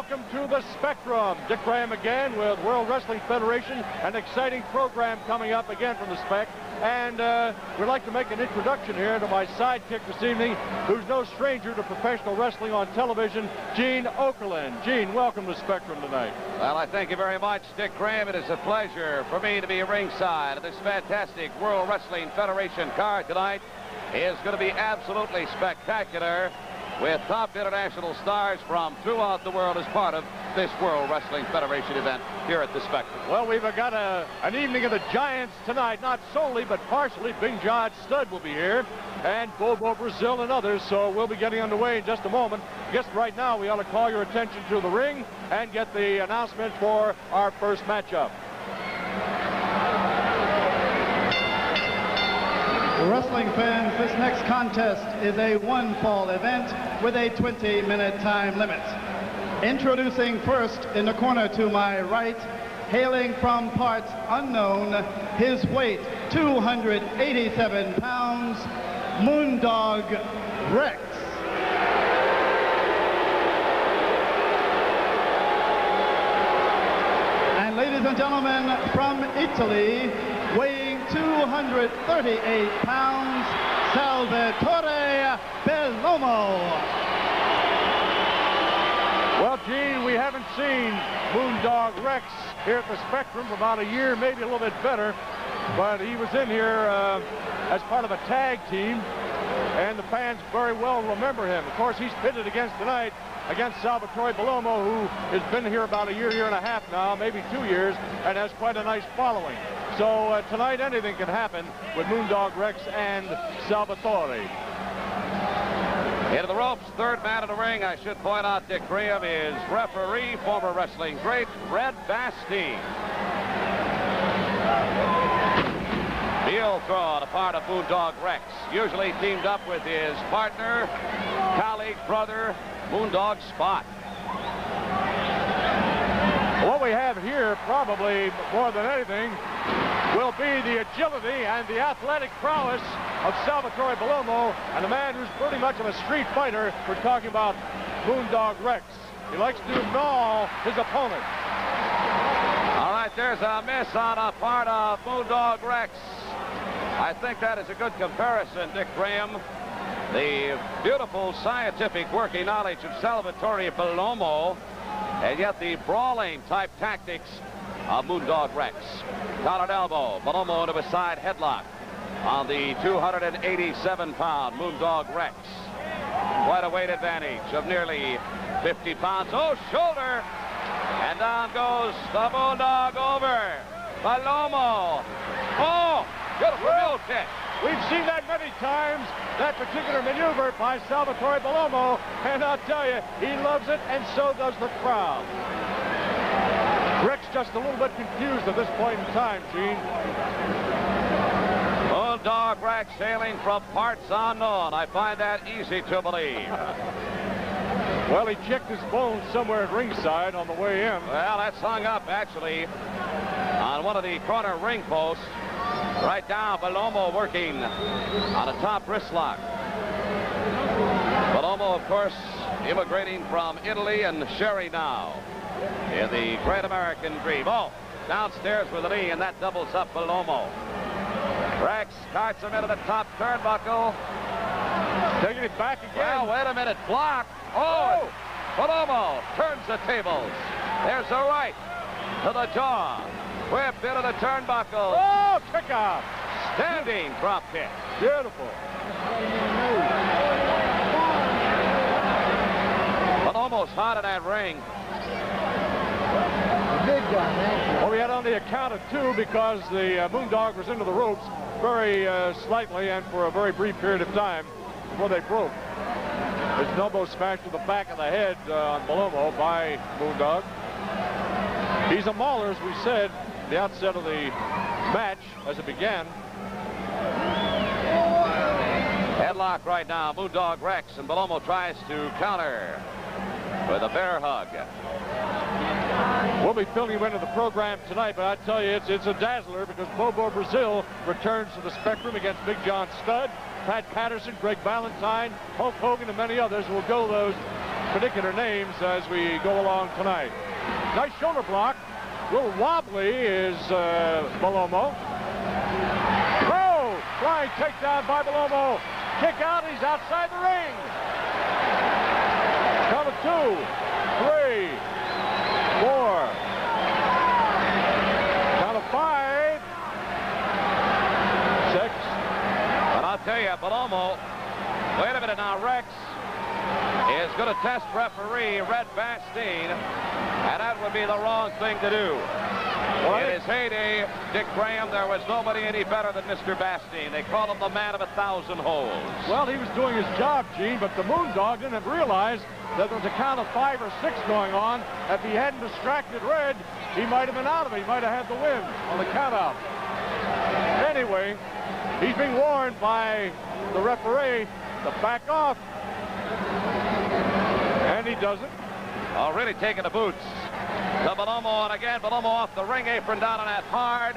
welcome to the Spectrum. Dick Graham again with World Wrestling Federation. An exciting program coming up again from the Spec. And uh, we'd like to make an introduction here to my sidekick this evening, who's no stranger to professional wrestling on television, Gene Okerlund. Gene, welcome to Spectrum tonight. Well, I thank you very much, Dick Graham. It is a pleasure for me to be ringside of this fantastic World Wrestling Federation card tonight. It is going to be absolutely spectacular with top international stars from throughout the world as part of this World Wrestling Federation event here at the Spectrum. Well, we've got a, an evening of the Giants tonight, not solely, but partially. Big John Studd will be here, and Bobo Brazil and others, so we'll be getting underway in just a moment. Guess right now we ought to call your attention to the ring and get the announcement for our first matchup. Wrestling fans, this next contest is a one-fall event with a 20-minute time limit. Introducing first in the corner to my right, hailing from parts unknown, his weight 287 pounds, Moondog Rex. And ladies and gentlemen, from Italy, weighing 238 pounds, Salvatore Bellomo. Well, Gene, we haven't seen Moondog Rex here at the Spectrum for about a year, maybe a little bit better, but he was in here uh, as part of a tag team, and the fans very well remember him. Of course, he's pitted against tonight against Salvatore Bellomo, who has been here about a year, year and a half now, maybe two years, and has quite a nice following. So uh, tonight anything can happen with Moondog Rex and Salvatore. Into the ropes, third man in the ring, I should point out Dick Graham is referee, former wrestling great Red Bastien. Heel throw the part of Moondog Rex, usually teamed up with his partner, colleague, brother, Moondog Spot. What we have here, probably more than anything, will be the agility and the athletic prowess of Salvatore Bellomo and a man who's pretty much of a street fighter. We're talking about Moondog Rex. He likes to gnaw his opponent. There's a miss on a part of Moondog Rex. I think that is a good comparison, Dick Graham. The beautiful scientific working knowledge of Salvatore Bellomo, and yet the brawling type tactics of Moondog Rex. Collared elbow, Bellomo into a side headlock on the 287-pound Moondog Rex. Quite a weight advantage of nearly 50 pounds. Oh, shoulder! And down goes the Bulldog over. Bellomo. Oh, beautiful mule kick. We've seen that many times, that particular maneuver by Salvatore Bellomo, and I'll tell you, he loves it, and so does the crowd. Rick's just a little bit confused at this point in time, Gene. Bulldog Rex sailing from parts unknown. I find that easy to believe. well, he checked his bones somewhere at ringside on the way in. Well, that's hung up, actually, on one of the corner ring posts. Right now, Bellomo working on a top wrist lock. Of course, immigrating from Italy and Sherry now in the Great American Dream. Oh, downstairs with a knee, and that doubles up Bellomo. Rex carts him into the top turnbuckle. Taking it back again. Well, wait a minute. Block. Oh! Bellomo turns the tables. There's a right to the jaw. Whip into the turnbuckle. Oh, kick out. Standing drop kick. Beautiful. Almost hot in that ring. Big guy, man. Well, we had only a count of two because the uh, Moondog was into the ropes very uh, slightly and for a very brief period of time before they broke. His elbow smashed to the back of the head uh, on Bellomo by Moondog. He's a mauler, as we said, the outset of the match as it began. Headlock right now, Moondog Rex, and Bellomo tries to counter with a bear hug. We'll be filling you into the program tonight, but I tell you, it's, it's a dazzler because Bobo Brazil returns to the Spectrum against Big John Studd, Pat Patterson, Greg Valentine, Hulk Hogan, and many others will go those particular names as we go along tonight. Nice shoulder block. A little wobbly is uh. Oh, flying takedown by Bellomo. Kick out, he's outside the ring. Count of two, three, four. Count of five, six. But I'll tell you, Bellomo, wait a minute now, Rex is going to test referee Red Bastien, and that would be the wrong thing to do. Well, in his heyday, Dick Graham, there was nobody any better than Mr. Bastien. They called him the man of a thousand holes. Well, he was doing his job, Gene, but the Moondog didn't realize that there was a count of five or six going on. If he hadn't distracted Red, he might have been out of it. He might have had the win on the countout. Anyway, he's being warned by the referee to back off. And he doesn't. Already taking the boots. The Bellomo, and again, Bellomo off the ring apron down on that hard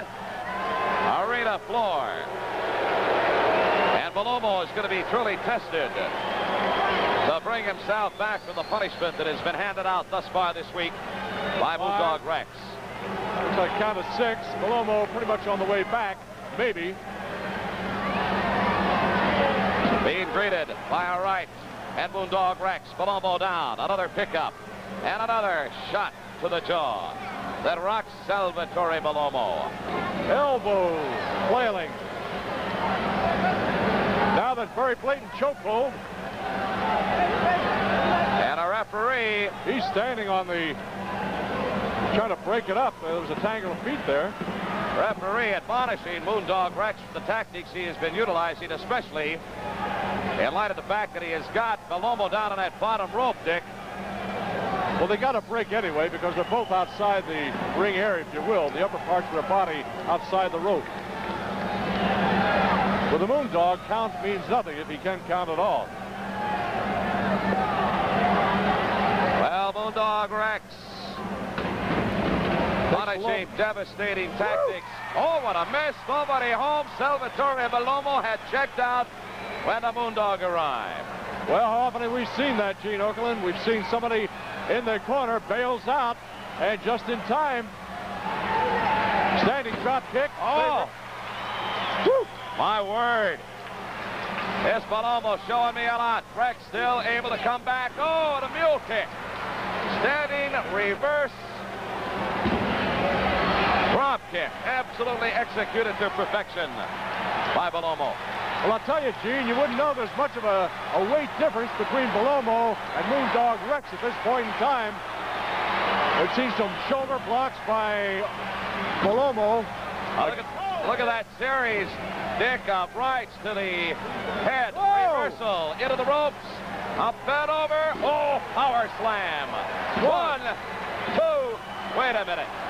arena floor. And Bellomo is going to be truly tested to bring himself back from the punishment that has been handed out thus far this week by Bulldog Rex. Looks like count of six. Bellomo pretty much on the way back, maybe. Being greeted by a right and Moondog Rex. Bellomo down. Another pickup. And another shot to the jaw. That rocks Salvatore Bellomo. Elbow flailing. Now that very blatant chokehold. And a referee. He's standing on the, trying to break it up. There was a tangle of feet there. Referee admonishing Moondog Rex for the tactics he has been utilizing, especially in light of the fact that he has got Bellomo down on that bottom rope, Dick. Well, they got to break anyway because they're both outside the ring area, if you will. The upper parts of their body outside the rope. With the Moondog, count means nothing if he can count at all. Well, Moondog Rex. Punishing, devastating tactics. Oh, what a miss. Nobody home. Salvatore Bellomo had checked out when the Moondog arrived. Well, how often have we seen that, Gene Okerlund? We've seen somebody in the corner bails out, and just in time, standing drop kick. Oh! My word. This Bellomo showing me a lot. Rex still able to come back. Oh, the mule kick. Standing reverse drop kick. Absolutely executed to perfection by Bellomo. Well, I'll tell you, Gene, you wouldn't know there's much of a, a weight difference between Bellomo and Moondog Rex at this point in time. We've seen some shoulder blocks by Bellomo. Uh, look, at, look at that series. Dick up rights to the head. Whoa. Reversal into the ropes. Up and over. Oh, power slam. One, two. Wait a minute.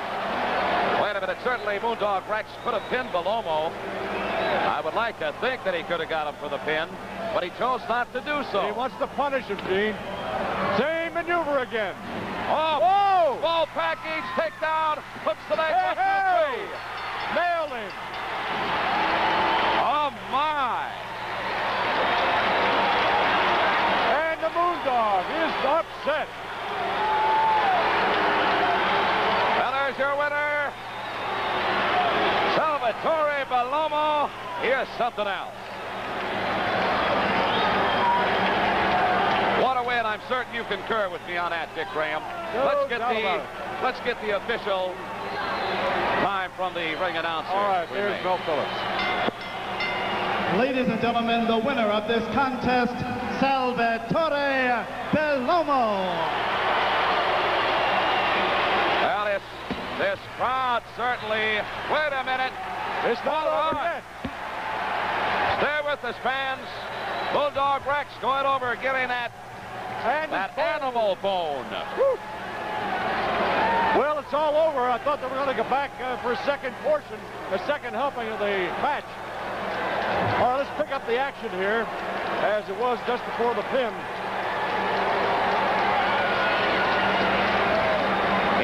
Wait a minute. Certainly Moondog Rex could have pinned Bellomo. I would like to think that he could have got him for the pin, but he chose not to do so. He wants to punish him, Gene. Same maneuver again. Oh, Whoa! ball package, takedown, hooks the leg, Hey, hey! Nailed him. Oh, my. And the Moondog is upset. Well, there's your winner, Salvatore Bellomo. Here's something else. What a win. I'm certain you concur with me on that, Dick Graham. No let's get the let's get the official time from the ring announcer. All right, there's may. Mel Phillips. Ladies and gentlemen, the winner of this contest, Salvatore Bellomo. Well, this, this crowd certainly. Wait a minute. It's not over yet. Stay with us, fans. Bulldog Rex going over, getting that And that animal bone. Well, it's all over. I thought they were going to go back uh, for a second portion, a second helping of the match. All right, let's pick up the action here as it was just before the pin.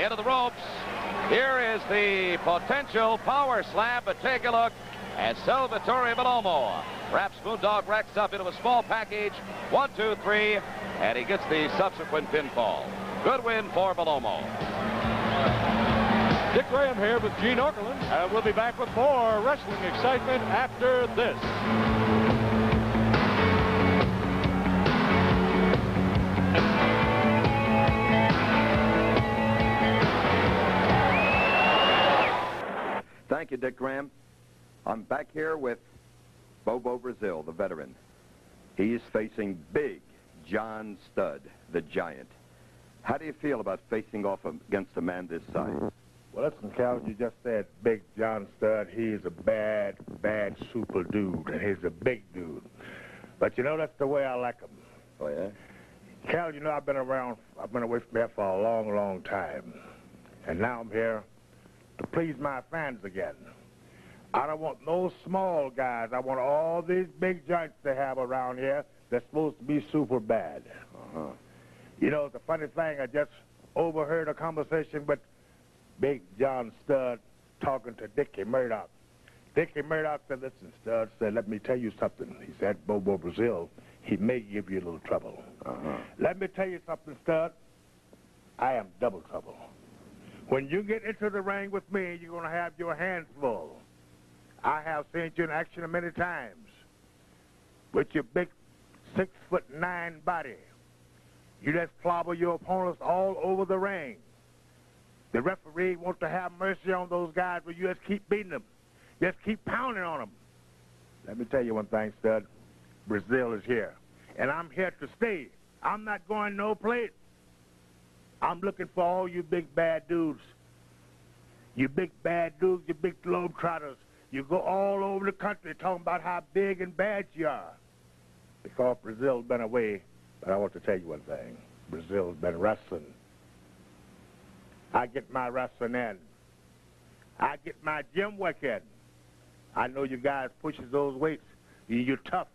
Into the ropes. Here is the potential power slam, but take a look at Salvatore Bellomo. Wraps Moondog Rex up into a small package. One, two, three. and he gets the subsequent pinfall. Good win for Bellomo. Dick Graham here with Gene Okerlund, and we'll be back with more wrestling excitement after this. Thank you, Dick Graham. I'm back here with Bobo Brazil, the veteran. He's facing big John Studd, the giant. How do you feel about facing off against a man this size? Well, listen, Cal, you just said Big John Studd. He's a bad, bad super dude, and he's a big dude. But you know, that's the way I like him. Oh, yeah? Cal, you know, I've been around, I've been away from here for a long, long time. And now I'm here to please my fans again. I don't want no small guys. I want all these big giants they have around here that's supposed to be super bad. Uh-huh. You know, it's a funny thing. I just overheard a conversation with Big John Studd talking to Dickie Murdoch. Dickie Murdoch said, listen, Studd said, let me tell you something. He said, Bobo Brazil, he may give you a little trouble. Uh-huh. Let me tell you something, Studd. I am double trouble. When you get into the ring with me, you're going to have your hands full. I have seen you in action many times with your big six foot nine body. You just clobber your opponents all over the ring. The referee wants to have mercy on those guys, but you just keep beating them. Just keep pounding on them. Let me tell you one thing, Studd. Brazil is here, and I'm here to stay. I'm not going no place. I'm looking for all you big bad dudes. You big bad dudes, you big globetrotters. You go all over the country talking about how big and bad you are. Because Brazil's been away, but I want to tell you one thing. Brazil's been wrestling. I get my wrestling in. I get my gym work in. I know you guys pushes those weights. You're tough.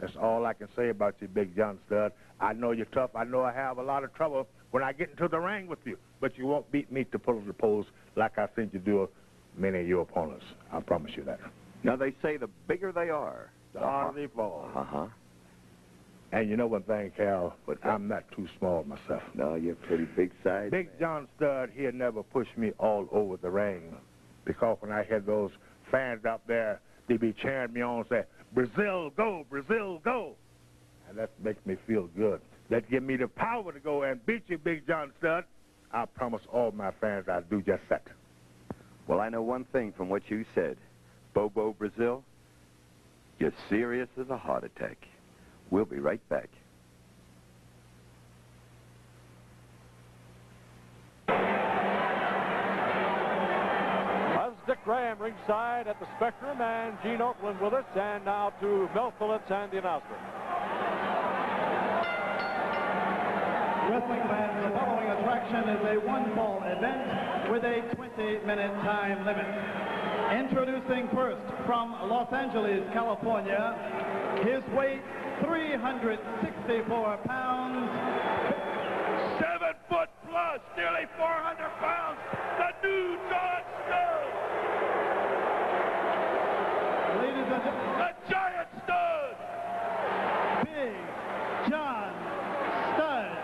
That's all I can say about you, Big John Studd. I know you're tough. I know I have a lot of trouble when I get into the ring with you. But you won't beat me to pull the post like I think you do many of your opponents. I promise you that. Now, they say the bigger they are, The harder they fall. Uh-huh. And you know one thing, Cal? but? I'm not too small myself. No, you're pretty big size. Big John Studd, he'll never push me all over the ring. Because when I had those fans out there, they'd be cheering me on and say, Brazil, go, Brazil, go. And that makes me feel good. That give me the power to go and beat you, Big John Studd. I promise all my fans I'll do just that. Well, I know one thing from what you said. Bobo Brazil, you're serious as a heart attack. We'll be right back. That's Dick Graham ringside at the Spectrum and Gene Okerlund with us. And now to Mel Phillips and the announcement. Wrestling fans, following is a one-ball event with a 20-minute time limit. Introducing first from Los Angeles, California, his weight 364 pounds, Seven foot plus, nearly 400 pounds, the new John Studd, ladies and gentlemen, the giant stud. Big John Studd.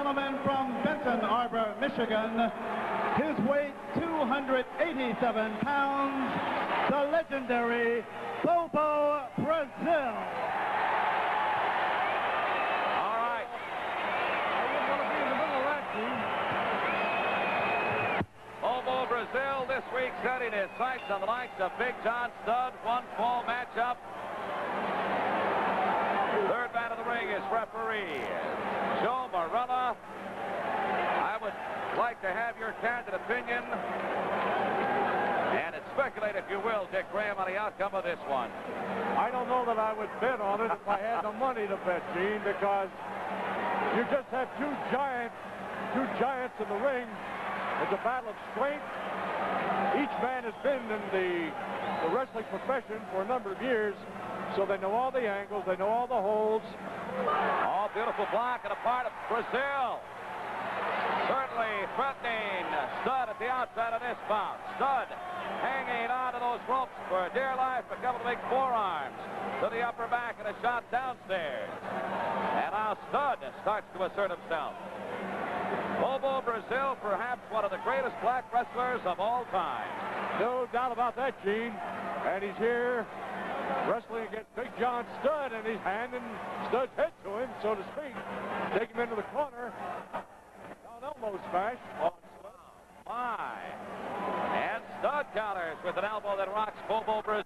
Gentlemen, from Benton Harbor, Michigan, his weight 287 pounds, the legendary Bobo Brazil. All right. Bobo Brazil this week setting his sights on the likes of Big John Studd. One fall matchup. Third man of the ring is referee Joe Morella. I would like to have your candid opinion and speculate, if you will, Dick Graham, on the outcome of this one. I don't know that I would bet on it if I had the money to bet, Gene, because you just have two giants, two giants in the ring. It's a battle of strength. Each man has been in the, the wrestling profession for a number of years, so they know all the angles, they know all the holds. Oh, beautiful block and a part of Brazil. Certainly threatening Studd at the outside of this bout. Studd hanging on to those ropes for dear life. A couple of big forearms to the upper back and a shot downstairs. And now Studd starts to assert himself. Bobo Brazil, perhaps one of the greatest black wrestlers of all time. No doubt about that, Gene. And he's here wrestling against Big John Studd, and he's handing Studd's head to him, so to speak. Take him into the corner. Down elbow smash Studd. My. And Studd counters with an elbow that rocks Bobo Brazil.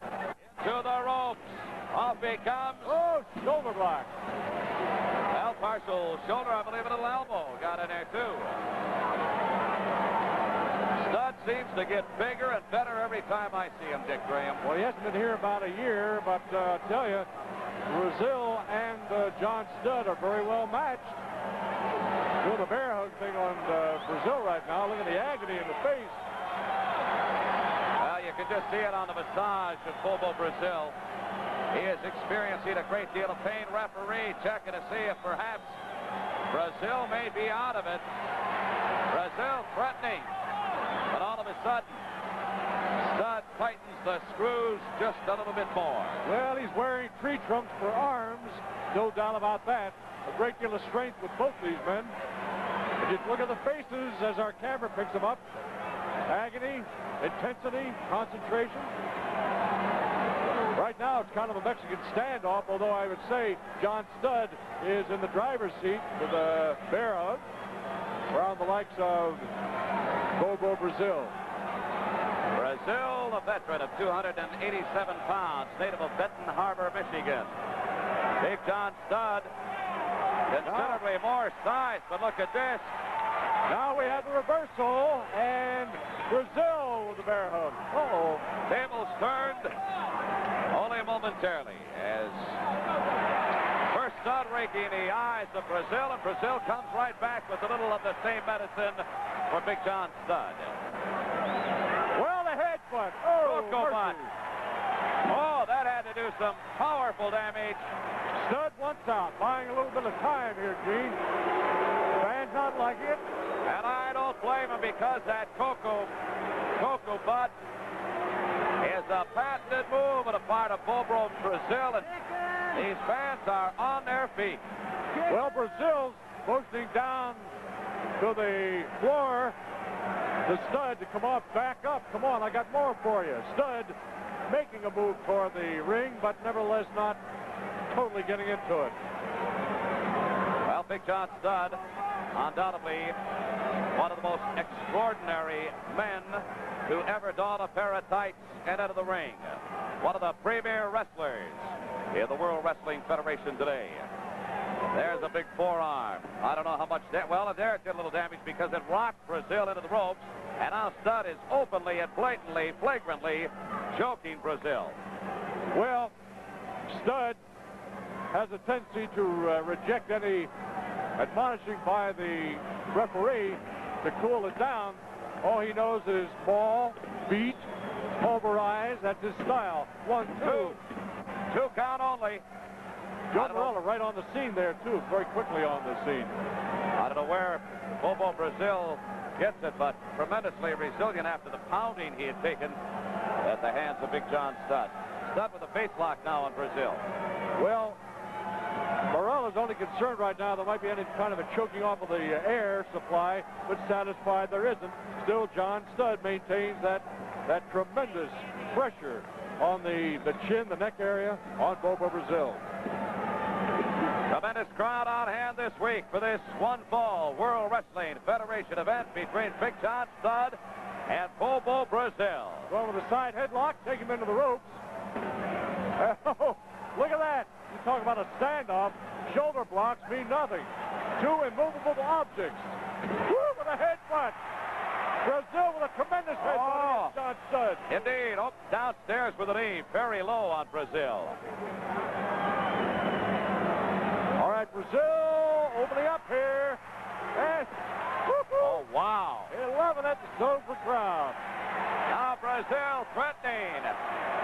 Into the ropes. Off he comes. Oh, shoulder block. Partial shoulder, I believe, a little elbow got in there, too. Studd seems to get bigger and better every time I see him, Dick Graham. Well, he hasn't been here about a year, but uh, I tell you, Brazil and uh, John Studd are very well matched. Doing the bear hug thing on uh, Brazil right now. Look at the agony in the face. Well, you can just see it on the massage of Bobo Brazil. He is experiencing a great deal of pain. Referee checking to see if perhaps Brazil may be out of it. Brazil threatening. But all of a sudden, Studd tightens the screws just a little bit more. Well, he's wearing tree trunks for arms. No doubt about that. A great deal of strength with both these men. And just look at the faces as our camera picks them up. Agony, intensity, concentration. Right now, it's kind of a Mexican standoff, although I would say John Studd is in the driver's seat for the bear hug around the likes of Bobo Brazil. Brazil, a veteran of 287 pounds, native of Benton Harbor, Michigan. Big John Studd, considerably more size, but look at this. Now we have the reversal, and Brazil with the bear hug. Uh-oh. Tables turned momentarily as first Studd raking the eyes of Brazil, and Brazil comes right back with a little of the same medicine for Big John Studd. Well, the headbutt. Oh, oh Coco butt. Oh, that had to do some powerful damage. Studd once out, buying a little bit of time here, Gene. Fans not liking it. And I don't blame him because that Coco, Coco butt is a patented move on the part of Bobo Brazil. And these fans are on their feet. Well, Brazil's motioning down to the floor. The stud to come off, back up. Come on, I got more for you. Studd making a move toward the ring, but nevertheless not totally getting into it. Well, Big John Studd, undoubtedly one of the most extraordinary men to ever don a pair of tights and enter the ring. One of the premier wrestlers in the World Wrestling Federation today. There's a big forearm. I don't know how much that. Well, there it did a little damage because it rocked Brazil into the ropes. And now Studd is openly and blatantly, flagrantly choking Brazil. Well, Studd has a tendency to uh, reject any admonishing by the referee to cool it down. All he knows is ball, beat, pulverize. That's his style. One, two. Two count only. Joe Morella right on the scene there, too, very quickly on the scene. I don't know where Bobo Brazil gets it, but tremendously resilient after the pounding he had taken at the hands of Big John Studd. Studd with a face lock now on Brazil. Well, Morella's only concerned right now there might be any kind of a choking off of the air supply, but satisfied there isn't. Still, John Studd maintains that that tremendous pressure on the, the chin, the neck area on Bobo Brazil. Tremendous crowd on hand this week for this one fall World Wrestling Federation event between Big John Studd and Bobo Brazil. Going with a side headlock, take him into the ropes. Oh, look at that. Talk about a standoff. Shoulder blocks mean nothing. Two immovable objects. Woo, with a headbutt. Brazil with a tremendous headbutt Oh. John Studd. Indeed, up downstairs with a knee, very low on Brazil. All right, Brazil opening up here. And Oh, wow. 11 at the Dover crowd. Now Brazil threatening.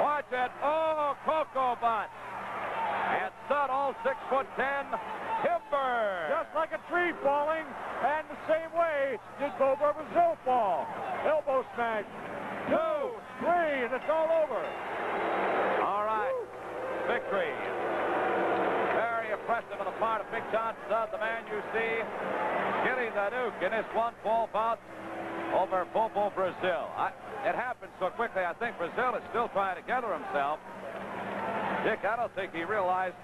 Watch it. Oh, Coco butt. Studd, all six foot ten. Timber. Just like a tree falling, and the same way did Bobo Brazil fall. Elbow smash. two, three, and it's all over. All right. Victory. Very impressive on the part of Big John Studd, the man you see getting the nuke in this one fall bout over Bobo Brazil. I, it happened so quickly, I think Brazil is still trying to gather himself. Dick, I don't think he realized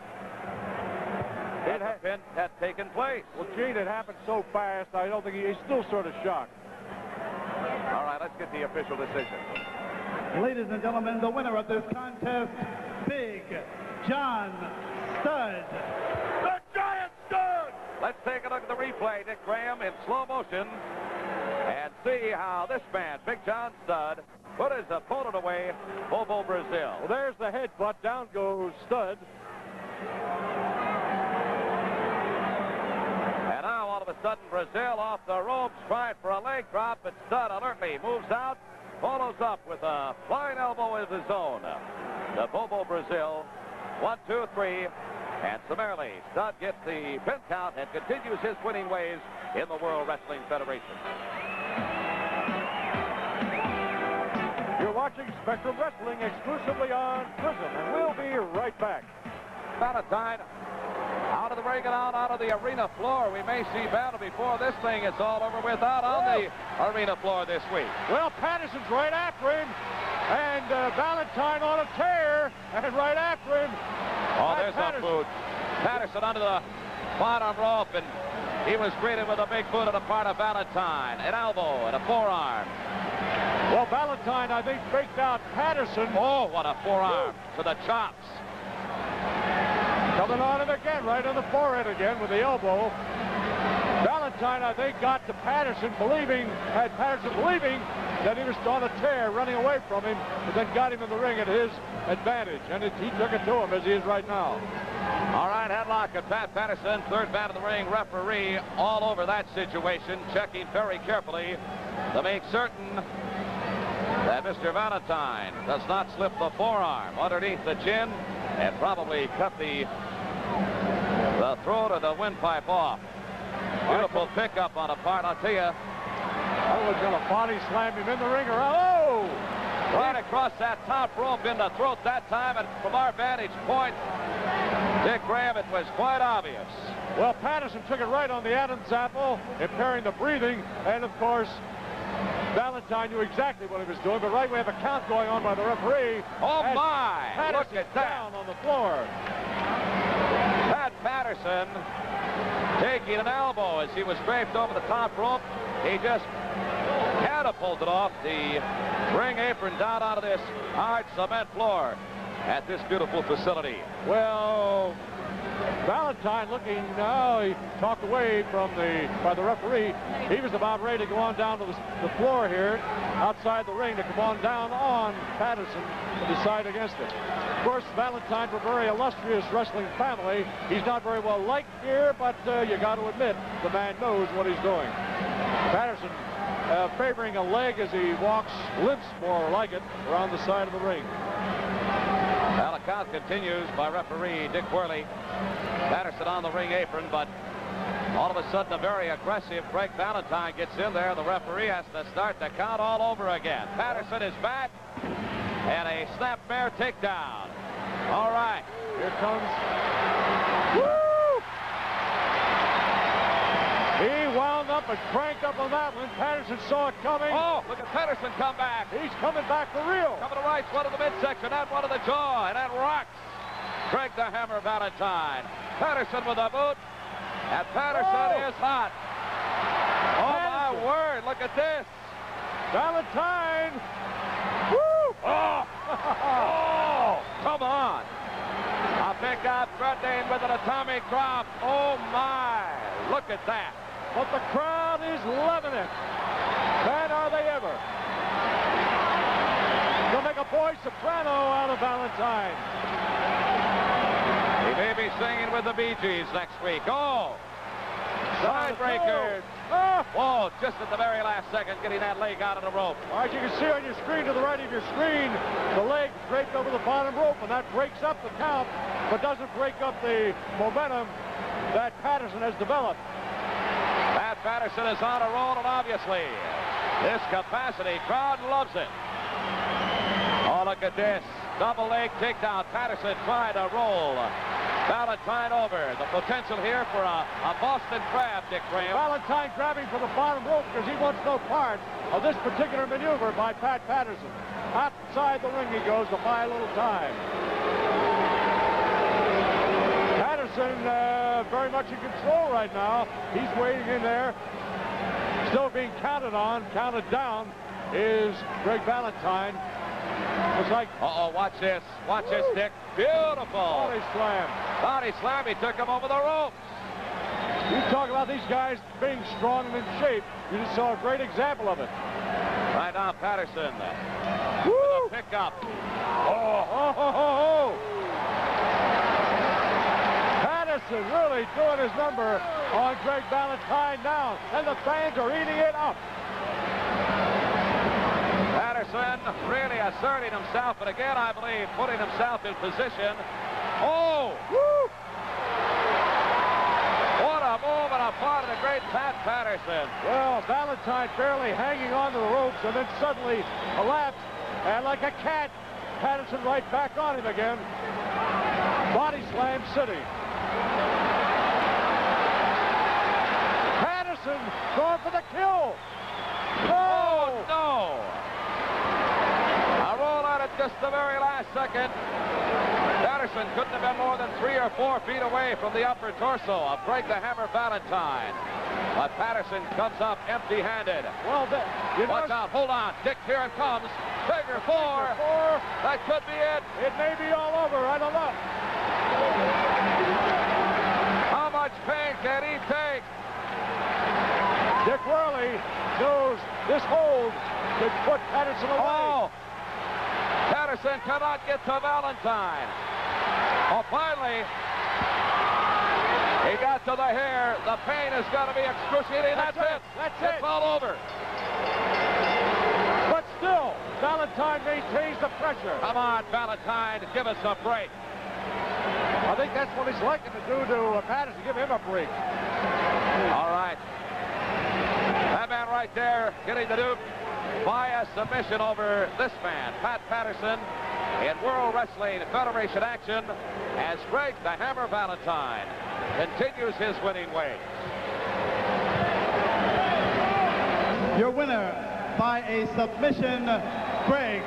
It that ha- the pin had taken place. Well, Gene, it happened so fast, I don't think he, he's still sort of shocked. All right, let's get the official decision. Ladies and gentlemen, the winner of this contest, Big John Studd. The Giant Stud! Let's take a look at the replay, Dick Graham, in slow motion and see how this man, Big John Studd, put his opponent away, Bobo Brazil. Well, there's the headbutt. Down goes Studd. And now, all of a sudden, Brazil off the ropes, trying for a leg drop, but Studd alertly moves out, follows up with a flying elbow of his own. The Bobo Brazil, one, two, three, and summarily, Studd gets the pin count and continues his winning ways in the World Wrestling Federation. You're watching Spectrum Wrestling exclusively on Prism, and we'll be right back. Valentine out of the ring and out onto the arena floor. We may see battle before this thing is all over with out on the arena floor this week. Well, Patterson's right after him, and uh, Valentine on a tear, and right after him. Oh, there's a Patterson. boot. Patterson under the bottom rope, and he was greeted with a big boot on the part of Valentine, an elbow and a forearm. Well, Valentine, I think, faked out Patterson. Oh, what a forearm to the chops. Coming on him again, right on the forehead again with the elbow. Valentine, I think, got to Patterson, believing, had Patterson believing that he was on a tear, running away from him, but then got him in the ring at his advantage, and it, he took it to him as he is right now. All right, headlock of Pat Patterson, third man of the ring, referee all over that situation, checking very carefully to make certain that Mr. Valentine does not slip the forearm underneath the chin and probably cut the the throat or the windpipe off. Beautiful pickup on a part, I'll tell you. Oh, I was going to body slam him in the ring or oh! Right across that top rope in the throat that time, and from our vantage point, Dick Graham, it was quite obvious. Well, Patterson took it right on the Adam's apple, impairing the breathing, and of course, Valentine knew exactly what he was doing, but right we have a count going on by the referee. Oh, as my! Patterson Look at that. down on the floor. Pat Patterson taking an elbow as he was draped over the top rope. He just catapulted off the ring apron down onto this hard cement floor at this beautiful facility. Well, Valentine looking now, he talked away from the by the referee. He was about ready to go on down to the, the floor here outside the ring to come on down on Patterson to decide against it. Of course, Valentine from a very illustrious wrestling family. He's not very well liked here, but uh, you got to admit the man knows what he's doing. Patterson uh, favoring a leg as he walks, limps more like it, around the side of the ring. The count continues by referee Dick Woehrle. Patterson on the ring apron, but all of a sudden a very aggressive Greg Valentine gets in there. The referee has to start the count all over again. Patterson is back, and a snap bear takedown. All right. Here comes. Woo! He wound up and cranked up on that one. Patterson saw it coming. Oh, look at Patterson come back. He's coming back for real. Coming to right, one of the midsection, and one of the jaw, and that rocks. Greg the Hammer Valentine. Patterson with a boot, and Patterson Oh. is hot. Oh, my word, look at this. Valentine. Woo! Oh, oh, come on. A big guy threatening with an atomic drop. Oh, my. Look at that. But the crowd is loving it. Man, are they ever. They'll make a boy soprano out of Valentine. He may be singing with the Bee Gees next week. Oh, side breaker. Ah! Whoa, just at the very last second, getting that leg out of the rope. All right, you can see on your screen to the right of your screen, the leg draped over the bottom rope, and that breaks up the count, but doesn't break up the momentum that Patterson has developed. Pat Patterson is on a roll, and obviously, this capacity crowd loves it. Oh, look at this. Double leg takedown. Patterson tried to roll. Valentine over. The potential here for a, a Boston Crab, Dick Graham. Valentine grabbing for the bottom rope because he wants no part of this particular maneuver by Pat Patterson. Outside the ring he goes to buy a little time. Patterson uh, Uh, very much in control right now. He's waiting in there. Still being counted on, counted down is Greg Valentine. Looks like Uh-oh, watch this. Watch this, Dick. Beautiful. body slam. Body slam. He took him over the ropes. You talk about these guys being strong and in shape. You just saw a great example of it. Right now, Patterson. Woo! Pick up. Oh, oh, oh, oh, oh. Patterson really doing his number on Greg Valentine now, and the fans are eating it up. Patterson really asserting himself, but again, I believe, putting himself in position. Oh! Woo! What a move and a part of the great Pat Patterson. Well, Valentine barely hanging on to the ropes and then suddenly collapsed. And like a cat, Patterson right back on him again. Body slam city. Patterson for. Oh, No! A roll out at just the very last second. Patterson couldn't have been more than three or four feet away from the upper torso of Greg the Hammer Valentine. But Patterson comes up empty-handed. Well, that, you Watch know, out, hold on. Dick, here it comes. Figure four. four, That could be it. it may be all over. I don't know. How much pain can he take? Dick knows this hold could put Patterson away. Oh! Patterson cannot get to Valentine. Oh, finally, he got to the hair. The pain is going to be excruciating. That's That's, it. That's it's it. all over. But still, Valentine maintains the pressure. Come on, Valentine, give us a break. I think that's what he's liking to do to uh, Patterson, give him a break. All right. That man right there getting the dupe by a submission over this man, Pat Patterson, in World Wrestling Federation action as Greg the Hammer Valentine continues his winning way. Your winner by a submission, Greg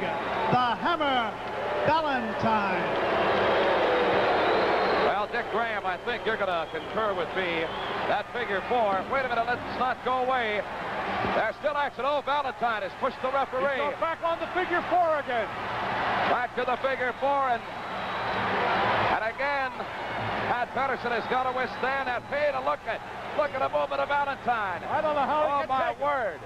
the Hammer Valentine. Dick Graham, I think you're going to concur with me. That figure four. Wait a minute, let's not go away. There's still action. Oh, Valentine has pushed the referee. going back on the figure four again. Back to the figure four, and and again, Pat Patterson has got to withstand that pain. And look at look at the movement of Valentine. I don't know how Oh my take it. word!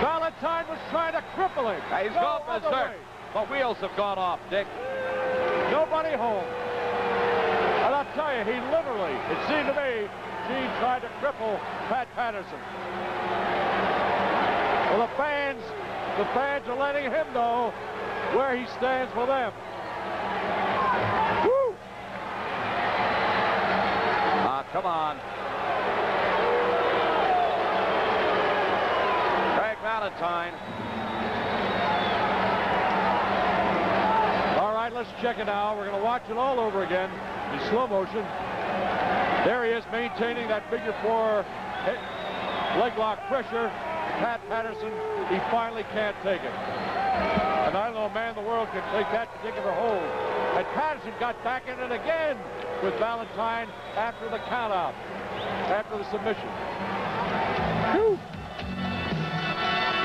Valentine was trying to cripple him. He's no gone berserk. The wheels have gone off, Dick. Nobody home. Tell you, he literally, it seemed to me, Gene tried to cripple Pat Patterson. Well, the fans, the fans are letting him know where he stands for them. Woo! Ah, come on. Greg Valentine. All right, let's check it out. We're going to watch it all over again in slow motion. There he is maintaining that figure four leg lock pressure. Pat Patterson, he finally can't take it. And I don't know a man in the world can take that particular hold. And Patterson got back in it again with Valentine after the countout, after the submission. Whew.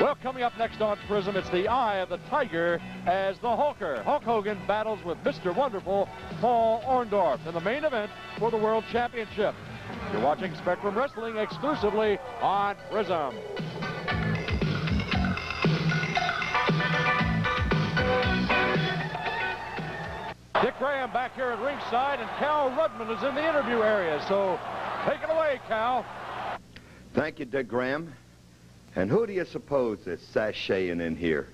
Well, coming up next on Prism, it's the Eye of the Tiger as the Hulker. Hulk Hogan battles with Mr. Wonderful, Paul Orndorff, in the main event for the World Championship. You're watching Spectrum Wrestling exclusively on Prism. Dick Graham back here at ringside, and Cal Rudman is in the interview area. So take it away, Cal. Thank you, Dick Graham. And who do you suppose is sashaying in here?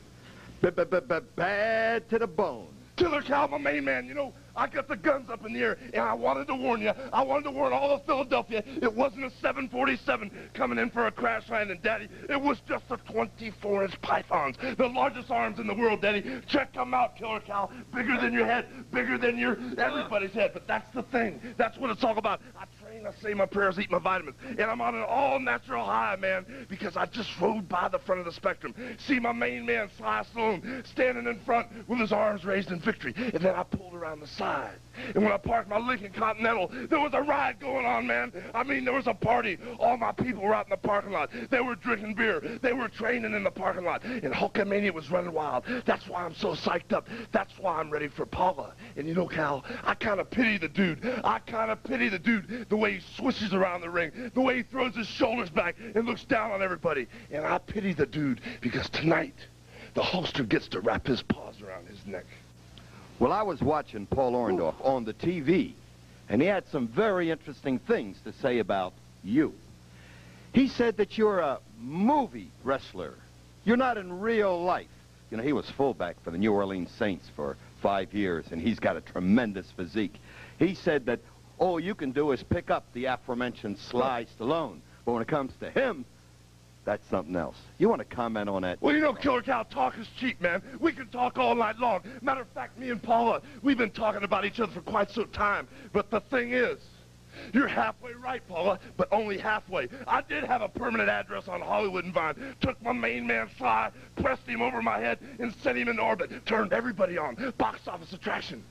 B-b-b-b- Bad to the bone. Killer Cal, my main man, you know, I got the guns up in the air, and I wanted to warn you. I wanted to warn all of Philadelphia. It wasn't a 747 coming in for a crash landing, Daddy. It was just a 24-inch pythons, the largest arms in the world, Daddy. Check them out, Killer Cal. Bigger than your head, bigger than your everybody's head. But that's the thing. That's what it's all about. I I say my prayers, eat my vitamins. And I'm on an all-natural high, man, because I just rode by the front of the spectrum. See my main man, Sly Stallone, standing in front with his arms raised in victory. And then I pulled around the side. And when I parked my Lincoln Continental, there was a riot going on, man. I mean, there was a party. All my people were out in the parking lot. They were drinking beer. They were training in the parking lot. And Hulkamania was running wild. That's why I'm so psyched up. That's why I'm ready for Paula. And you know, Cal, I kind of pity the dude. I kind of pity the dude, the way he swishes around the ring, the way he throws his shoulders back and looks down on everybody. And I pity the dude because tonight, the Hulkster gets to wrap his paws around his neck. Well, I was watching Paul Orndorff on the TV, and he had some very interesting things to say about you. He said that you're a movie wrestler. You're not in real life. You know, he was fullback for the New Orleans Saints for five years, and he's got a tremendous physique. He said that all you can do is pick up the aforementioned Sly Stallone. But when it comes to him, that's something else. You want to comment on that? Well, you know, Killer Cal, talk is cheap, man. We can talk all night long. Matter of fact, me and Paula, we've been talking about each other for quite some time. But the thing is, you're halfway right, Paula, but only halfway. I did have a permanent address on Hollywood and Vine. Took my main man Sly, pressed him over my head, and sent him in orbit. Turned everybody on. Box office attraction.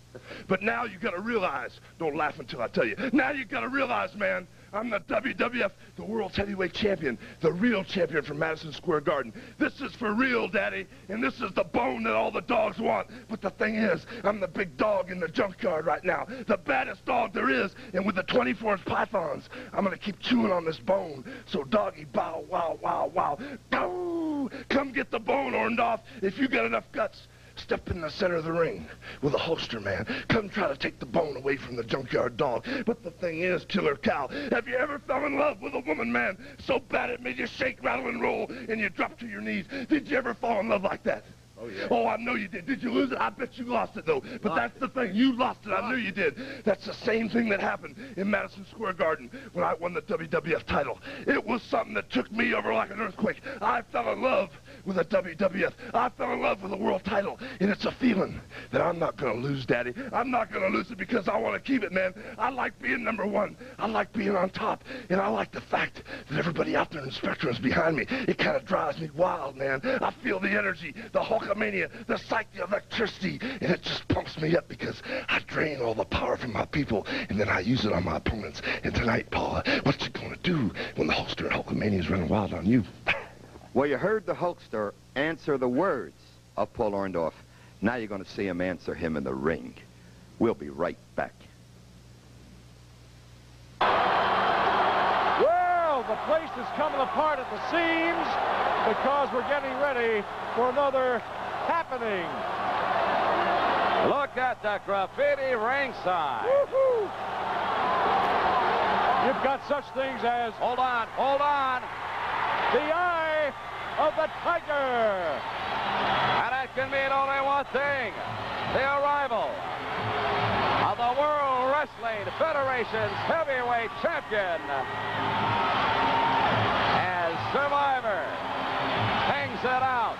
But now you gotta realize, don't laugh until I tell you. Now you gotta realize, man, I'm the WWF, the World's Heavyweight Champion, the real champion from Madison Square Garden. This is for real, Daddy, and this is the bone that all the dogs want. But the thing is, I'm the big dog in the junkyard right now, the baddest dog there is, and with the 24-inch pythons, I'm gonna keep chewing on this bone. So doggy, bow, wow, wow, wow, bow! Come get the bone, Orndorff, if you got enough guts. Step in the center of the ring with a Hulkster, man. Come try to take the bone away from the junkyard dog. But the thing is, Killer Cal, have you ever fell in love with a woman, man, so bad it made you shake, rattle, and roll, and you drop to your knees? Did you ever fall in love like that? Oh, yeah. Oh, I know you did. Did you lose it? I bet you lost it, though. But Lost that's the thing. You lost it. I knew you did. That's the same thing that happened in Madison Square Garden when I won the WWF title. It was something that took me over like an earthquake. I fell in love with the WWF. I fell in love with the world title. And it's a feeling that I'm not going to lose, Daddy. I'm not going to lose it because I want to keep it, man. I like being number one. I like being on top. And I like the fact that everybody out there in the spectrum is behind me. It kind of drives me wild, man. I feel the energy, the Hulkamania, the psych, the electricity, and it just pumps me up because I drain all the power from my people, and then I use it on my opponents. And tonight, Paula, what you gonna do when the Hulkster and Hulkamania is running wild on you? Well, you heard the Hulkster answer the words of Paul Orndorff. Now you're going to see him answer him in the ring. We'll be right back. Well, the place is coming apart at the seams because we're getting ready for another happening. Look at the graffiti ringside. Woo-hoo. You've got such things as Hold on, hold on. the eye of the tiger. And that can mean only one thing. The arrival of the World Wrestling Federation's heavyweight champion as Survivor hangs it out.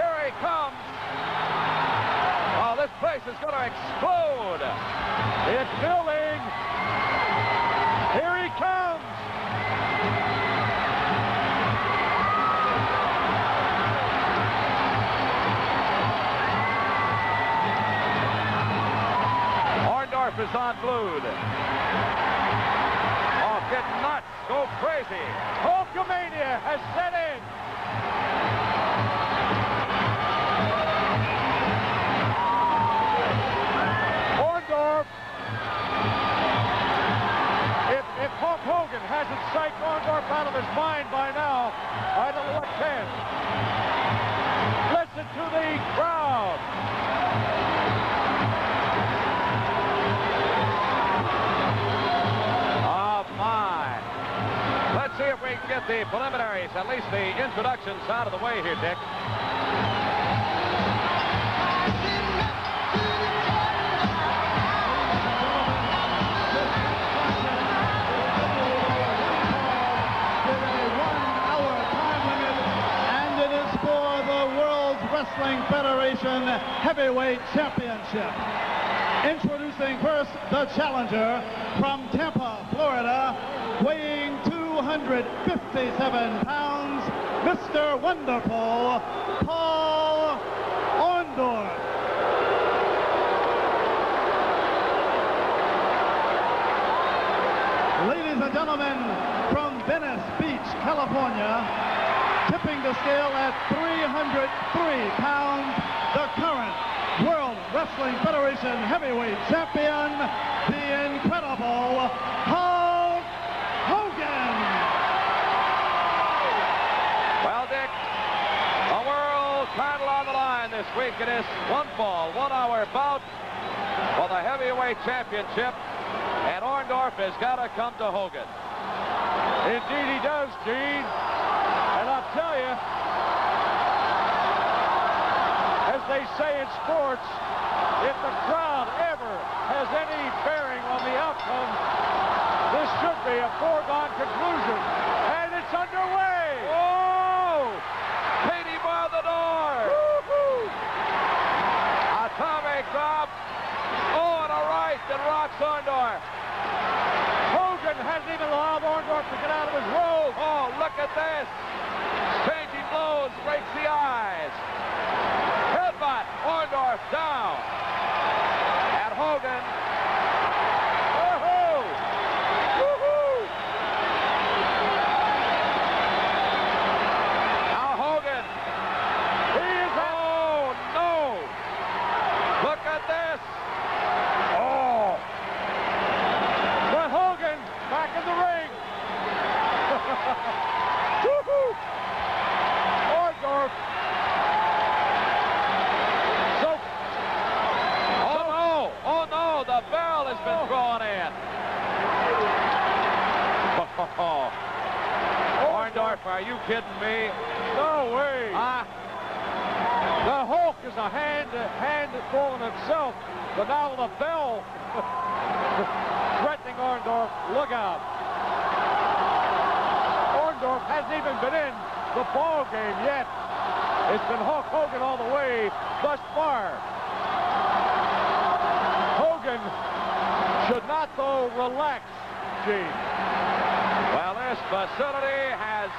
Here he comes. Oh, this place is going to explode. It's building. Is glued. Oh, get nuts. Go crazy. Hulkamania has set in. Orndorff. If, if Hulk Hogan hasn't psyched Orndorff out of his mind by now, I don't know what can. Listen to the crowd. get the preliminaries, at least the introductions out of the way here, Dick. Wrestling Federation Heavyweight Championship. Introducing first the challenger from Tampa, Florida, weighing two. 257 pounds, Mr. Wonderful, Paul Orndorff. Ladies and gentlemen, from Venice Beach, California, tipping the scale at 303 pounds, the current World Wrestling Federation Heavyweight Champion, the incredible Hulk Hogan. Well, Dick, a world title on the line this week. It is one ball, one hour bout for the heavyweight championship. And Orndorff has got to come to Hogan. Indeed he does, Gene. And I'll tell you, as they say in sports, if the crowd ever has any bearing on the outcome, this should be a foregone conclusion. And it's underway. Oh! Katie bar the door. Atomic drop. Oh, and a right that rocks Orndorff. Hogan hasn't even allowed Orndorff to get out of his robe. Oh, look at this. Changing blows, breaks the eyes. Headbutt, Orndorff down. And Hogan. Woohoo! Woohoo! Now Hogan. He is out. Oh, no. Look at this. Oh. But Hogan back in the ring. Woo-hoo. Orndorff. So, Oh, no. Oh, no. The bell has been thrown in. Oh. Orndorff, are you kidding me? no way. Ah, The Hulk is a hand hand throwing himself, but now the bell threatening Orndorff. Look out. Orndorff hasn't even been in the ball game yet. It's been Hulk Hogan all the way thus far. Hogan should not, though, relax, Gene. well, this facility has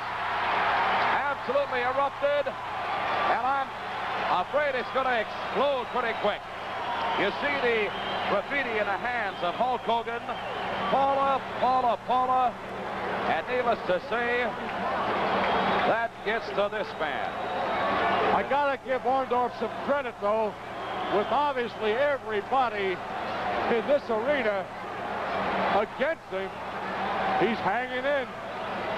absolutely erupted, and I'm afraid it's going to explode pretty quick. You see the graffiti in the hands of Hulk Hogan, Paula, Paula, Paula, and needless to say, that gets to this man. I gotta give Orndorff some credit, though, with obviously everybody in this arena against him. He's hanging in.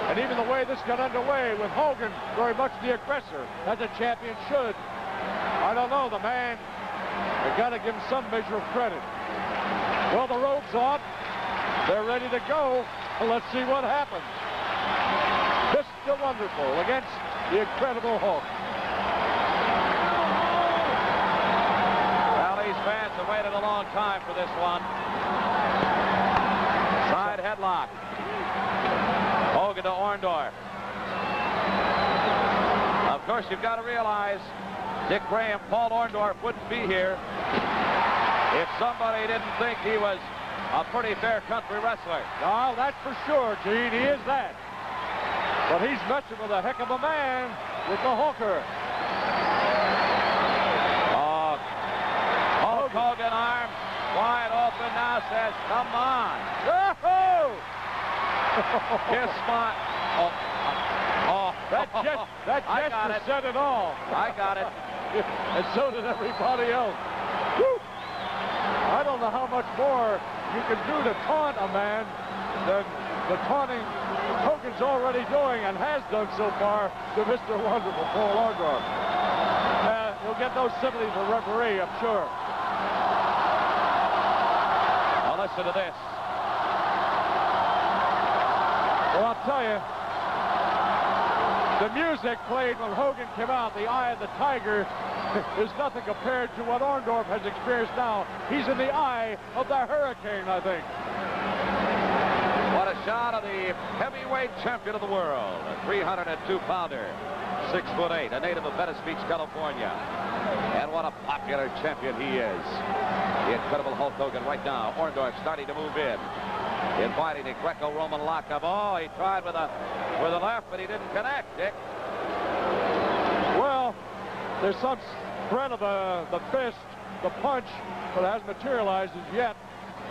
And even the way this got underway with Hogan very much the aggressor, as a champion should. I don't know, the man, I gotta give him some measure of credit. Well, the rope's on. They're ready to go. Let's see what happens. Mr. Wonderful against the Incredible Hulk. Long time for this one. Side headlock. Hogan to Orndorff. Of course, you've got to realize Dick Graham, Paul Orndorff wouldn't be here if somebody didn't think he was a pretty fair country wrestler. Well, that's for sure, Gene. He is that. But he's messing with a heck of a man with the hooker. Oh, Hulk Hogan arm wide open now says, come on. Oh! Kiss my... Oh, oh. That, gest, that I got gesture said it all. I got it. and so did everybody else. Whew. I don't know how much more you can do to taunt a man than the taunting Hogan's already doing and has done so far to Mr. Wonderful, Paul Orndorff. Uh, he'll get those sympathies from referee, I'm sure. Now listen to this. Well, I'll tell you, the music played when Hogan came out, the Eye of the Tiger, is nothing compared to what Orndorff has experienced now. He's in the eye of the hurricane, I think. What a shot of the heavyweight champion of the world, a 302-pounder, six foot eight, a native of Venice Beach, California. And what a popular champion he is. The incredible Hulk Hogan right now. Orndorff starting to move in. Inviting a Greco-Roman lockup. Oh, he tried with a with a left, but he didn't connect, Dick. Well, there's some threat of the, the fist, the punch, but it hasn't materialized as yet.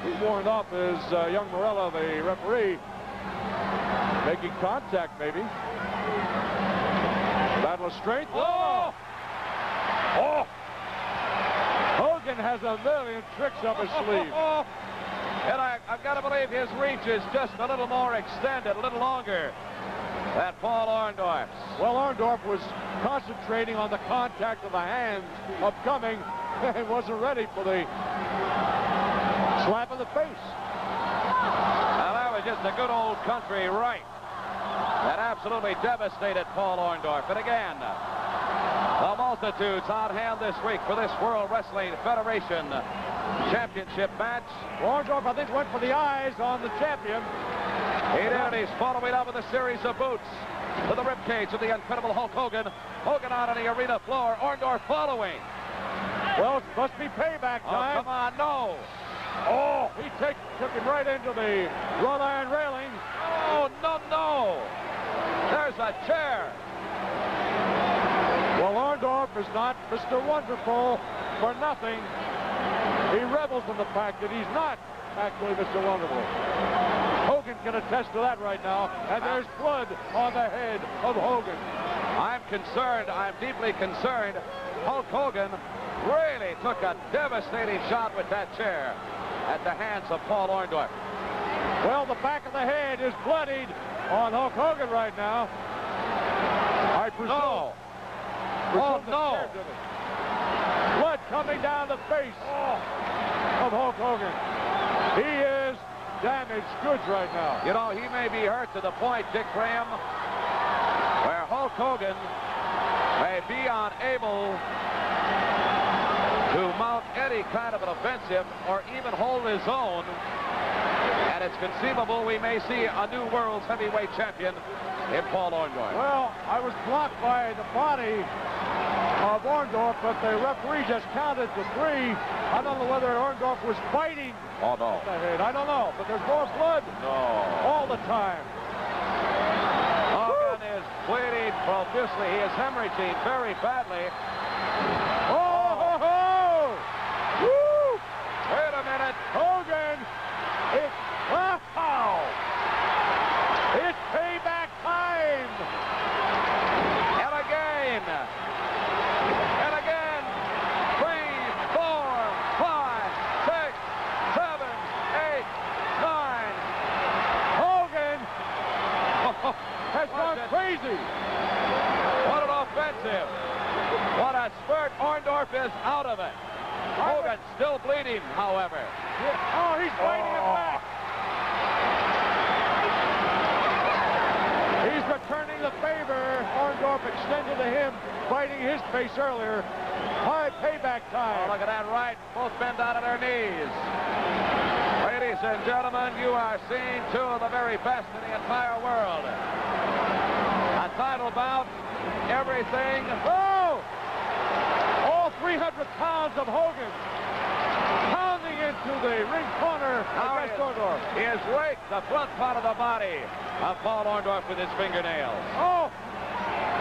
He's warned off as uh, young Marella, the referee, making contact maybe. Battle of strength. Oh! Oh! Hogan has a million tricks up his sleeve. and I, I've got to believe his reach is just a little more extended, a little longer than Paul Orndorff's. Well, Orndorff was concentrating on the contact of the hands upcoming and wasn't ready for the slap in the face. Now, that was just a good old country right that absolutely devastated Paul Orndorff. And again, the multitudes on hand this week for this World Wrestling Federation championship match. Orndorff, I think, went for the eyes on the champion. He did, and he's following up with a series of boots to the ribcage of the incredible Hulk Hogan. Hogan out on the arena floor. Orndorff following. Well, it must be payback Oh, time. come on, no. Oh, he take, took him right into the wrought iron railing. Oh, no, no. There's a chair. Orndorff is not Mr. Wonderful for nothing. He revels in the fact that he's not actually Mr. Wonderful. Hogan can attest to that right now, and there's blood on the head of Hogan. I'm concerned, I'm deeply concerned. Hulk Hogan really took a devastating shot with that chair at the hands of Paul Orndorff. Well, the back of the head is bloodied on Hulk Hogan right now. I presume. No. Oh, no. Blood coming down the face of Hulk Hogan. He is damaged goods right now. You know, he may be hurt to the point, Dick Graham, where Hulk Hogan may be unable to mount any kind of an offensive or even hold his own. And it's conceivable we may see a new world's heavyweight champion in Paul Orndorff. Well, I was blocked by the body of Orndorff, but the referee just counted to three. I don't know whether Orndorff was fighting Oh, no. I don't know, but there's more blood No. all the time. Hogan is bleeding profusely. He is hemorrhaging very badly. Oh, ho, ho! Woo! Wait a minute. Hogan! It's wow! It's payback time! And again. And again. Three, four, five, six, seven, eight, nine. Hogan has Was gone it- crazy. What an offensive. What a. Orndorff is out of it. Hogan still bleeding, however. Oh, he's fighting it back. He's returning the favor. Orndorff extended to him, biting his face earlier. High payback Oh, time. look at that right. Both bent down on their knees. Ladies and gentlemen, you are seeing two of the very best in the entire world. A title bout, everything. Oh! All 300 pounds of Hogan pounding into the ring corner Now against he- Orndorff. He has raked the front part of the body of Paul Orndorff with his fingernails. Oh!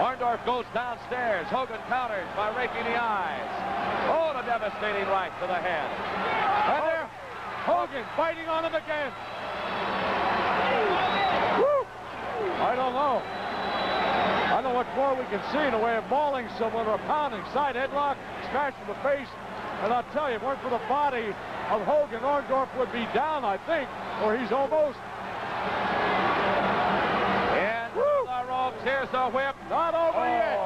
Orndorff goes downstairs. Hogan counters by raking the eyes. Oh, the devastating right to the head. And there, Hogan fighting on him again. Woo! I don't know. I don't know what more we can see in the way of mauling someone or pounding. Side headlock, smash in the face. And I'll tell you, if it weren't for the body of Hogan, Orndorff would be down, I think, or he's almost. And the ropes. Here's the whip. Not over oh. yet.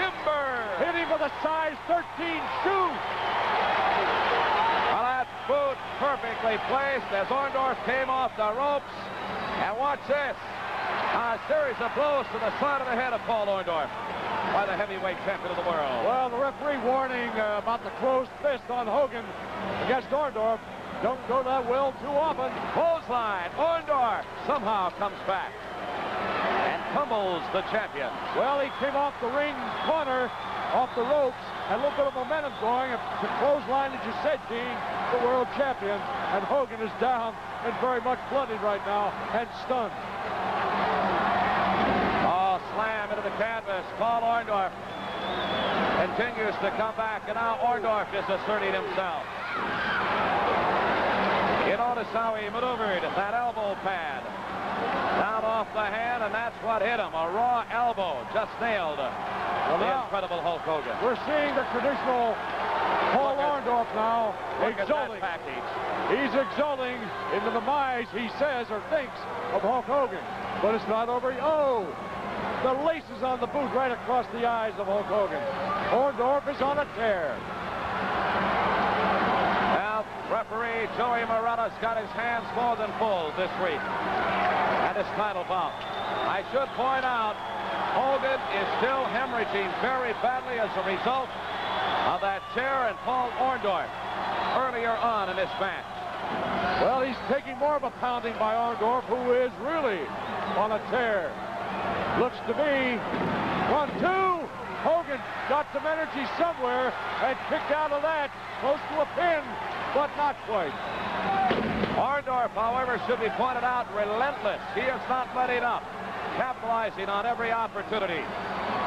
Timber. Hit him with a size 13 shoe. Well, that boot perfectly placed as Orndorff came off the ropes. And watch this. A series of blows to the side of the head of Paul Orndorff by the heavyweight champion of the world. Well, the referee warning uh, about the closed fist on Hogan against Orndorff. Don't go that well too often. Clothesline. Orndorff somehow comes back and tumbles the champion. Well, he came off the ring corner off the ropes, and a little bit of momentum going. The clothesline, as you said, Gene, the world champion, and Hogan is down and very much bloodied right now and stunned. Oh, slam into the canvas. Paul Orndorff continues to come back, and now Orndorff is asserting himself. You notice how he maneuvered that elbow pad down off the hand, and that's what hit him. A raw elbow just nailed well, the incredible Hulk Hogan. We're seeing the traditional Paul Orndorff now exulting. At. He's exulting in the demise, he says or thinks, of Hulk Hogan. But it's not over. Oh, the laces on the boot right across the eyes of Hulk Hogan. Orndorff is on a tear. Now, referee Joey Marella's got his hands more than full this week at his title bout. I should point out, Hogan is still hemorrhaging very badly as a result of that chair and Paul Orndorff earlier on in this match. Well, he's taking more of a pounding by Orndorff, who is really on a tear. Looks to be one, two. Hogan got some energy somewhere and kicked out of that, close to a pin, but not quite. Orndorff, however, should be pointed out, relentless. He is not letting up, capitalizing on every opportunity.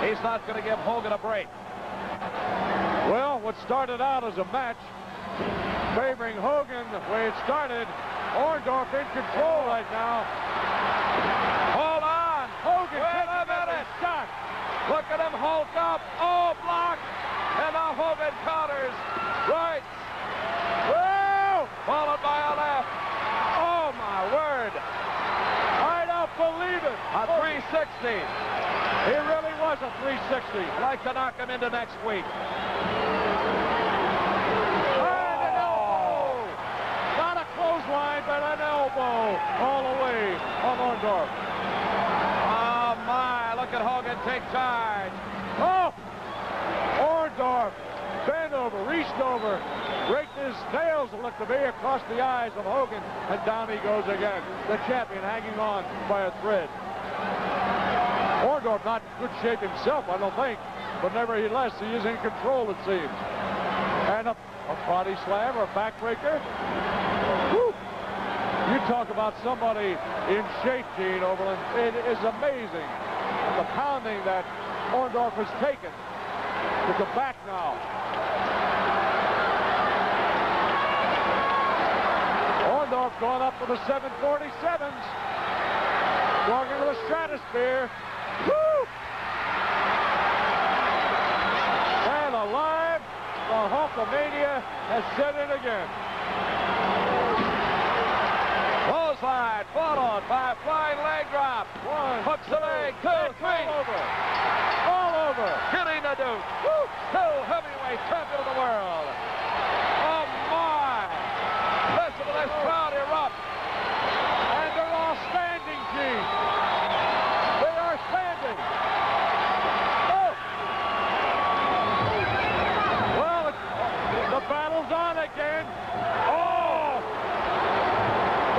He's not going to give Hogan a break. Well, what started out as a match favoring Hogan the way it started. Orndorff in control right now. Hold on. Hogan Wait a minute. shot. Look at him Hulk up. Oh, block. And now Hogan counters. Right. Whoa! Followed by a left. Oh, my word. I don't believe it. A 360. He really was a 360. I'd like to knock him into next week. And an elbow. Not a clothesline, but an elbow all the way on Orndorff. Look at Hogan take charge. Oh! Orndorff bent over, reached over, raked his nails, it looked to be, across the eyes of Hogan, and down he goes again. The champion hanging on by a thread. Orndorff not in good shape himself, I don't think, but nevertheless, he is in control, it seems. And a, a body slam or a backbreaker. You talk about somebody in shape, Gene Okerlund. It is amazing the pounding that Orndorff has taken to the back now. Orndorff going up with the 747s. Going into the stratosphere. Woo! And alive, the Hulkamania has set in again. Clothesline followed by a flying leg drop. One, Hooks the leg. Two, three. all over. All over. Killing the Duke. Woo! Two heavyweight champion of the world. Oh, my. Listen to this crowd erupt. And they're all standing, Gene. They are standing. Oh! Well, the, the battle's on again. Oh!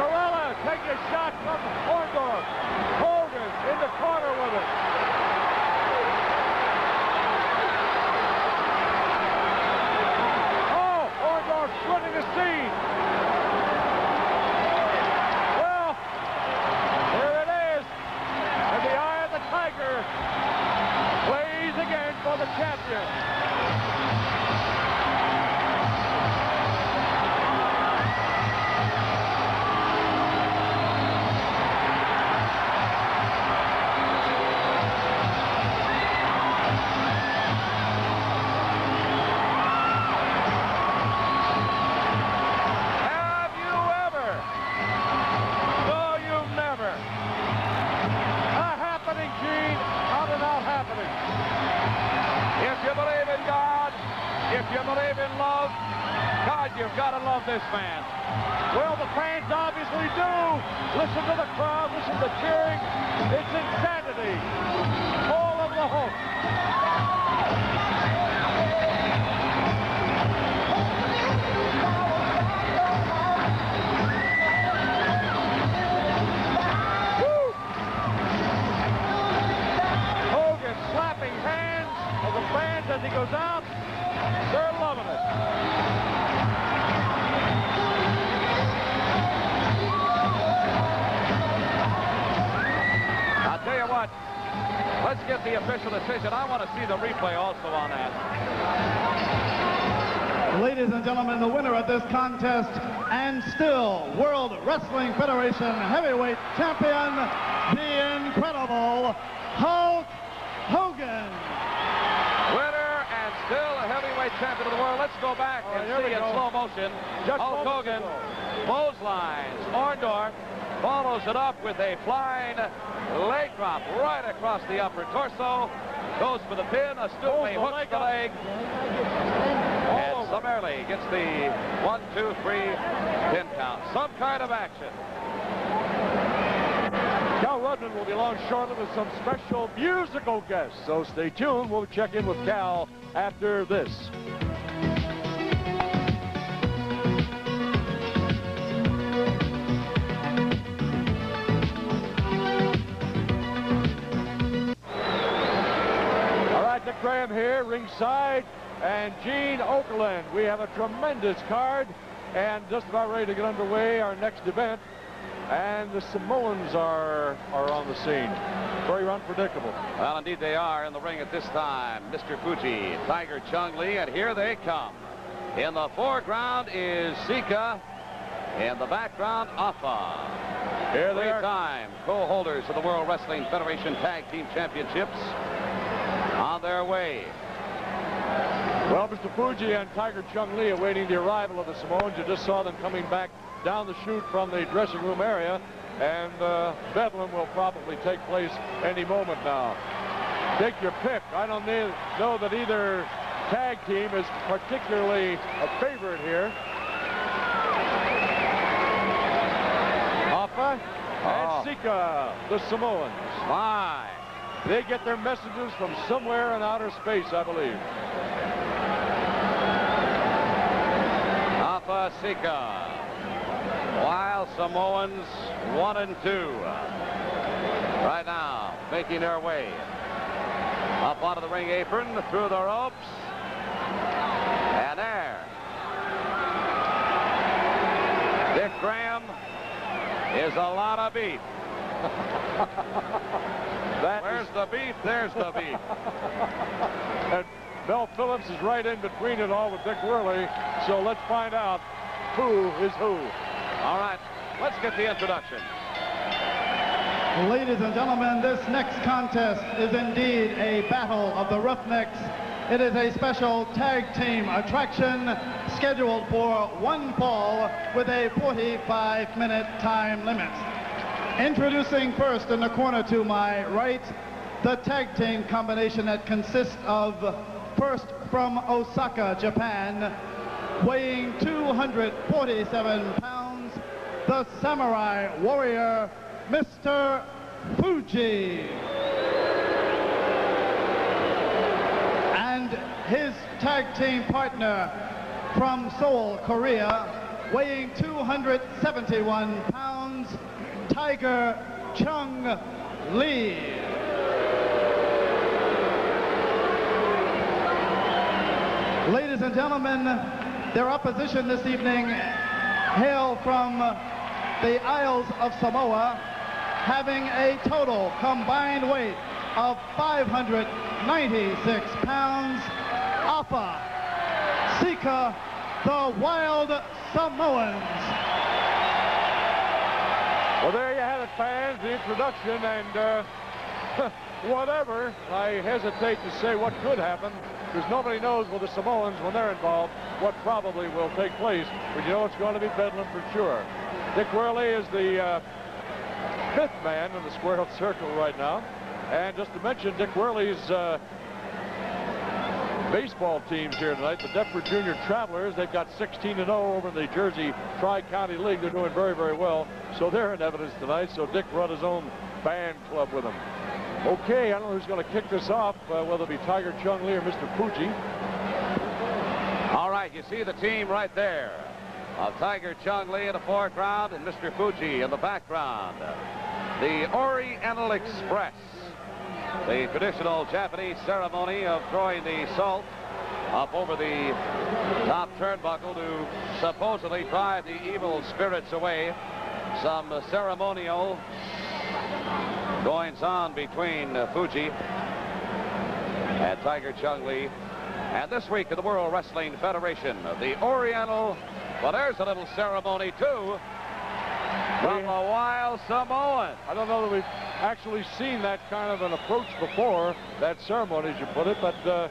Marella taking a shot from Orndorff. Hogan in the corner with it. Oh, Orndorff splitting the scene. Well, there it is. And the eye of the tiger plays again for the champion. This contest and still World Wrestling Federation Heavyweight Champion, the incredible Hulk Hogan. Winner and still a heavyweight champion of the world. Let's go back All right, and here we see in slow motion. Just Hulk moments Hogan ago. clotheslines Orndorff, follows it up with a flying leg drop right across the upper torso. Goes for the pin. A Oh, the hooks the up. leg. Summarily gets the one, two, three pin count. Some kind of action. Cal Rudman will be along shortly with some special musical guests. So stay tuned. We'll check in with Cal after this. All right, Dick Graham here, ringside, and Gene Okerlund. We have a tremendous card, and just about ready to get underway our next event. And the Samoans are are on the scene. Very unpredictable. Well, indeed they are in the ring at this time. Mr. Fuji, Tiger Chung Lee, and here they come. In the foreground is Sika. In the background, Afa. Here they are. Three-time co-holders of the World Wrestling Federation Tag Team Championships on their way. Well, Mr. Fuji and Tiger Chung Lee awaiting the arrival of the Samoans. You just saw them coming back down the chute from the dressing room area, and uh, Bedlam will probably take place any moment now. Take your pick. I don't know that either tag team is particularly a favorite here. Afa Oh. and Sika, the Samoans. My. They get their messages from somewhere in outer space, I believe. Afa Sika. While Samoans one and two. Right now, making their way up onto the ring apron, through the ropes. And there. Dick Graham is a lot of beef. That Where's the beef? There's the beef. And Mel Phillips is right in between it all with Dick Woehrle. So let's find out who is who. All right, let's get the introduction. Ladies and gentlemen, this next contest is indeed a battle of the Roughnecks. It is a special tag team attraction scheduled for one fall with a 45-minute time limit. Introducing first in the corner to my right, the tag team combination that consists of first from Osaka, Japan, weighing 247 pounds, the Samurai Warrior, Mr. Fuji. And his tag team partner from Seoul, Korea, weighing 271 pounds, Tiger Chung Lee. Ladies and gentlemen, their opposition this evening hail from the Isles of Samoa, having a total combined weight of 596 pounds. Afa, Sika, the Wild Samoans. Well, there you have it, fans, the introduction, and uh, whatever, I hesitate to say what could happen, because nobody knows with the Samoans, when they're involved, what probably will take place, but you know it's going to be Bedlam for sure. Dick Woehrle is the uh, fifth man in the squared circle right now, and just to mention Dick Woehrle's uh, baseball teams here tonight. The Deptford Junior Travelers, they've got 16-0 over in the Jersey Tri-County League. They're doing very, very well. So they're in evidence tonight. So Dick brought his own band club with him. Okay, I don't know who's going to kick this off, uh, whether it be Tiger Chung Lee or Mr. Fuji. All right, you see the team right there of Tiger Chung Lee in the foreground and Mr. Fuji in the background. The Oriental Express. the traditional Japanese ceremony of throwing the salt up over the top turnbuckle to supposedly drive the evil spirits away. Some ceremonial goings on between uh, Fuji and Tiger Chung Lee. And this week in the World Wrestling Federation, the Oriental, well, there's a little ceremony too from a wild Samoan. I don't know that we've actually seen that kind of an approach before, that ceremony, as you put it, but uh,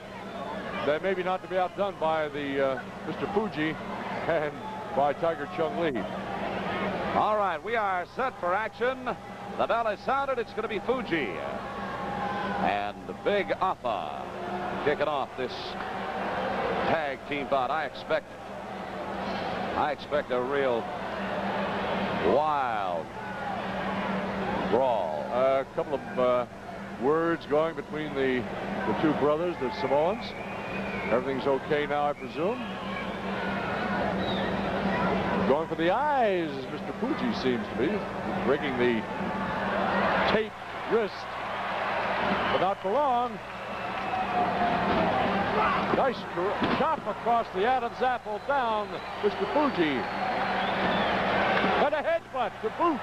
that maybe not to be outdone by the uh, Mr. Fuji and by Tiger Chung Lee. All right, we are set for action. The bell is sounded. It's going to be Fuji. And the Big Afa kicking off this tag team bout. I expect, I expect a real wild brawl. A couple of uh, words going between the, the two brothers, the Samoans. Everything's okay now, I presume. Going for the eyes, Mr. Fuji seems to be. Breaking the tape wrist, but not for long. Nice chop across the Adam's apple down, Mr. Fuji. And a headbutt to boot.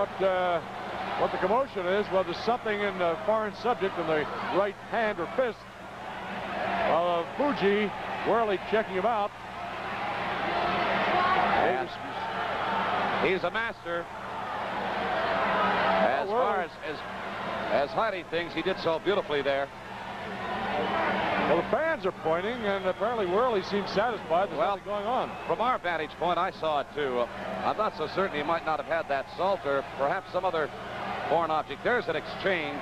What, uh, what the commotion is, well, there's something in the foreign subject in the right hand or fist. Uh, Fuji, Woehrle checking him out. And he's a master. As oh, well, far as, as, as hiding things, he did so beautifully there. Well, the fans are pointing, and apparently Woehrle seems satisfied. There's Well- going on. From our vantage point, I saw it too. I'm not so certain he might not have had that salt or perhaps some other foreign object. There's an exchange,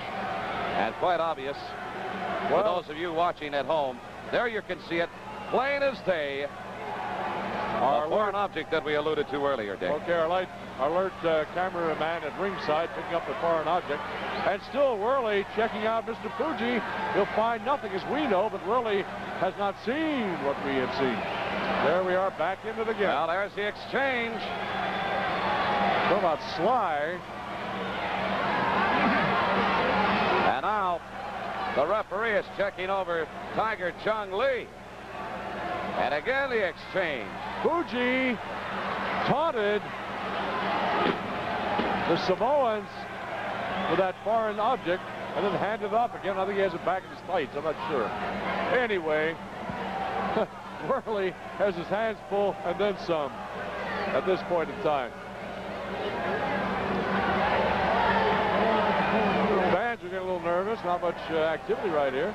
and quite obvious. For Well- those of you watching at home, there you can see it, plain as day. Our a foreign object that we alluded to earlier, Dick. Okay, our light, alert uh, cameraman at ringside picking up the foreign object. And still Woehrle checking out Mr. Fuji. He'll find nothing as we know, but Woehrle has not seen what we have seen. There we are back into the again. Well, there's the exchange. Talk about Sly. And now the referee is checking over Tiger Chung Lee. And again the exchange. Fuji taunted the Samoans with that foreign object and then handed it up again. I think he has it back in his tights. I'm not sure. Anyway, Woehrle has his hands full and then some at this point in time. Fans are getting a little nervous. Not much uh, activity right here.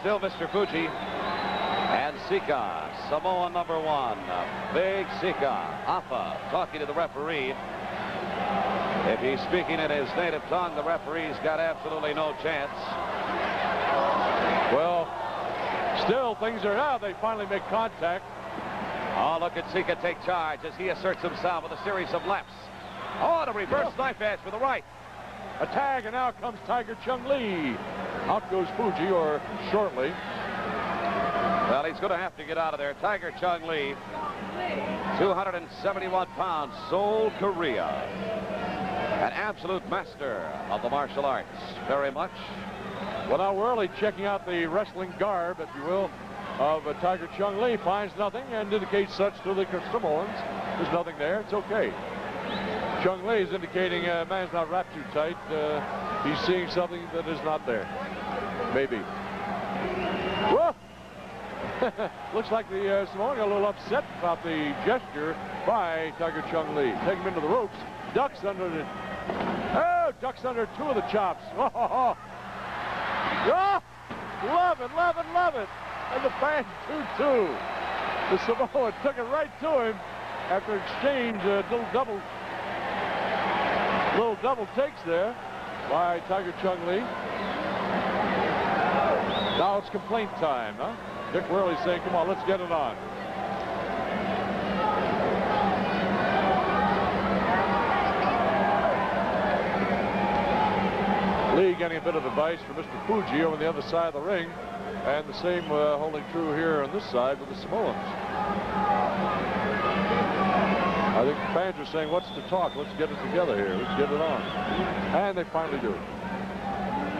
Still Mr. Fuji and Sika, Samoa number one, Big Sika. Afa talking to the referee. If he's speaking in his native tongue, the referee's got absolutely no chance. Well, still things are out. They finally make contact. Oh, look at Sika take charge as he asserts himself with a series of leaps. Oh, and a reverse knife edge for the right. A tag, and now comes Tiger Chung Lee. Out goes Fuji, or shortly. Well, he's going to have to get out of there. Tiger Chung Lee, 271 pounds, Seoul, Korea. An absolute master of the martial arts, very much. Well, now Woehrle checking out the wrestling garb, if you will, of uh, Tiger Chung Lee. Finds nothing and indicates such to the Samoans. There's nothing there. It's okay. Chung Lee is indicating uh, man's not wrapped too tight. Uh, he's seeing something that is not there. Maybe. Whoa! Looks like the uh, Samoan a little upset about the gesture by Tiger Chung Lee. Take him into the ropes. Ducks under the... Oh, ducks under two of the chops. Oh, oh, love it, love it, love it. And the fans do too. The Samoan took it right to him after exchange a little double little double takes there by Tiger Chung Lee. Now it's complaint time, huh? Dick Woehrle saying, come on, let's get it on. Lee getting a bit of advice from Mr. Fuji over the other side of the ring. And the same uh, holding true here on this side with the Samoans. I think the fans are saying, what's the talk? Let's get it together here. Let's get it on. And they finally do.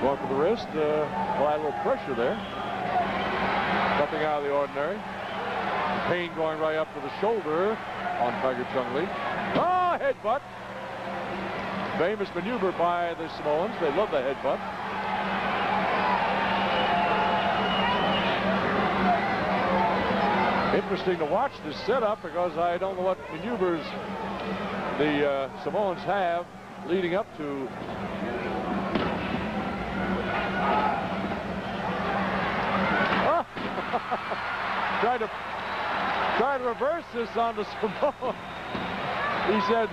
Going for the wrist. Uh, apply a little pressure there. Nothing out of the ordinary. Pain going right up to the shoulder on Tiger Chung Lee. Oh, headbutt. Famous maneuver by the Samoans. They love the headbutt. Interesting to watch this setup because I don't know what maneuvers the uh, Samoans have leading up to Oh. Trying to try to reverse this on the Samoan. He said,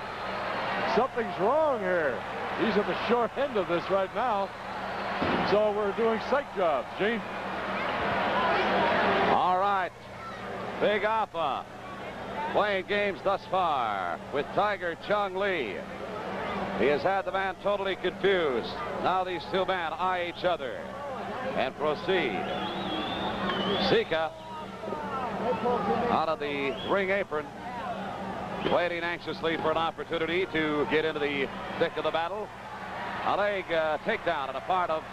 something's wrong here. He's at the short end of this right now. So we're doing psych jobs, Gene. All right. Big Afa playing games thus far with Tiger Chung Lee. He has had the man totally confused. Now these two men eye each other and proceed. Sika out of the ring apron, waiting anxiously for an opportunity to get into the thick of the battle. A leg uh, takedown and a part of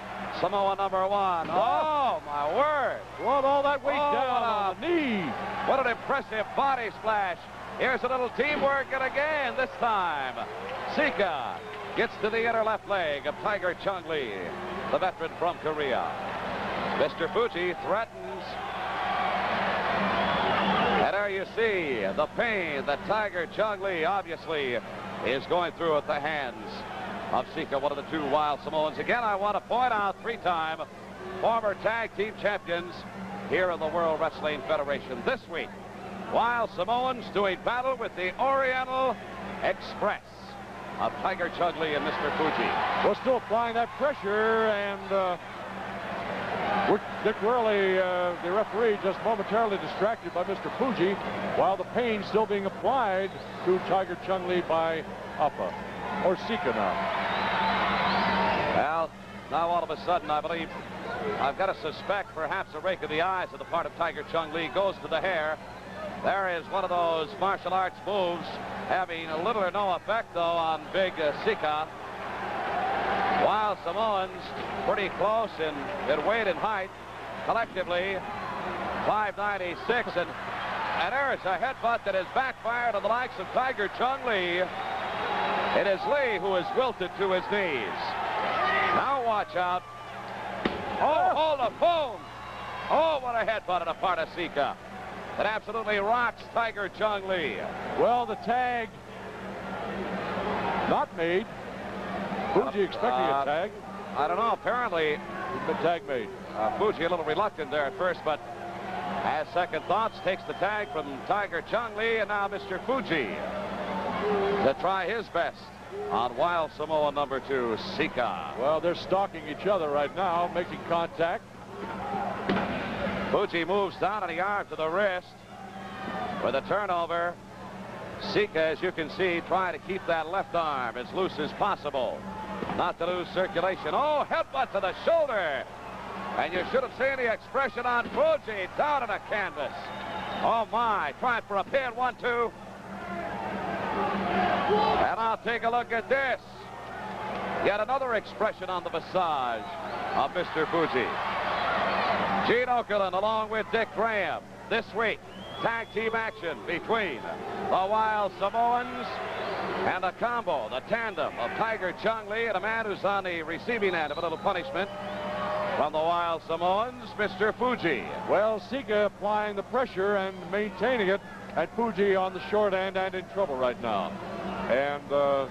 Samoa number one. Oh, my word. What all that weight Oh, down on the knee. What an impressive body splash. Here's a little teamwork, and again, this time, Sika gets to the inner left leg of Tiger Chung Lee, the veteran from Korea. Mr. Fuji threatens. And there you see the pain that Tiger Chung Lee obviously is going through at the hands of Sika, one of the two wild Samoans. Again, I want to point out three-time former tag team champions here in the World Wrestling Federation this week. Wild Samoans doing battle with the Oriental Express of Tiger Chung Lee and Mr. Fuji. We're still applying that pressure, and uh, we're- Dick Woehrle, uh, the referee, just momentarily distracted by Mr. Fuji, while the pain still being applied to Tiger Chung Lee by Afa, or Sika now. Well, now all of a sudden, I believe I've got to suspect perhaps a rake of the eyes on the part of Tiger Chung Lee goes to the hair. There is one of those martial arts moves having little or no effect, though, on Big uh, Sika. While Samoans pretty close in, in weight and height, collectively 596, and, and there is a headbutt that has backfired on the likes of Tiger Chung Lee. It is Lee who is wilted to his knees. Now watch out. Oh, hold the phone. Oh, what a headbutt on the part of Sika. It absolutely rocks Tiger Chung Lee. Well, the tag not made. Fuji expecting Uh, a tag. I don't know. Apparently, The tag made. uh, Fuji a little reluctant there at first, but has second thoughts, takes the tag from Tiger Chung Lee, and now Mr. Fuji to try his best on Wild Samoa number two, Sika. Well, they're stalking each other right now, making contact. Fuji moves down on the arm to the wrist with a turnover. Sika, as you can see, trying to keep that left arm as loose as possible. Not to lose circulation. Oh, headbutt to the shoulder. And you should have seen the expression on Fuji down on the canvas. Oh, my. Trying for a pin. One, two. And I'll take a look at this. Yet another expression on the visage of Mr. Fuji. Gene Okerlund along with Dick Graham this week. Tag team action between the Wild Samoans and a combo, the tandem of Tiger Chung Lee and a man who's on the receiving end of a little punishment from the Wild Samoans, Mr. Fuji. Well, Sika applying the pressure and maintaining it, and Fuji on the short end and in trouble right now. And uh,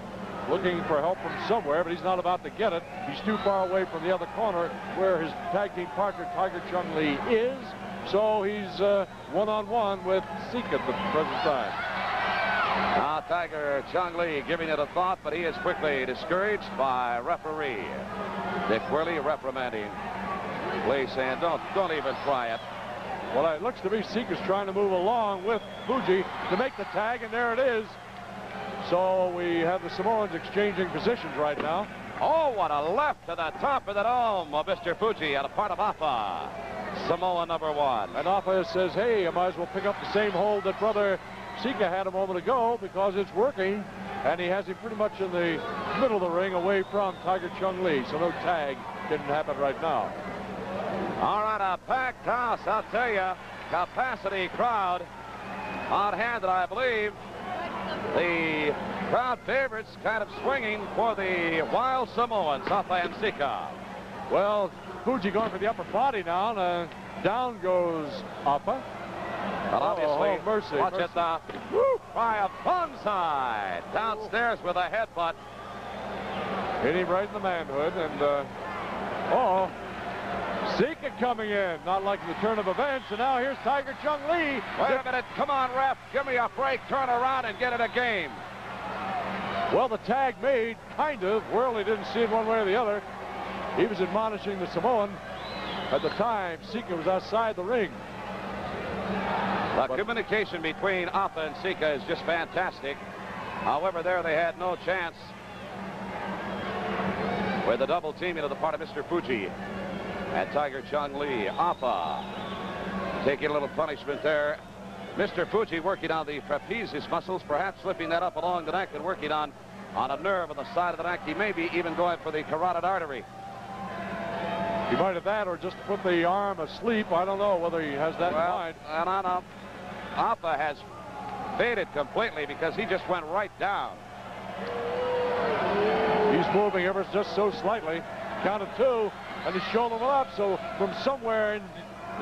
looking for help from somewhere, but he's not about to get it. He's too far away from the other corner where his tag team partner, Tiger Chung Lee, is. So he's uh, one-on-one with Sika at the present time. Now Tiger Chung Lee giving it a thought, but he is quickly discouraged by referee Dick Woehrle reprimanding Lee saying, don't, don't even try it. Well, it looks to me Sika's trying to move along with Fuji to make the tag, and there it is. So we have the Samoans exchanging positions right now. Oh, what a left to the top of the dome of Mr. Fuji at a part of Afa. Samoa number one. And Afa says, hey, I might as well pick up the same hold that brother Sika had a moment ago because it's working. And he has him pretty much in the middle of the ring away from Tiger Chung Lee. So no tag didn't happen right now. All right, a packed house, I'll tell you. Capacity crowd on hand, and I believe the crowd favorites kind of swinging for the Wild Samoans, Afa and Sika. Well, Fuji going for the upper body now, and uh, down goes Afa. But obviously, oh, mercy, watch mercy. it the woo, cry of banzai downstairs with a headbutt. Hit him right in the manhood, and uh, oh, Sika coming in, not liking the turn of events, and now here's Tiger Chung Lee. Wait a minute, come on, ref, give me a break, turn around and get it a game. Well, the tag made, kind of. Woehrle didn't see it one way or the other. He was admonishing the Samoan. At the time, Sika was outside the ring. The But- communication between Afa and Sika is just fantastic. However, there they had no chance with the double teaming of the part of Mr. Fuji and Tiger Chung Lee. Afa taking a little punishment there. Mr. Fuji working on the trapezius muscles, perhaps slipping that up along the neck and working on, on a nerve on the side of the neck. He may be even going for the carotid artery. He might have that or just put the arm asleep. I don't know whether he has that in Well, mind. and on a, Afa has faded completely because he just went right down. He's moving ever just so slightly. Count of two, and his shoulder went up. So from somewhere in,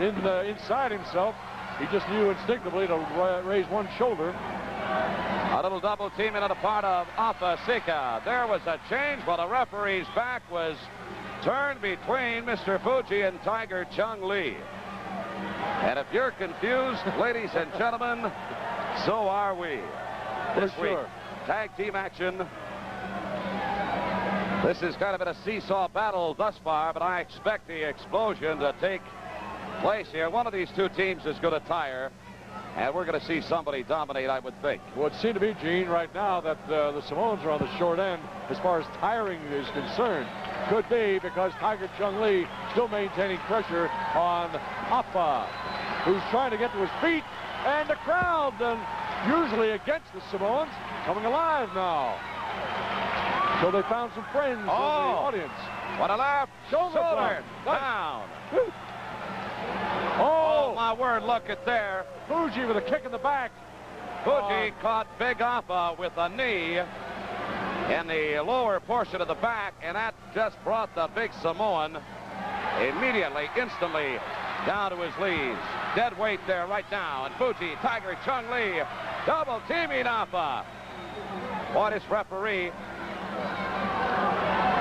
in uh, inside himself, he just knew instinctively to raise one shoulder. A little double teaming on the part of Afa Sika. There was a change, but the referee's back was turned between Mr. Fuji and Tiger Chung Lee. And if you're confused, ladies and gentlemen, so are we. This For week, tag team action. This has kind of been a seesaw battle thus far, but I expect the explosion to take place here. One of these two teams is going to tire, and we're going to see somebody dominate, I would think. Well, it seemed to be, Gene, right now that uh, the Samoans are on the short end as far as tiring is concerned. Could be because Tiger Chung Lee still maintaining pressure on Afa, who's trying to get to his feet, and the crowd, and usually against the Samoans, coming alive now. So they found some friends in the Oh. audience. What a left Shoulder shoulder down. Oh, Oh, my word, look at there. Fuji with a kick in the back. Fuji caught Big Afa with a knee in the lower portion of the back, and that just brought the big Samoan immediately, instantly down to his knees. Dead weight there right now. And Fuji, Tiger Chung Lee, double teaming Afa. What is referee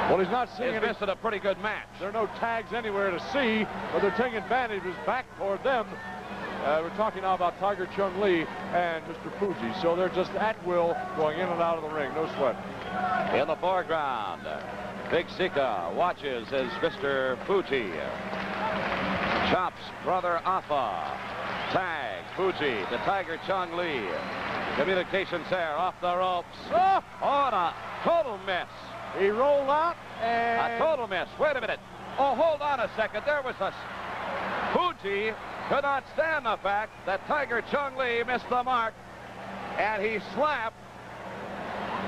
Well, he's not seeing is any missing a pretty good match. There are no tags anywhere to see, but they're taking advantage of his back toward them. Uh, we're talking now about Tiger Chung Lee and Mr. Fuji. So they're just at will going in and out of the ring. No sweat. In the foreground, Big Sika watches as Mr. Fuji chops brother Afa. Tag Fuji the Tiger Chung Lee. Communications there off the ropes. Oh, and a total miss. he rolled out and A total miss. Wait a minute. Oh, hold on a second. There was a... Fuji could not stand the fact that Tiger Chung Lee missed the mark, and he slapped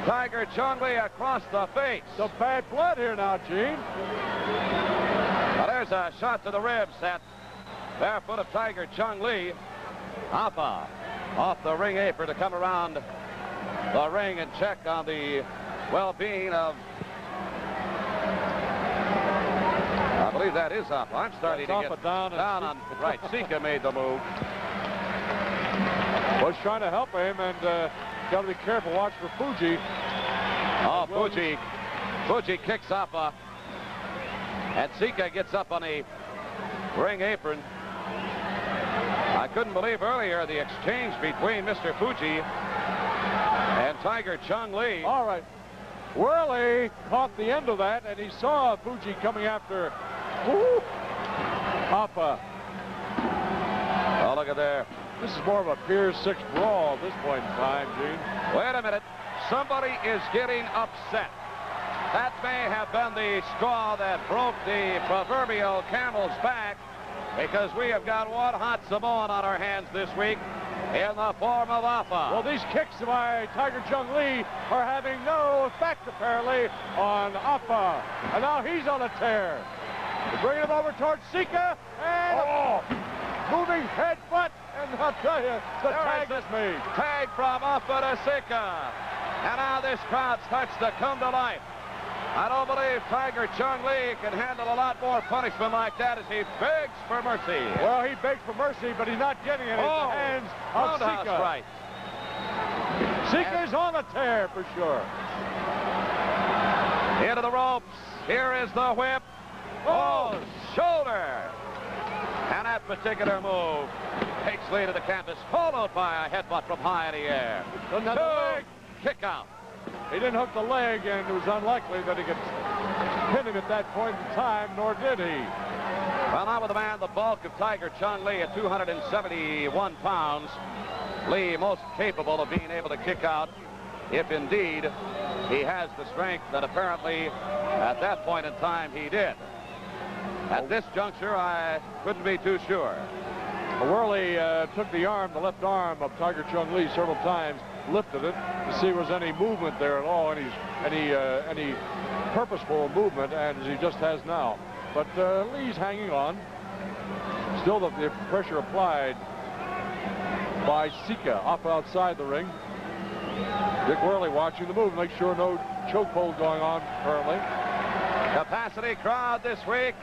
Tiger Chung Lee across the face. some bad blood here now, Gene. There's a shot to the ribs at bare foot of Tiger Chung Lee. Afa off the ring apron to come around the ring and check on the well-being of. I believe that is Afa. I'm starting That's to get down and down on right. Sika made the move. Was trying to help him and uh, got to be careful. Watch for Fuji. Oh, Fuji. Fuji kicks Afa. And Sika gets up on a ring apron. I couldn't believe earlier the exchange between Mr. Fuji and Tiger Chung Lee. All right. Woehrle caught the end of that, and he saw Fuji coming after Papa. Oh, look at there. This is more of a Pier 6 brawl at this point in time, Gene. Wait a minute. Somebody is getting upset. That may have been the straw that broke the proverbial camel's back because we have got one hot Samoan on our hands this week in the form of Afa. Well, these kicks by Tiger Chung Lee are having no effect, apparently, on Afa. And now he's on a tear. They're bringing him over towards Sika, and Oh! moving headbutt. And I'll tell you, the There tag is is made. Tag from Afa to Sika. And now this crowd starts to come to life. I don't believe Tiger Chung Lee can handle a lot more punishment like that as he begs for mercy. Well, he begs for mercy, but he's not getting it. Oh, hands of Sika. right. Sika's on a tear for sure. Into the ropes. Here is the whip. Oh, shoulder. And that particular move takes Lee to the canvas, followed by a headbutt from high in the air. Another Two, leg. Kick out. He didn't hook the leg, and it was unlikely that he could pin him at that point in time, nor did he. Well, now with the man the bulk of Tiger Chung Lee at 271 pounds, Lee most capable of being able to kick out if indeed he has the strength that apparently at that point in time he did. At this juncture, I couldn't be too sure. Woehrle uh, took the arm, the left arm of Tiger Chung Lee several times, lifted it to see if there was any movement there at all, any any uh, any purposeful movement, and he just has now. But uh, Lee's hanging on. Still the, the pressure applied by Sika up outside the ring. Dick Woehrle watching the move, make sure no chokehold going on currently. Capacity crowd this week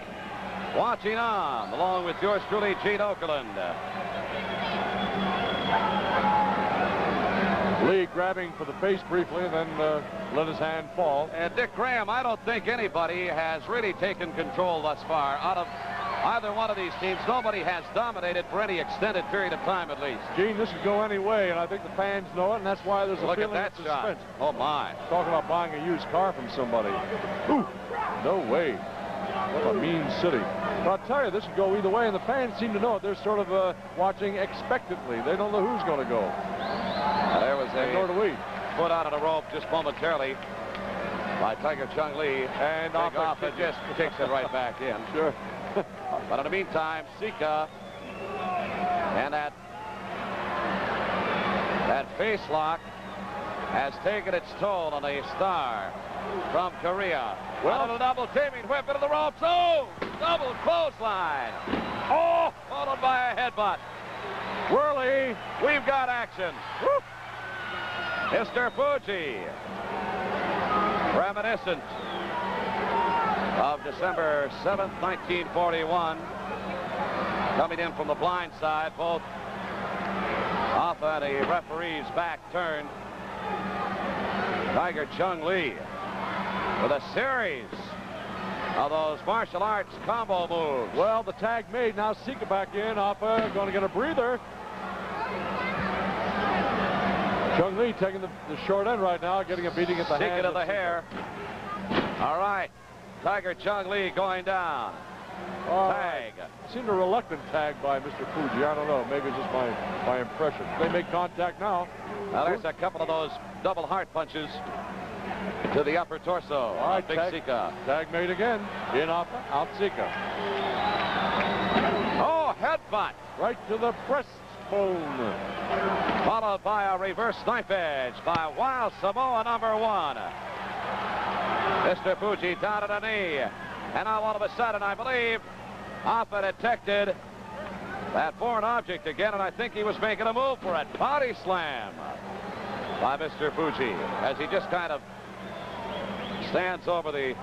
watching on, along with yours truly, Gene Okerlund. Lee grabbing for the face briefly and then uh, let his hand fall. And Dick Graham, I don't think anybody has really taken control thus far. Out of either one of these teams, nobody has dominated for any extended period of time at least. Gene, this could go any way, and I think the fans know it, and that's why there's a Look at that of shot. Oh, my. Talking about buying a used car from somebody. Ooh, no way. What a mean city. But I'll tell you, this could go either way, and the fans seem to know it. They're sort of uh, watching expectantly. They don't know who's going to go. There was And nor a do we. foot out of the rope just momentarily by Tiger Chung Lee. And off it off it just kicks it right back in. Sure. But in the meantime, Sika and that that face lock has taken its toll on a star from Korea. Well, a double teaming whip into the ropes. Oh, double clothesline. Oh, followed by a headbutt. Woehrle. We've got action. Woo. Mr. Fuji. Reminiscent of December 7th, 1941. Coming in from the blind side, both off at a referee's back turn. Tiger Chung Lee with a series of those martial arts combo moves. Well, the tag made. Now Sika back in. Afa going to get a breather. Chung Lee taking the, the short end right now, getting a beating at the Stick hand. it to the Sika. hair. All right. Tiger Chung Lee going down. All Tag. Seemed a reluctant tag by Mr. Fuji. I don't know. Maybe it's just my, my impression. They make contact now. Now there's a couple of those double heart punches to the upper torso. All right, Big tag, Sika. tag made again. In up, out Sika. Oh, headbutt. Right to the breastbone. Followed by a reverse knife edge by Wild Samoa number one. Mr. Fuji down at a knee. And now all of a sudden, I believe, Afa detected that foreign object again, and I think he was making a move for it. Body slam by Mr. Fuji as he just kind of stands over the,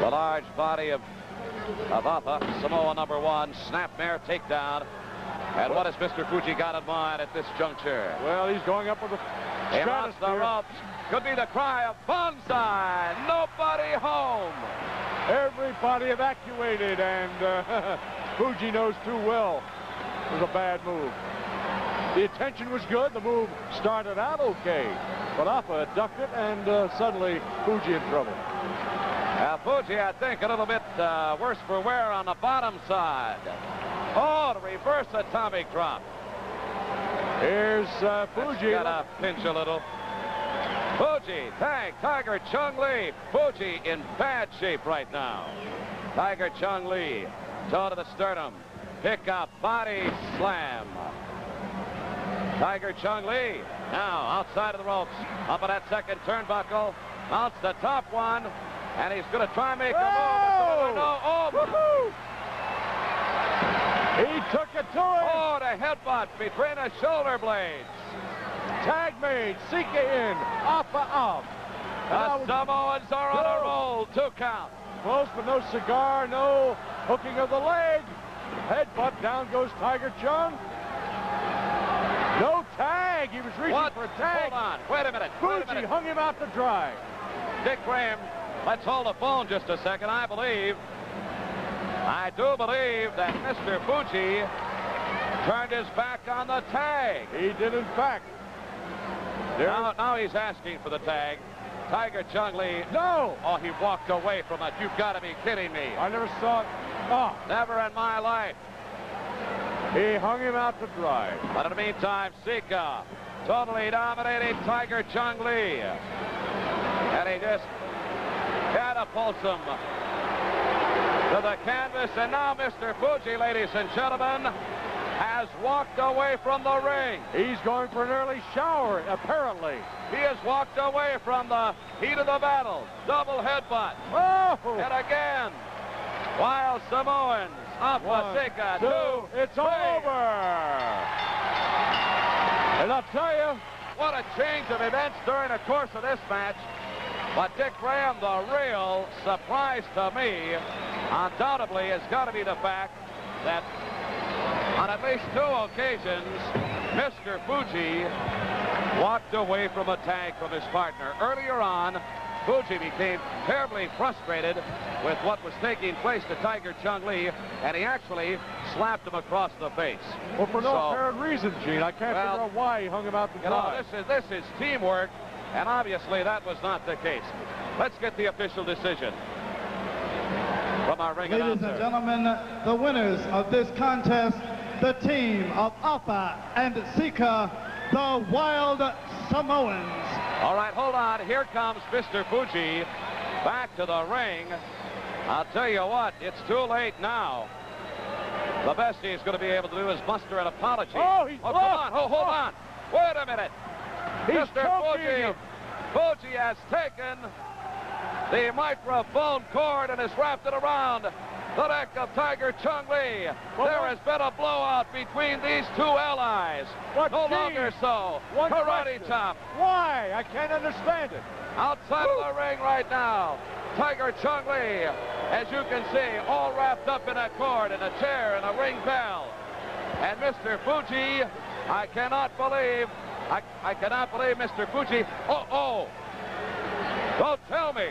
the large body of, of Afa. Samoa number one, snapmare takedown. And what has Mr. Fuji got in mind at this juncture? Well, he's going up with the He wants the ropes. Could be the cry of banzai. Nobody home. Everybody evacuated, and uh, Fuji knows too well it was a bad move. The attention was good. The move started out okay, but Afa ducked it, and uh, suddenly Fuji in trouble. Uh, Fuji, I think, a little bit uh, worse for wear on the bottom side. Oh, the reverse atomic drop. Here's uh, Fuji. Got to pinch a little. Fuji, tag, Tiger Chung Lee. Fuji in bad shape right now. Tiger Chung Lee, toe to the sternum. Pick up, body slam. Tiger Chung Lee now outside of the ropes. Up on that second turnbuckle. Mounts the top one. And he's going to try and make a move. No, oh, He took it to him. Oh, the headbutt between the shoulder blades. Tag made. Sika in. Off off. The Samoans are on a roll. Two count. Close, but no cigar, no hooking of the leg. Headbutt. Down goes Tiger Chung. Tag. He was reaching What? for a tag. Hold on. Wait a minute. Fuji minute. hung him out to dry. Dick Graham, let's hold the phone just a second. I believe, I do believe that Mr. Fuji turned his back on the tag. He did, in fact. Now, now he's asking for the tag. Tiger Chung Lee. No! Oh, he walked away from it. You've got to be kidding me. I never saw it. Oh, Never in my life. He hung him out to dry. But in the meantime, Sika totally dominating Tiger Chung Lee. And he just catapults him to the canvas. And now Mr. Fuji, ladies and gentlemen, has walked away from the ring. He's going for an early shower, apparently. He has walked away from the heat of the battle. Double headbutt. Oh! And again, while Samoans off One, a two, Two, it's three. over. And I'll tell you, What a change of events during the course of this match. But Dick Graham, the real surprise to me, undoubtedly, has got to be the fact that on at least two occasions, Mr. Fuji walked away from a tag from his partner. Earlier on, Fuji became terribly frustrated with what was taking place to Tiger Chung Lee, and he actually slapped him across the face. well, for no So- apparent reason, Gene, I can't Well, figure out why he hung him out to you know, dry. this is this is teamwork, and obviously that was not the case. Let's get the official decision from our ring Ladies and gentlemen, the winners of this contest, the team of Afa and Sika, the Wild Samoans. All right, hold on. Here comes Mr. Fuji back to the ring. I'll tell you what, it's too late now. The best he's going to be able to do is muster an apology. Oh, he's oh come on. Oh, hold Oh. on. Wait a minute. He's Mr. Fuji. Fuji has taken the microphone cord and has wrapped it around the neck of Tiger Chung Lee. Well, there has been a blowout between these two allies. What no team? longer so. One Karate question. chop. Why? I can't understand it. Outside of the ring right now, Tiger Chung Lee, as you can see, all wrapped up in a cord, in a chair, in a ring bell. And Mr. Fuji, I cannot believe, I, I cannot believe Mr. Fuji. Oh, oh, don't tell me.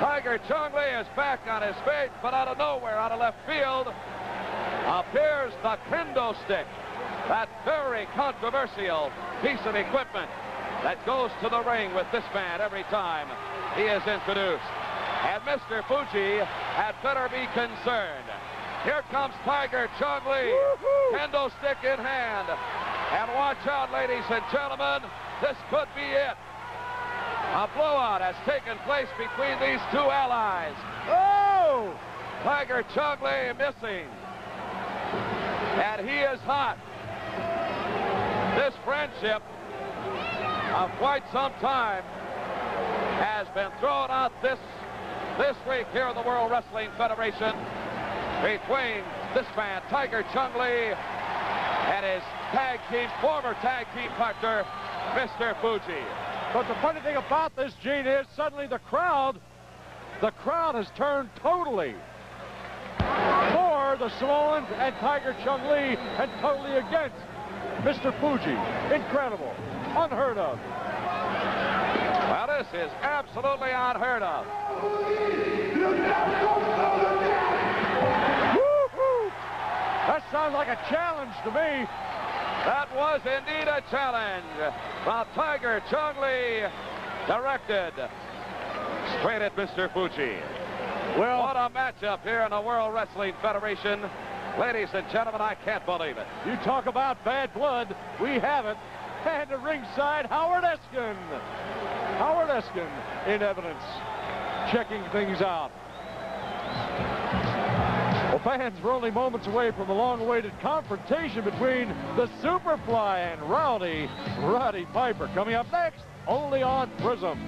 Tiger Chung Lee is back on his feet, but out of nowhere, out of left field, appears the kendo stick. That very controversial piece of equipment that goes to the ring with this man every time he is introduced. And Mr. Fuji had better be concerned. Here comes Tiger Chung Lee, kendo stick in hand. And watch out, ladies and gentlemen, this could be it. A blowout has taken place between these two allies. Oh! Tiger Chung Lee missing. And he is hot. This friendship of quite some time has been thrown out this this week here in the World Wrestling Federation between this man, Tiger Chung Lee, and his tag team, former tag team partner, Mr. Fuji. But the funny thing about this, Gene, is suddenly the crowd, the crowd has turned totally for the Samoans and Tiger Chung Lee and totally against Mr. Fuji. Incredible. Unheard of. Well, this is absolutely unheard of. That sounds like a challenge to me. That was indeed a challenge from Tiger Chung Lee, directed straight at Mr. Fuji. Well, What a matchup here in the World Wrestling Federation. Ladies and gentlemen, I can't believe it. you talk about bad blood. We have it. And the ringside, Howard Eskin. Howard Eskin in evidence, checking things out. Fans were only moments away from the long-awaited confrontation between the Superfly and Rowdy Roddy Piper. Coming up next, only on Prism.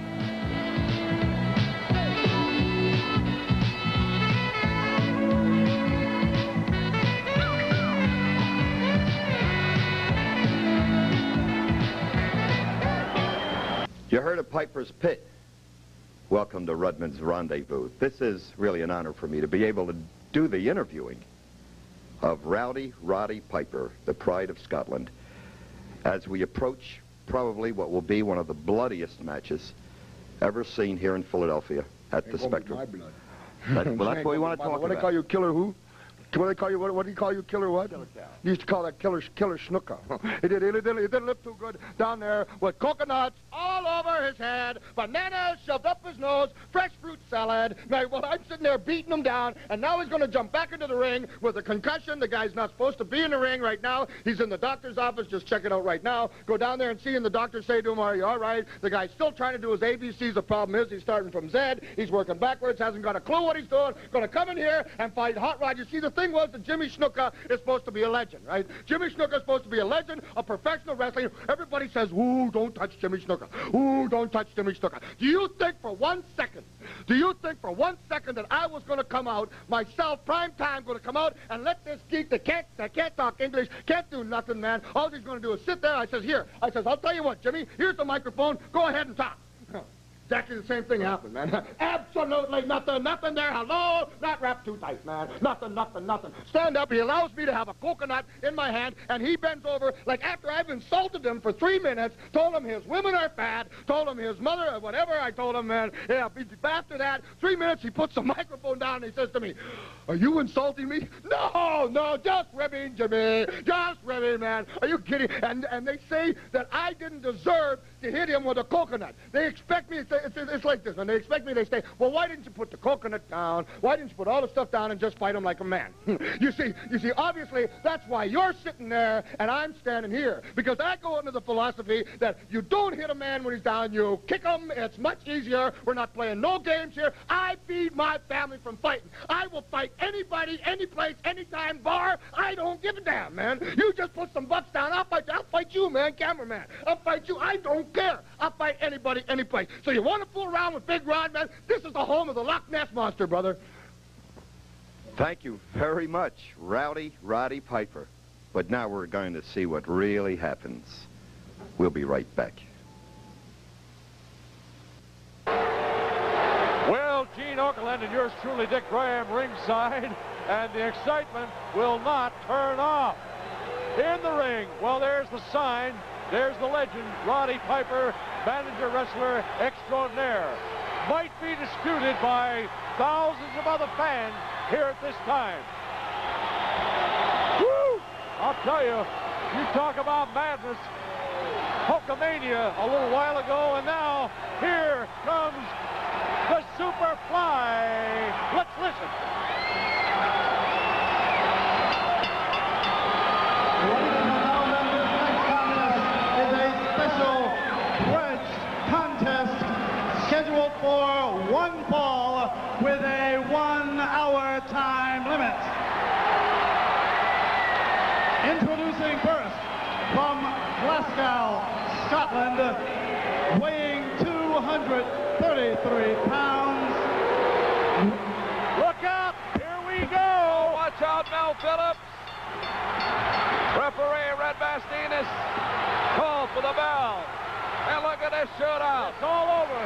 You heard of Piper's Pit. Welcome to Rudman's Rendezvous. This is really an honor for me to be able to do the interviewing of Rowdy Roddy Piper, the pride of Scotland, as we approach probably what will be one of the bloodiest matches ever seen here in Philadelphia at the Spectrum. My blood. That- well, that's what we want to talk about. What they call you, killer who? What they call you? What, what do you call you, killer what? Killer cow. Used to call that killer killer snooker. he did. He didn't. He didn't live too good down there with coconuts all over his head, bananas shoved up his nose, fresh fruit salad. Now, well, I'm sitting there beating him down, and now he's going to jump back into the ring with a concussion. The guy's not supposed to be in the ring right now. He's in the doctor's office. Just check it out right now. Go down there and see, and the doctor say to him, "Are you all right?" The guy's still trying to do his ABCs. The problem is he's starting from Z. He's working backwards. Hasn't got a clue what he's doing. Going to come in here and fight Hot Rod. You see, the thing was that Jimmy Snuka is supposed to be a legend, right? Jimmy Snuka is supposed to be a legend a professional wrestler. Everybody says, "Ooh, don't touch Jimmy Snuka. Ooh, don't touch Jimmy Snuka." Do you think for one second? Do you think for one second that I was going to come out myself, prime time, going to come out and let this geek that can't that can't talk English, can't do nothing, man? All he's going to do is sit there. I says, "Here," I says, "I'll tell you what, Jimmy. Here's the microphone. Go ahead and talk." Exactly the same thing happened, man. Absolutely nothing, nothing there. Hello, not wrapped too tight, man. Nothing, nothing, nothing. Stand up. He allows me to have a coconut in my hand, and he bends over like after I've insulted him for three minutes, told him his women are fat, told him his mother, whatever I told him, man. Yeah, after that, three minutes, he puts the microphone down and he says to me, "Are you insulting me?" No, no, just ribbing, Jimmy. Just ribbing, man. Are you kidding? And and they say that I didn't deserve to hit him with a coconut. They expect me. It's, it's, it's like this. When they expect me, they say, "Well, why didn't you put the coconut down? Why didn't you put all the stuff down and just fight him like a man?" you see, you see. Obviously, that's why you're sitting there and I'm standing here because I go into the philosophy that you don't hit a man when he's down. You kick him. It's much easier. We're not playing no games here. I feed my family from fighting. I will fight anybody, any place, anytime, bar. I don't give a damn, man. You just put some bucks down. I'll fight. I'll fight you, man, cameraman. I'll fight you. I don't care. I'll fight anybody, any place. So you want to fool around with Big Rod, man? This is the home of the Loch Ness monster, brother. Thank you very much, Rowdy Roddy Piper. But now we're going to see what really happens. We'll be right back. Well, Gene Okerlund and yours truly, Dick Graham, ringside, and the excitement will not turn off. In the ring, well, there's the sign. There's the legend, Roddy Piper, manager wrestler extraordinaire. Might be disputed by thousands of other fans here at this time. Woo! I'll tell you, you talk about madness. Hulkamania a little while ago, and now here comes the Superfly. Let's listen. Ladies and gentlemen, this next contest is a special grudge contest scheduled for one fall with a one-hour time limit. Introducing first from Glasgow, Scotland, weighing 233 pounds, Look out! Here we go! Watch out, Mel Phillips. Referee Red Bastinas called for the bell. And look at this shootout. It's all over.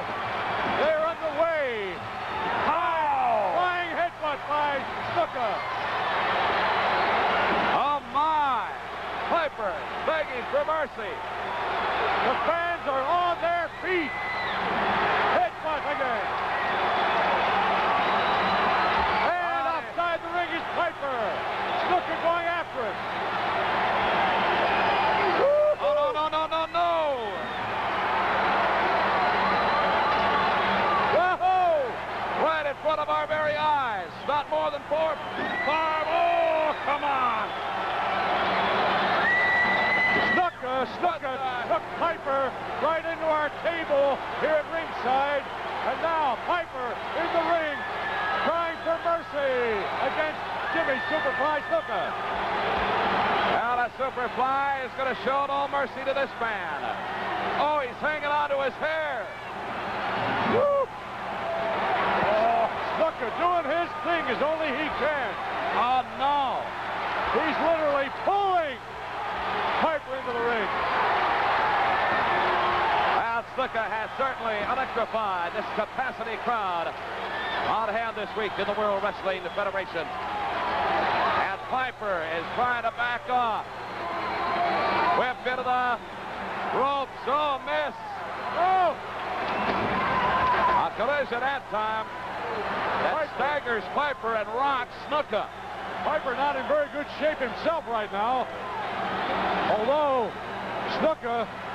They're underway. High flying headbutt by Snuka. Oh, my. Piper begging for mercy. The fans are on their feet. Headbutt again. And outside the ring is Piper. Snuka going after it. Oh, no, no, no, no, no. Whoa! Right in front of our very eyes. Not more than four, five. Come on. Snuka Snuka took Piper right into our table here at ringside. And now Piper in the ring trying for mercy against Jimmy Superfly Snuka. Now the Superfly is going to show no mercy to this man. Oh, he's hanging on to his hair. Woo! Oh, doing his thing as only he can. Oh, no. He's literally pulling Piper into the ring. Snuka has certainly electrified this capacity crowd on hand this week in the World Wrestling Federation. And Piper is trying to back off. Whip into the ropes. Oh, miss. Oh! A collision that time. That staggers Piper and rocks Snuka. Piper not in very good shape himself right now. Although Snuka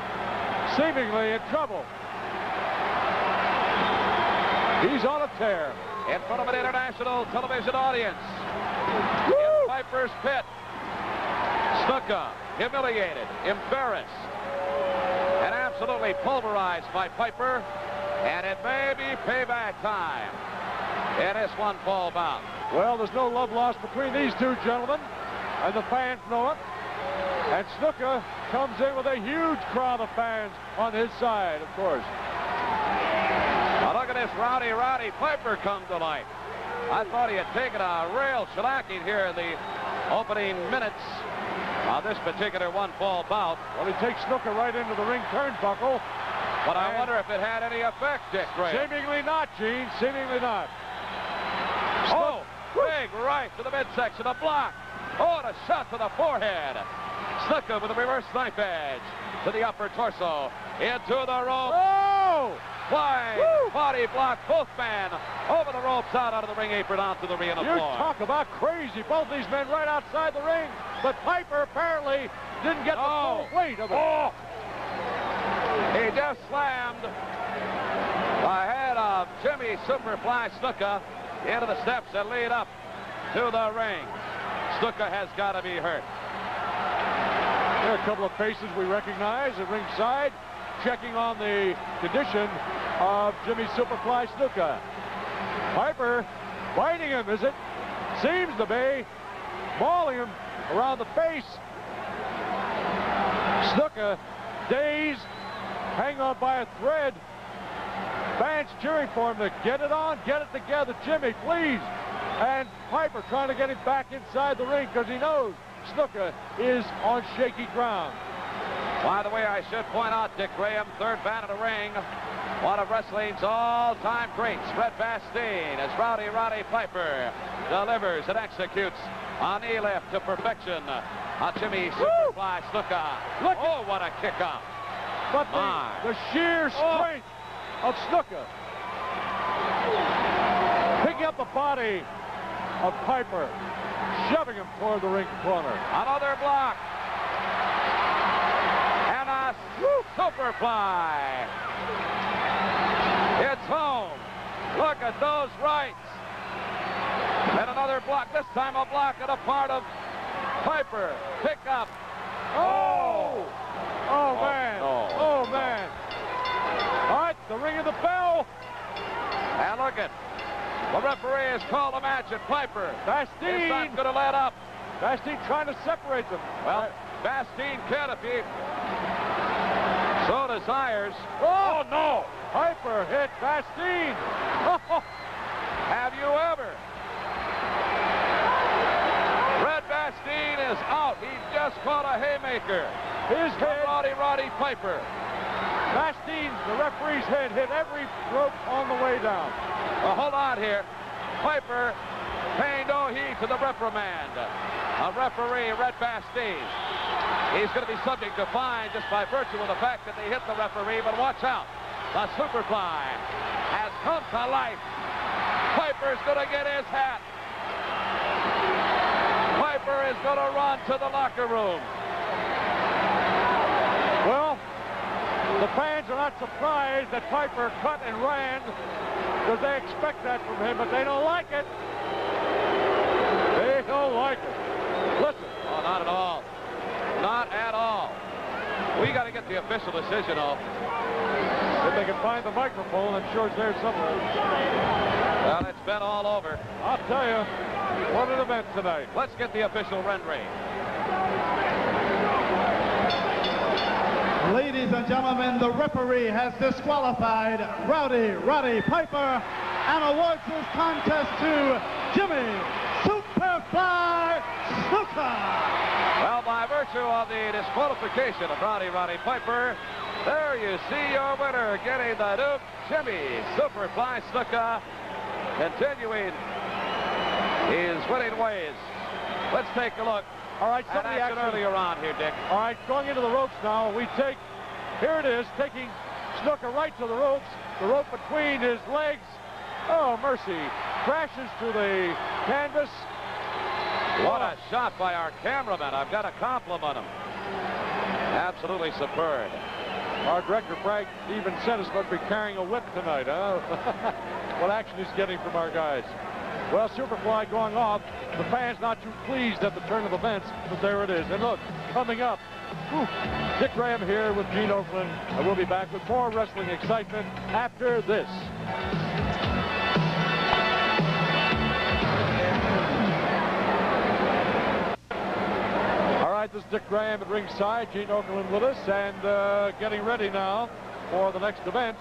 seemingly in trouble. He's on a tear. in front of an international television audience. In Piper's pit. Snuka, humiliated, embarrassed, and absolutely pulverized by Piper. And it may be payback time in this one fall bout. Well, there's no love lost between these two gentlemen, and the fans know it. And Snuka comes in with a huge crowd of fans on his side, of course. Now look at this rowdy, rowdy Piper come to life. I thought he had taken a real shellacking here in the opening minutes of this particular one-fall bout. Well, he takes Snuka right into the ring turnbuckle. But I wonder if it had any effect, Dick. Seemingly not, Gene. Seemingly not. Oh, big right to the midsection, a block. Oh, and a shot to the forehead. Snuka with a reverse knife edge to the upper torso. Into the rope. Oh! Flying Woo! body block. Both men over the ropes, out onto the ring apron, onto the ring on the You floor. talk about crazy. Both these men right outside the ring. But Piper apparently didn't get the Oh. full weight of it. Oh! He just slammed the head of Jimmy Superfly Snuka into the steps that lead up to the ring. Snuka has got to be hurt. There are a couple of faces we recognize at ringside, checking on the condition of Jimmy Superfly Snuka. Piper biting him, is it? Seems to be. Mauling him around the face. Snuka, dazed, hang on by a thread. Fans cheering for him to get it on, get it together. Jimmy, please. And Piper trying to get him back inside the ring because he knows Snuka is on shaky ground. By the way, I should point out Dick Graham, third man in the ring. One of wrestling's all-time greats, Fred Bastien, as Rowdy Roddy Piper delivers and executes a knee lift to perfection on Jimmy Superfly Snuka. Look oh, what a kick out. But the, the sheer Oh. strength of Snuka picking up the body of Piper, shoving him toward the ring corner. Another block. And a superfly. It's home. Look at those rights. And another block. This time a block at a part of Piper. Pick up. Oh! Oh, Oh, man. Oh, no. Oh, man. All right, the ring of the bell. And look at the referee has called a match at Piper. Bastien. not going to let up. Bastien trying to separate them. Well, Bastien can if he so desires. Oh, oh no. Piper hit Bastien. Have you ever? Red Bastien is out. He just caught a haymaker. His head, Rowdy Roddy Piper. Bastien, the referee's head hit every rope on the way down. Well, hold on here. Piper paying no heed to the reprimand A referee Red Bastien. He's going to be subject to fine just by virtue of the fact that they hit the referee, but watch out. The Superfly has come to life. Piper's going to get his hat. Piper is going to run to the locker room. Well, the fans are not surprised that Piper cut and ran because they expect that from him, but they don't like it. They don't like it. Listen. Oh, not at all. Not at all. We got to get the official decision off. If they can find the microphone, I'm sure it's there somewhere. Well, it's been all over. I'll tell you, what an event tonight. Let's get the official rendering. Ladies and gentlemen, the referee has disqualified Rowdy Roddy Piper and awards this contest to Jimmy Superfly Snuka. Well, by virtue of the disqualification of Rowdy Roddy Piper, there you see your winner getting the Duke Jimmy Superfly Snuka, continuing his winning ways. Let's take a look All right, at somebody action actually, earlier on here, Dick. All right, going into the ropes now. We take, here it is, taking Snuka right to the ropes. The rope between his legs. Oh, mercy. Crashes to the canvas. What a shot by our cameraman. I've got to compliment him. Absolutely superb. Our director, Frank, even said us must be carrying a whip tonight, huh? what action he's getting from our guys. Well, Superfly going off. The fans not too pleased at the turn of events, but there it is. And look, coming up, Dick Graham here with Gene Okerlund. I will be back with more wrestling excitement after this. All right, this is Dick Graham at ringside. Gene Okerlund with us and uh, getting ready now for the next event.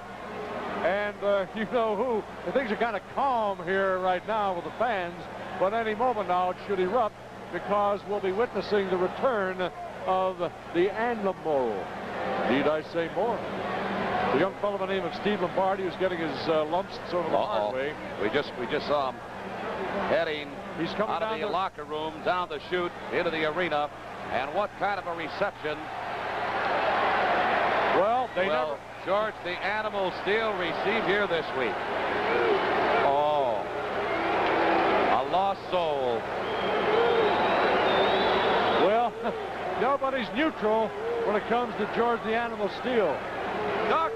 And uh, you know who? Things are kind of calm here right now with the fans, but any moment now it should erupt because we'll be witnessing the return of the animal. Need I say more? The young fellow by the name of Steve Lombardi who's getting his uh, lumps sort of the hard Uh-oh. way. We just we just saw him heading He's coming out of down the the- locker room, down the chute, into the arena. And what kind of a reception Well, they will never. George the Animal Steele receive here this week? Oh, a lost soul. Well, nobody's neutral when it comes to George the Animal Steele. Duck.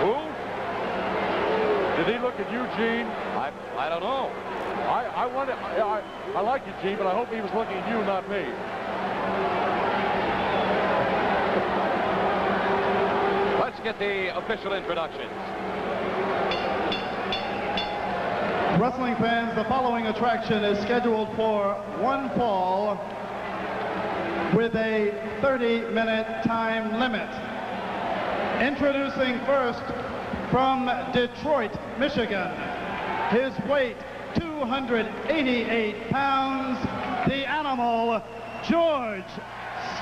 Who? Did he look at Eugene? I I don't know. I, I wanted, I, I, I like you, Gene, but I hope he was looking at you, not me. Let's get the official introductions. Wrestling fans, the following attraction is scheduled for one fall with a 30-minute time limit. Introducing first from Detroit, Michigan, his weight 288 pounds, the animal George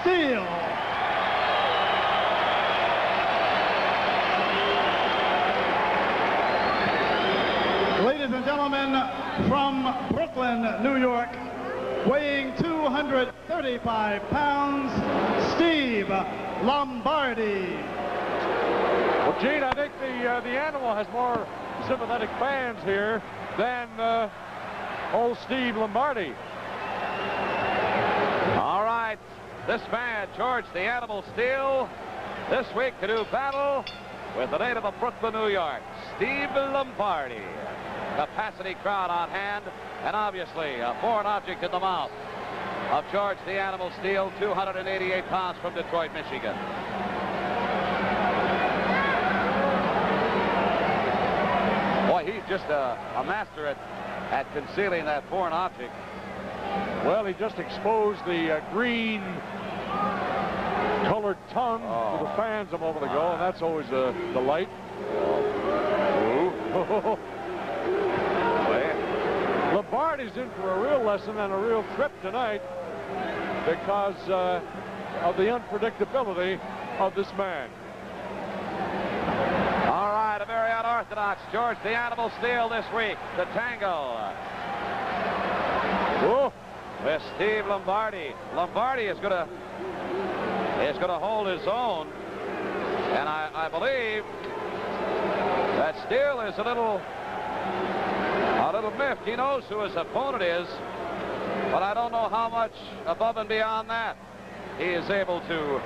Steele. Ladies and gentlemen, from Brooklyn, New York, weighing 235 pounds, Steve Lombardi. Well, Gene, I think the uh, the animal has more sympathetic fans here than uh, old Steve Lombardi. All right, this man, George the Animal Steele, this week to do battle with the native of Brooklyn, New York, Steve Lombardi. Capacity crowd on hand, and obviously a foreign object in the mouth of George the Animal Steele, 288 pounds from Detroit, Michigan. Boy, he's just a, a master at, at concealing that foreign object. Well, he just exposed the uh, green colored tongue to the fans a moment ago, and that's always a delight. Lombardi's in for a real lesson and a real trip tonight because uh, of the unpredictability of this man. All right, a very unorthodox George the Animal Steele this week. The tango Whoa. with Steve Lombardi. Lombardi is going to is going to hold his own, and I, I believe that Steele is a little little. He knows who his opponent is, but I don't know how much above and beyond that he is able to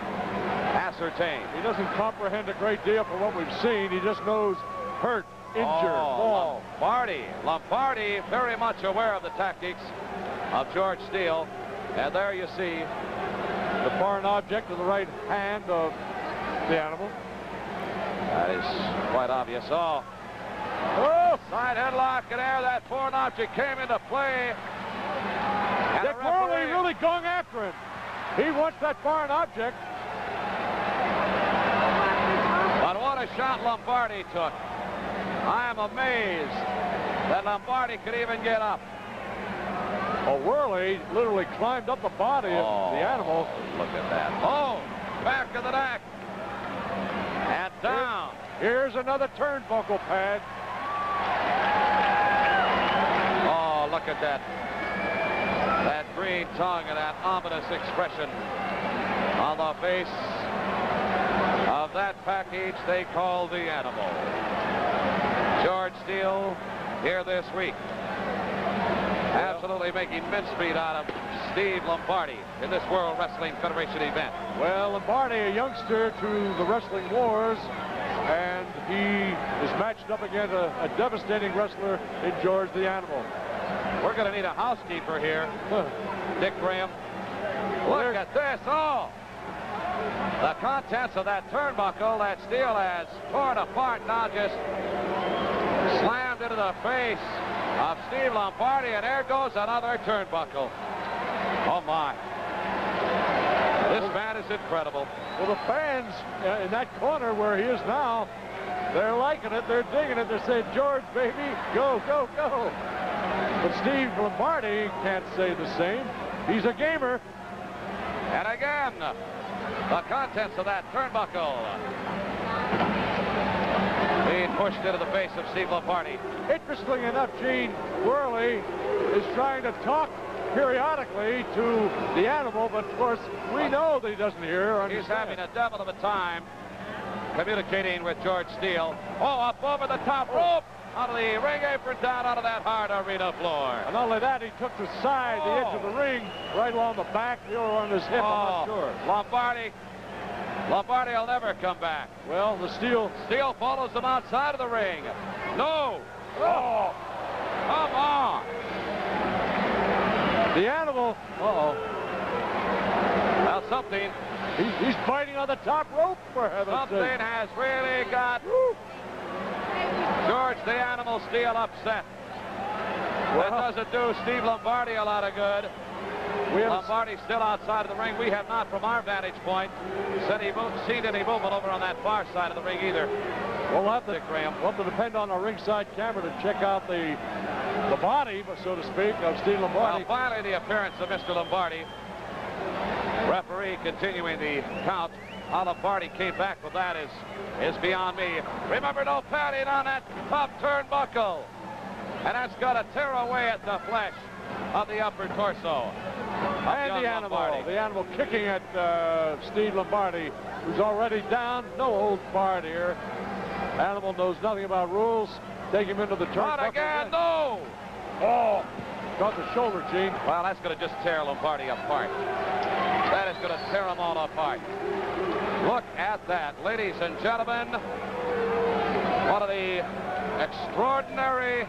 ascertain. He doesn't comprehend a great deal from what we've seen. He just knows hurt, injured, Oh, fall. Lombardi. Lombardi very much aware of the tactics of George Steele. And there you see the foreign object in the right hand of the animal. That is quite obvious. Oh, side headlock and there. That foreign object came into play. And Dick the Woehrle really going after him. He wants that foreign object. But what a shot Lombardi took. I am amazed that Lombardi could even get up. Oh, Woehrle literally climbed up the body of oh, the animal. Look at that. Oh, back of the neck. And down. Here's another turnbuckle pad. Oh, look at that. That green tongue and that ominous expression on the face of that package they call the animal. George Steele here this week. Absolutely making mincemeat out of Steve Lombardi in this World Wrestling Federation event. Well, Lombardi, a youngster to the wrestling wars, and he is matched up against a, a devastating wrestler in George the Animal. We're going to need a housekeeper here. Dick Graham. Look at this. Oh! The contents of that turnbuckle that Steele has torn apart now just slammed into the face of Steve Lombardi, and there goes another turnbuckle. Oh, my. This man is incredible. Well, the fans uh, in that corner where he is now, they're liking it. They're digging it. They're saying, George, baby, go, go, go. But Steve Lombardi can't say the same. He's a gamer. And again, the contents of that turnbuckle being pushed into the face of Steve Lombardi. Interestingly enough, Gene Woehrle is trying to talk periodically to the animal, but of course, we know that he doesn't hear or He's having a devil of a time communicating with George Steele. Oh, up over the top rope, out of the ring apron, down onto that hard arena floor. And not only that, he took the side, the edge of the oh. ring, right along the back, the other on his hip, I'm Oh, not sure. Lombardi. Lombardi will never come back. Well, the steel. Steele follows him outside of the ring. No. Oh. Come on. The animal, uh-oh, Well, something, he, he's biting on the top rope, for heaven's something has really got George the Animal Steele upset. That doesn't do Steve Lombardi a lot of good. Lombardi's still outside of the ring. We have not, from our vantage point, seen any, move, seen any movement over on that far side of the ring either. We'll have to, Graham. we'll have to depend on our ringside camera to check out the the body, so to speak, of Steve Well, Lombardi. finally, the appearance of Mr. Lombardi. Referee continuing the count. How Lombardi came back with that is, is beyond me. Remember, no padding on that top turnbuckle. And that's got to tear away at the flesh of the upper torso. and the animal, Lombardi. the animal kicking at uh, Steve Lombardi, who's already down. No old part here. Animal knows nothing about rules. Take him into the Not turnbuckle. again, no! Oh, got the shoulder, Gene. Well, that's going to just tear Lombardi apart. That is going to tear them all apart. Look at that, ladies and gentlemen. One of the extraordinary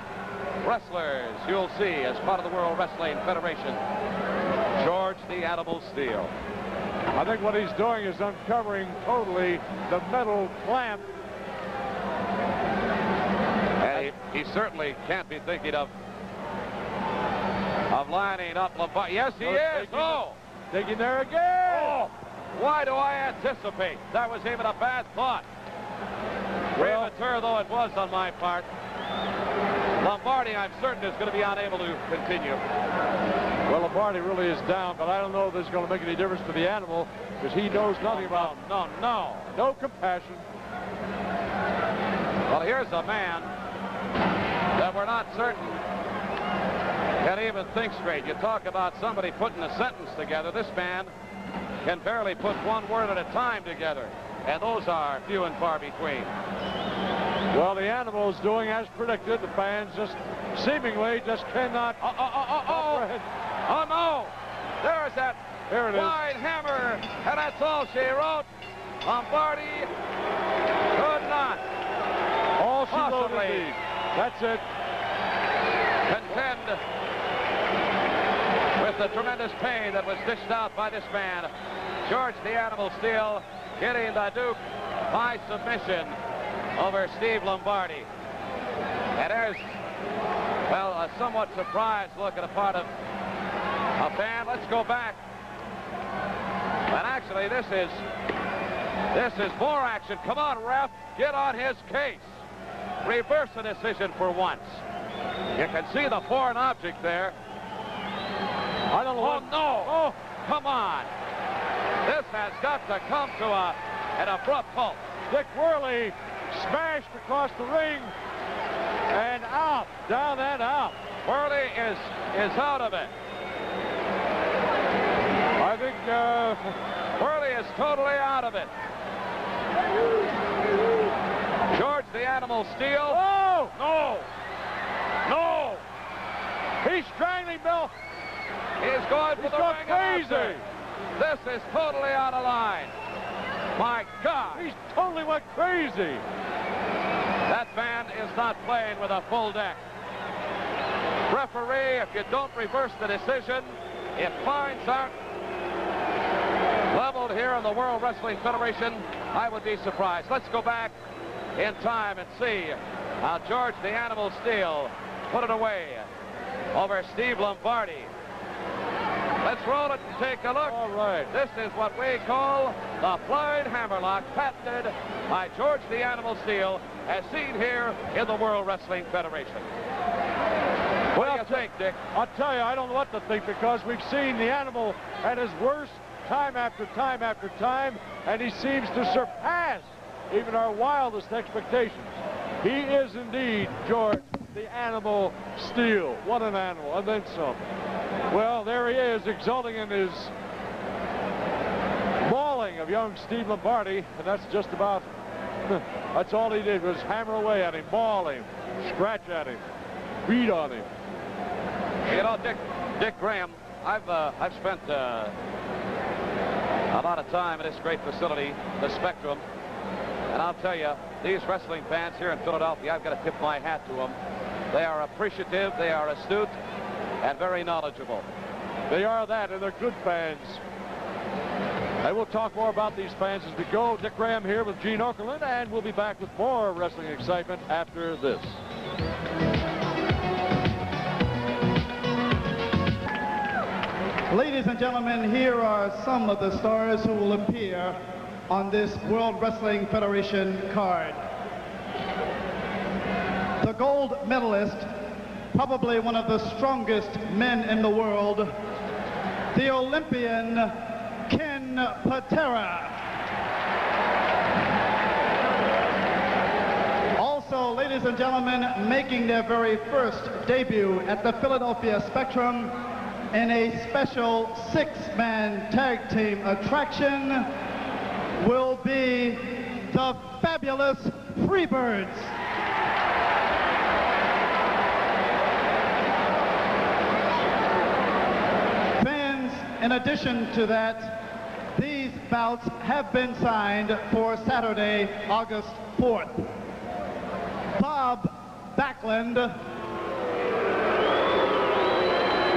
wrestlers you'll see as part of the World Wrestling Federation. George the Animal Steele. I think what he's doing is uncovering totally the metal clamp. And he, he certainly can't be thinking of of lining up Lombardi. Yes, he No, is. taking Oh! Taking there again. Why do I anticipate? That was even a bad thought. Well- Premature though it was on my part. Lombardi, I'm certain, is going to be unable to continue. Well, Lombardi really is down, but I don't know if this is going to make any difference to the animal because he knows nothing about No, no. no compassion. Well, here's a man that we're not certain can even think straight. You talk about somebody putting a sentence together. This man can barely put one word at a time together. And those are few and far between. Well, the animal is doing as predicted. The fans just seemingly just cannot. Oh, oh, oh, oh, oh. Oh, no. There's that There it is. wide hammer. And that's all she wrote. Lombardi could not All she Possibly. That's it. contend with the tremendous pain that was dished out by this man George the Animal Steele getting the Duke by submission over Steve Lombardi. And there's, well, a somewhat surprised look at a part of a fan. Let's go back. And actually, this is this is more action. Come on, ref. Get on his case. Reverse the decision for once. You can see the foreign object there. I don't know. Oh, what- no. Oh, come on. This has got to come to a, an abrupt halt. Dick Woehrle smashed across the ring and out, down and out. Woehrle is, is out of it. I think uh, Woehrle is totally out of it. George the Animal Steele. Oh! No. No. He's strangling Bill. He's going for He's the ring crazy. This is totally out of line. My God. He's totally went crazy. That man is not playing with a full deck. Referee, if you don't reverse the decision, it fines aren't leveled here in the World Wrestling Federation, I would be surprised. Let's go back in time and see how George the Animal Steele put it away over Steve Lombardi. Let's roll it and take a look. All right. This is what we call the flying hammerlock, patented by George the Animal Steele, as seen here in the World Wrestling Federation. What do you think, Dick? I'll tell you, I don't know what to think because we've seen the animal at his worst time after time after time, and he seems to surpass even our wildest expectations. He is indeed George the Animal Steele. What an animal, and then some. Well, there he is, exulting in his mauling of young Steve Lombardi, and that's just about, that's all he did was hammer away at him, maul him, scratch at him, beat on him. You know, Dick, Dick Graham, I've uh, I've spent uh, a lot of time at this great facility, the Spectrum, and I'll tell you, these wrestling fans here in Philadelphia, I've got to tip my hat to them. They are appreciative, they are astute, and very knowledgeable. They are that, and they're good fans. And we'll talk more about these fans as we go. Dick Graham here with Gene Okerlund, and we'll be back with more wrestling excitement after this. Ladies and gentlemen, here are some of the stars who will appear on this World Wrestling Federation card. Gold medalist, probably one of the strongest men in the world, the Olympian Ken Patera. Also, ladies and gentlemen, making their very first debut at the Philadelphia Spectrum in a special six-man tag team attraction will be the fabulous Freebirds. Fans, in addition to that, these bouts have been signed for Saturday, August 4th. Bob Backlund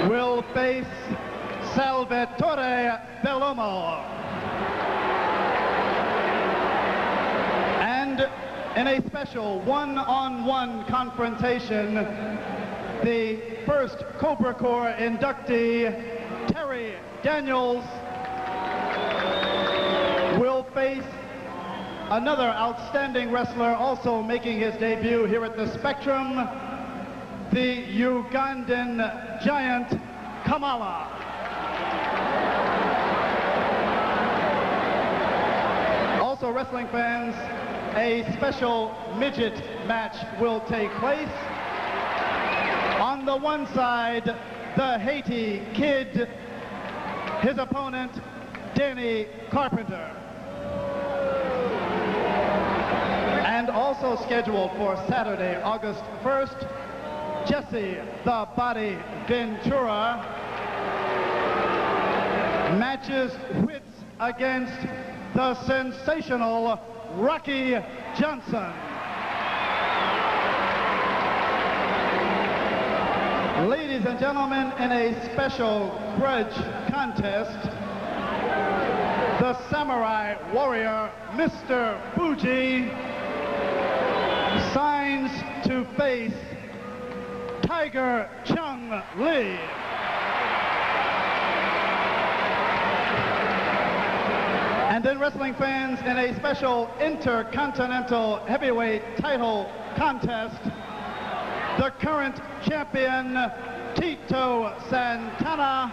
will face Salvatore Bellomo. And in a special one-on-one confrontation, the first Cobra Corps inductee, Terry Daniels, will face another outstanding wrestler also making his debut here at the Spectrum, the Ugandan giant Kamala. Also, wrestling fans, a special midget match will take place. On the one side, the Haiti Kid, his opponent, Danny Carpenter. And also scheduled for Saturday, August 1st, Jesse the Body Ventura matches wits against the sensational Rocky Johnson. Ladies and gentlemen, in a special grudge contest, the samurai warrior, Mr. Fuji, signs to face Tiger Chung Lee. And then wrestling fans in a special intercontinental heavyweight title contest, the current champion Tito Santana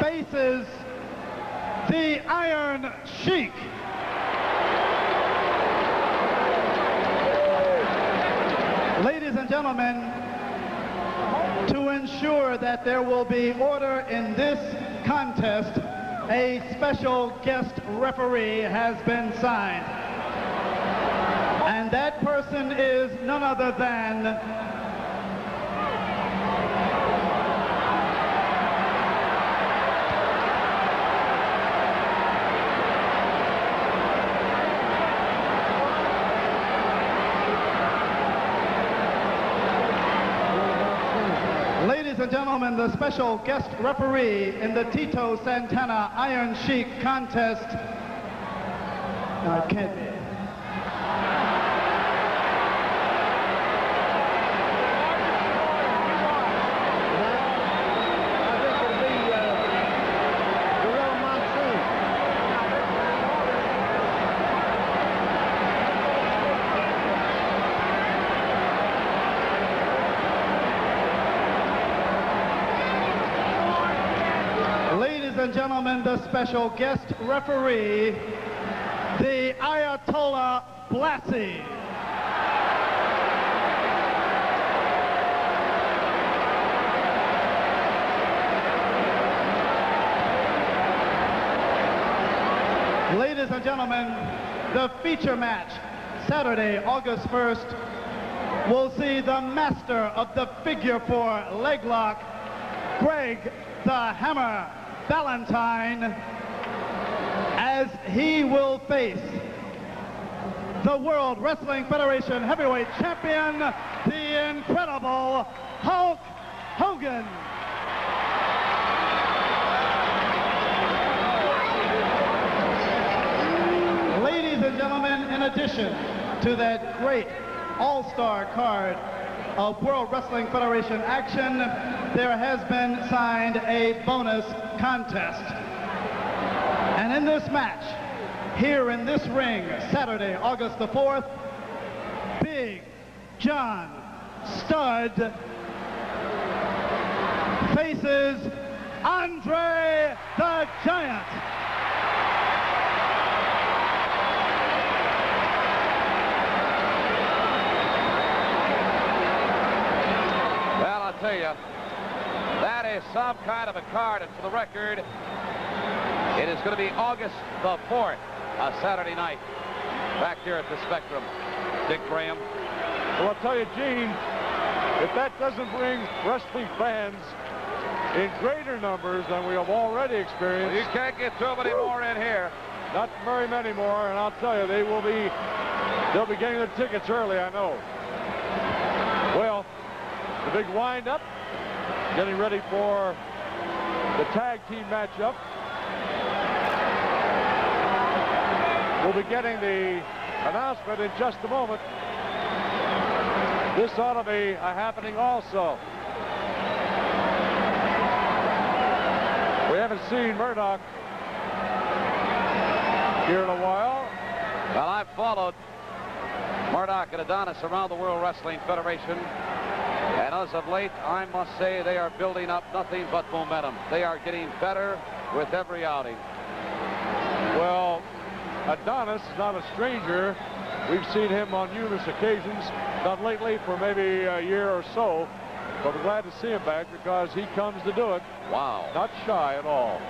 faces the Iron Sheik. Ladies and gentlemen, to ensure that there will be order in this contest, a special guest referee has been signed. And that person is none other than Ladies and gentlemen, the special guest referee in the Tito Santana Iron Sheik contest. It can't be. Ladies and gentlemen, the special guest referee, the Ayatollah Blassie. Ladies and gentlemen, the feature match, Saturday, August 1st, will see the master of the figure four leg lock, Greg the Hammer Valentine, as he will face the World Wrestling Federation Heavyweight Champion, the incredible Hulk Hogan. Ladies and gentlemen, in addition to that great all-star card of World Wrestling Federation action, there has been signed a bonus contest. And in this match, here in this ring, Saturday, August the 4th, Big John Studd faces Andre the Giant. Well, I'll tell you, some kind of a card, and for the record, it is going to be August the 4th, a Saturday night, back here at the Spectrum. Dick Graham. Well, I'll tell you, Gene, if that doesn't bring wrestling fans in greater numbers than we have already experienced, You can't get too many more in here. not very many more, and I'll tell you, they will be, they'll be getting their tickets early, I know. Well, the big wind-up, getting ready for the tag team matchup. We'll be getting the announcement in just a moment. This ought to be a happening also. We haven't seen Murdoch here in a while. Well, I've followed Murdoch and Adonis around the World Wrestling Federation. And as of late, I must say they are building up nothing but momentum. They are getting better with every outing. Well, Adonis is not a stranger. We've seen him on numerous occasions, not lately for maybe a year or so, but we're glad to see him back because he comes to do it, Wow. not shy at all.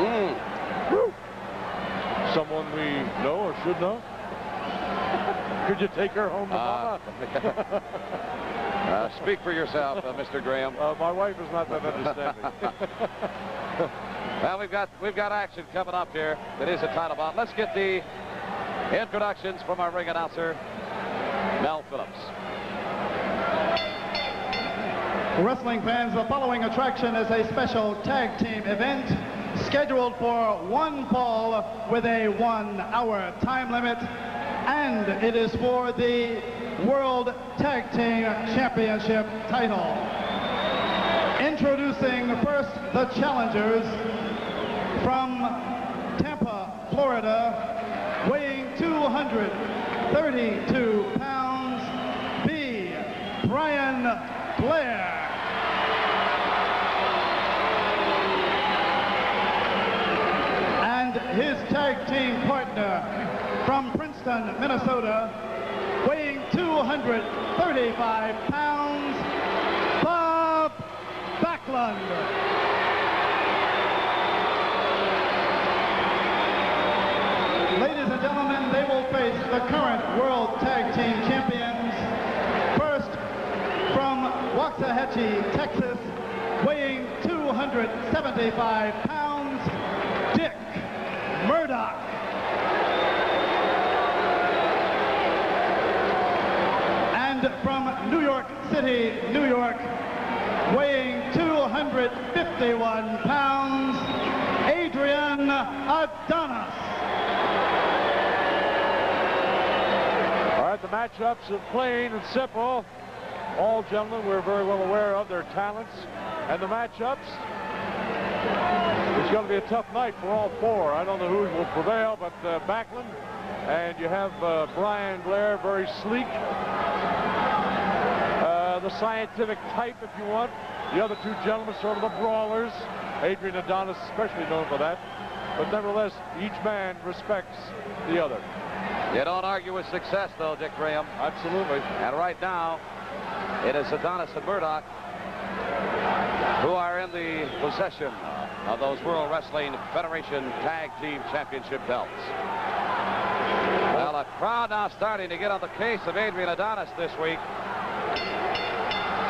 Mm. Someone we know or should know? Could you take her home to Uh, Mama? Uh, speak for yourself, uh, Mr. Graham. Uh, my wife is not that understanding. Well, we've got we've got action coming up here. It is a title bout. Let's get the introductions from our ring announcer, Mel Phillips. Wrestling fans, the following attraction is a special tag team event scheduled for one fall with a one-hour time limit, and it is for the World Tag Team Championship title. Introducing first the challengers from Tampa, Florida, weighing 232 pounds, B. Brian Blair. And his tag team partner from Princeton, Minnesota, weighing 235 pounds, Bob Backlund. Ladies and gentlemen, they will face the current World Tag Team Champions. First, from Waxahachie, Texas, weighing 275 pounds, Dick Murdoch. And New York City, New York, weighing 251 pounds, Adrian Adonis. All right, the matchups are plain and simple. All gentlemen we're very well aware of their talents and the matchups. It's going to be a tough night for all four. I don't know who will prevail, but uh, Backlund and you have uh, Brian Blair, very sleek. The scientific type, if you want. The other two gentlemen, sort of the brawlers. Adrian Adonis, especially known for that. But nevertheless, each man respects the other. You don't argue with success, though, Dick Graham. Absolutely. And right now, it is Adonis and Murdoch who are in the possession of those World Wrestling Federation Tag Team Championship belts. Well, a crowd now starting to get on the case of Adrian Adonis this week.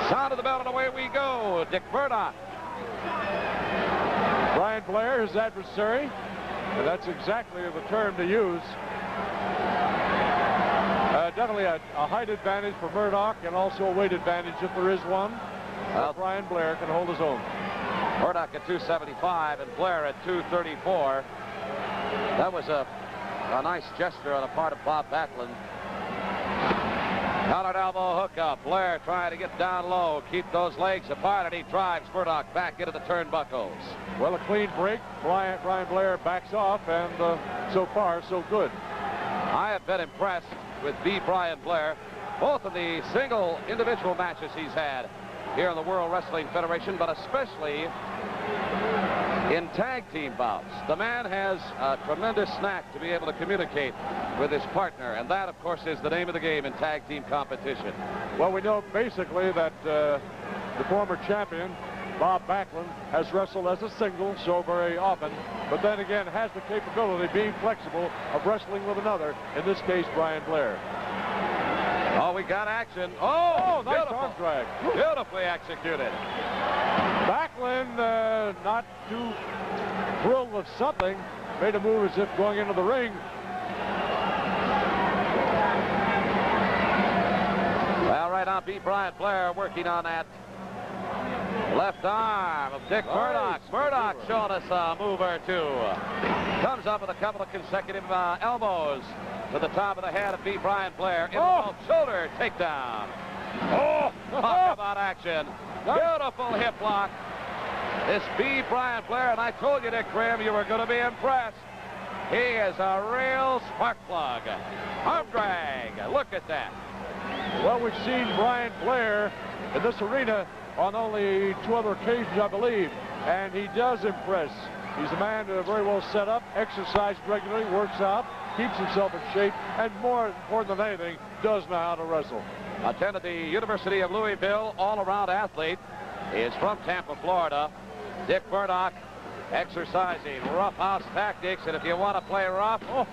Sound of the bell and away we go. Dick Murdoch. Brian Blair, his adversary, and that's exactly the term to use. Uh, definitely a, a, height advantage for Murdoch and also a weight advantage if there is one. Well, Brian Blair can hold his own. Murdoch at 275 and Blair at 234. That was a, a nice gesture on the part of Bob Backlund. Collared elbow hookup. Blair trying to get down low, keep those legs apart, and he drives Murdoch back into the turnbuckles. Well, a clean break. Brian, Brian Blair backs off, and uh, so far, so good. I have been impressed with B. Brian Blair, both of the single individual matches he's had here in the World Wrestling Federation, but especially in tag team bouts. The man has a tremendous knack to be able to communicate with his partner, and that, of course, is the name of the game in tag team competition. Well, we know basically that uh, the former champion, Bob Backlund, has wrestled as a single so very often, but then again has the capability, being flexible, of wrestling with another, in this case, Brian Blair. Oh, we got action. Oh, oh nice arm drag. Beautifully executed. Backlund, uh, not too thrilled with something, made a move as if going into the ring. Well, right on, B. Brian Blair working on that left arm of Dick Murdoch. Murdoch showing us a move or two. Comes up with a couple of consecutive uh, elbows to the top of the head of B. Brian Blair. Oh. shoulder takedown. Oh, talk about action. Beautiful hip lock. This B. Brian Blair, and I told you, Dick Graham, you were going to be impressed. He is a real spark plug. Arm drag. Look at that. Well, we've seen Brian Blair in this arena on only two other occasions, I believe, and he does impress. He's a man uh, very well set up, exercises regularly, works out, keeps himself in shape, and more important than anything, does know how to wrestle. Attended the University of Louisville all-around athlete. He is from Tampa, Florida. Dick Murdoch exercising roughhouse tactics, and if you want to play rough, oh,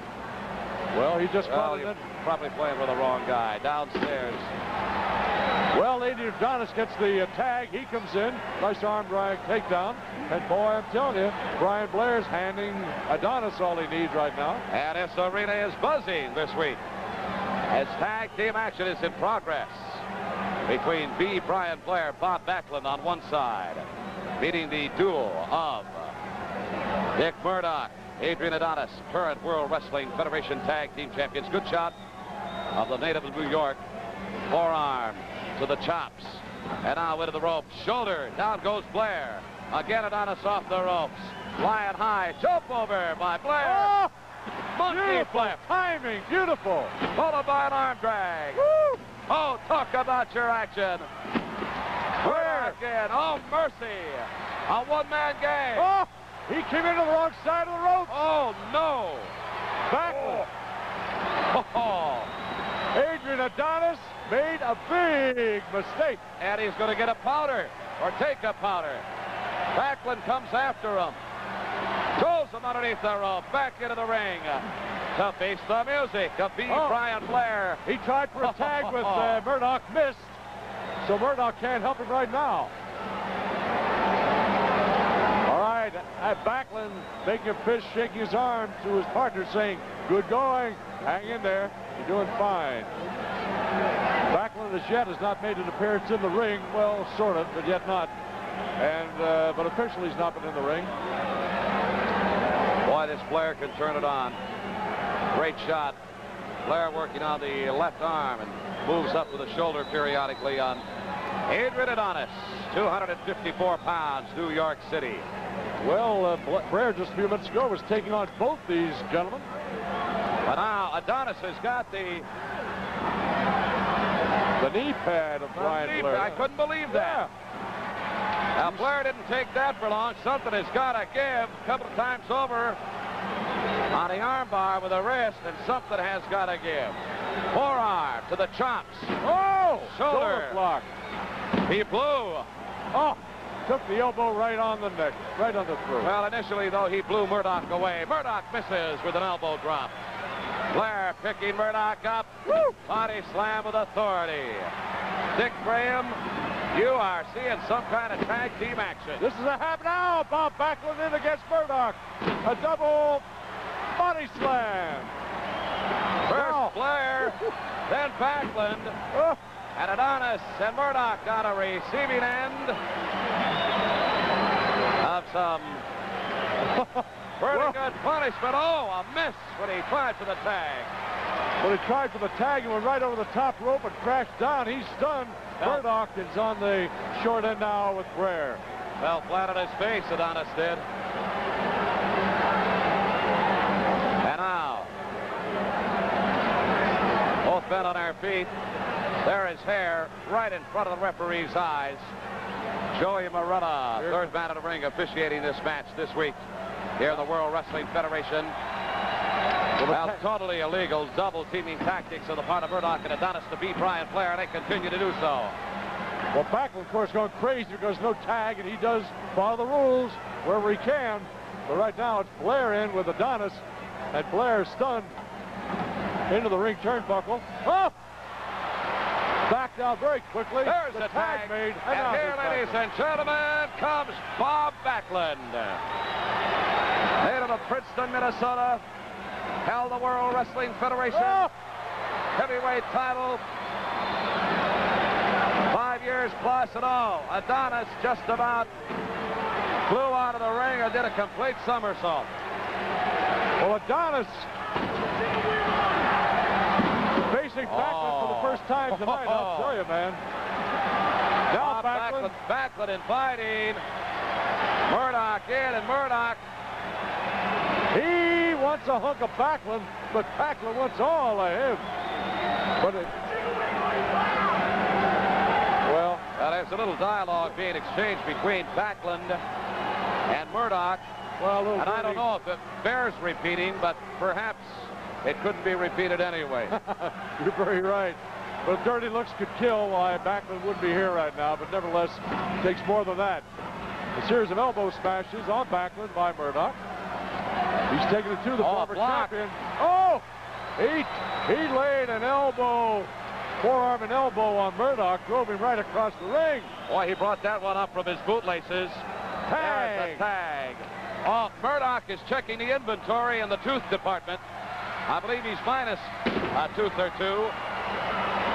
well, he just well, probably playing with the wrong guy downstairs. Well, Adonis gets the uh, tag. He comes in. Nice arm drag takedown. And boy, I'm telling you, Brian Blair's handing Adonis all he needs right now. And this arena is buzzing this week as tag team action is in progress. between B. Brian Blair, Bob Backlund on one side, meeting the duel of Dick Murdoch, Adrian Adonis, current World Wrestling Federation Tag Team Champions. Good shot of the native of New York. Forearm to the chops. And now into the ropes. Shoulder. Down goes Blair. Again Adonis off the ropes. Flying high. Jump over by Blair. Oh, Monkey beautiful flip. timing. Beautiful. Followed by an arm drag. Woo! Oh, talk about your action. Blair again. Oh, mercy. A one-man game. Oh, he came into the wrong side of the rope. Oh, no. Backward. Oh. Adrian Adonis made a big mistake. And he's going to get a powder or take a powder. Backlund comes after him. Throws him underneath the rope. Back into the ring. To face the music of B. Oh. Brian Blair. He tried for a tag with uh, Murdoch, missed. So Murdoch can't help him right now. All right, at Backlund making a fist, shaking his arm to his partner, saying, good going, hang in there, you're doing fine. Backlund as yet has not made an appearance in the ring, well, sort of, but yet not. And, uh, but officially he's not been in the ring. Boy, this Blair can turn it on. Great shot. Blair working on the left arm and moves up with the shoulder periodically on Adrian Adonis. 254 pounds, New York City. Well, uh, Blair just a few minutes ago was taking on both these gentlemen. But now Adonis has got the, The knee pad of Brian knee- Blair. I couldn't believe that. Now Blair didn't take that for long. Something has got to give. A couple of times over on the armbar with a wrist, and something has got to give. Forearm to the chops. Oh! Shoulder. block. He blew. Oh! Took the elbow right on the neck, right on the throat. Well, initially, though, he blew Murdoch away. Murdoch misses with an elbow drop. Blair picking Murdoch up. Body slam with authority. Dick Graham, you are seeing some kind of tag team action. This is a half now. Bob Backlund in against Murdoch. A double body slam. First Wow. Blair, then Backlund, Oh, and Adonis and Murdoch on a receiving end of some pretty Well- good punishment. Oh, a miss when he tried for the tag. but he tried for the tag and went right over the top rope and crashed down. He's stunned. Well- Murdoch is on the short end now with Blair. Fell flat on his face, Adonis did. And now, both men on their feet. There is hair right in front of the referee's eyes. Joey Marella, third man in the ring, officiating this match this week here in the World Wrestling Federation. Well, totally illegal double teaming tactics on the part of Murdoch and Adonis to beat Brian Blair, and they continue to do so. Well, Backlund, of course, going crazy because no tag, and he does follow the rules wherever he can. But right now, it's Blair in with Adonis, and Blair stunned into the ring turnbuckle. Oh! Backed out very quickly. There's the the tag. made. And now here, ladies Backlund. and gentlemen, comes Bob Backlund. Native of Princeton, Minnesota. Held the World Wrestling Federation Oh! heavyweight title. Five years plus and all. Adonis just about flew out of the ring and did a complete somersault. Well, Adonis facing Backlund for oh, the first time tonight, I'll oh. tell you, man. Now Backlund, Backlund, inviting Murdoch in, and Murdoch he wants a hunk of Backlund, but Backlund wants all of him. But it, well, Well, there's a little dialogue being exchanged between Backlund and Murdoch. well, And I don't know if it bears repeating, but perhaps it couldn't be repeated anyway. You're very right. But dirty looks could kill, why Backlund wouldn't be here right now. But nevertheless, it takes more than that. A series of elbow smashes on Backlund by Murdoch. He's taking it to the Oh, former block. champion. Oh! He, he laid an elbow, forearm and elbow on Murdoch, drove him right across the ring. Boy, he brought that one up from his bootlaces. Tag. tag. Oh, Murdoch is checking the inventory in the tooth department. I believe he's minus a tooth or two.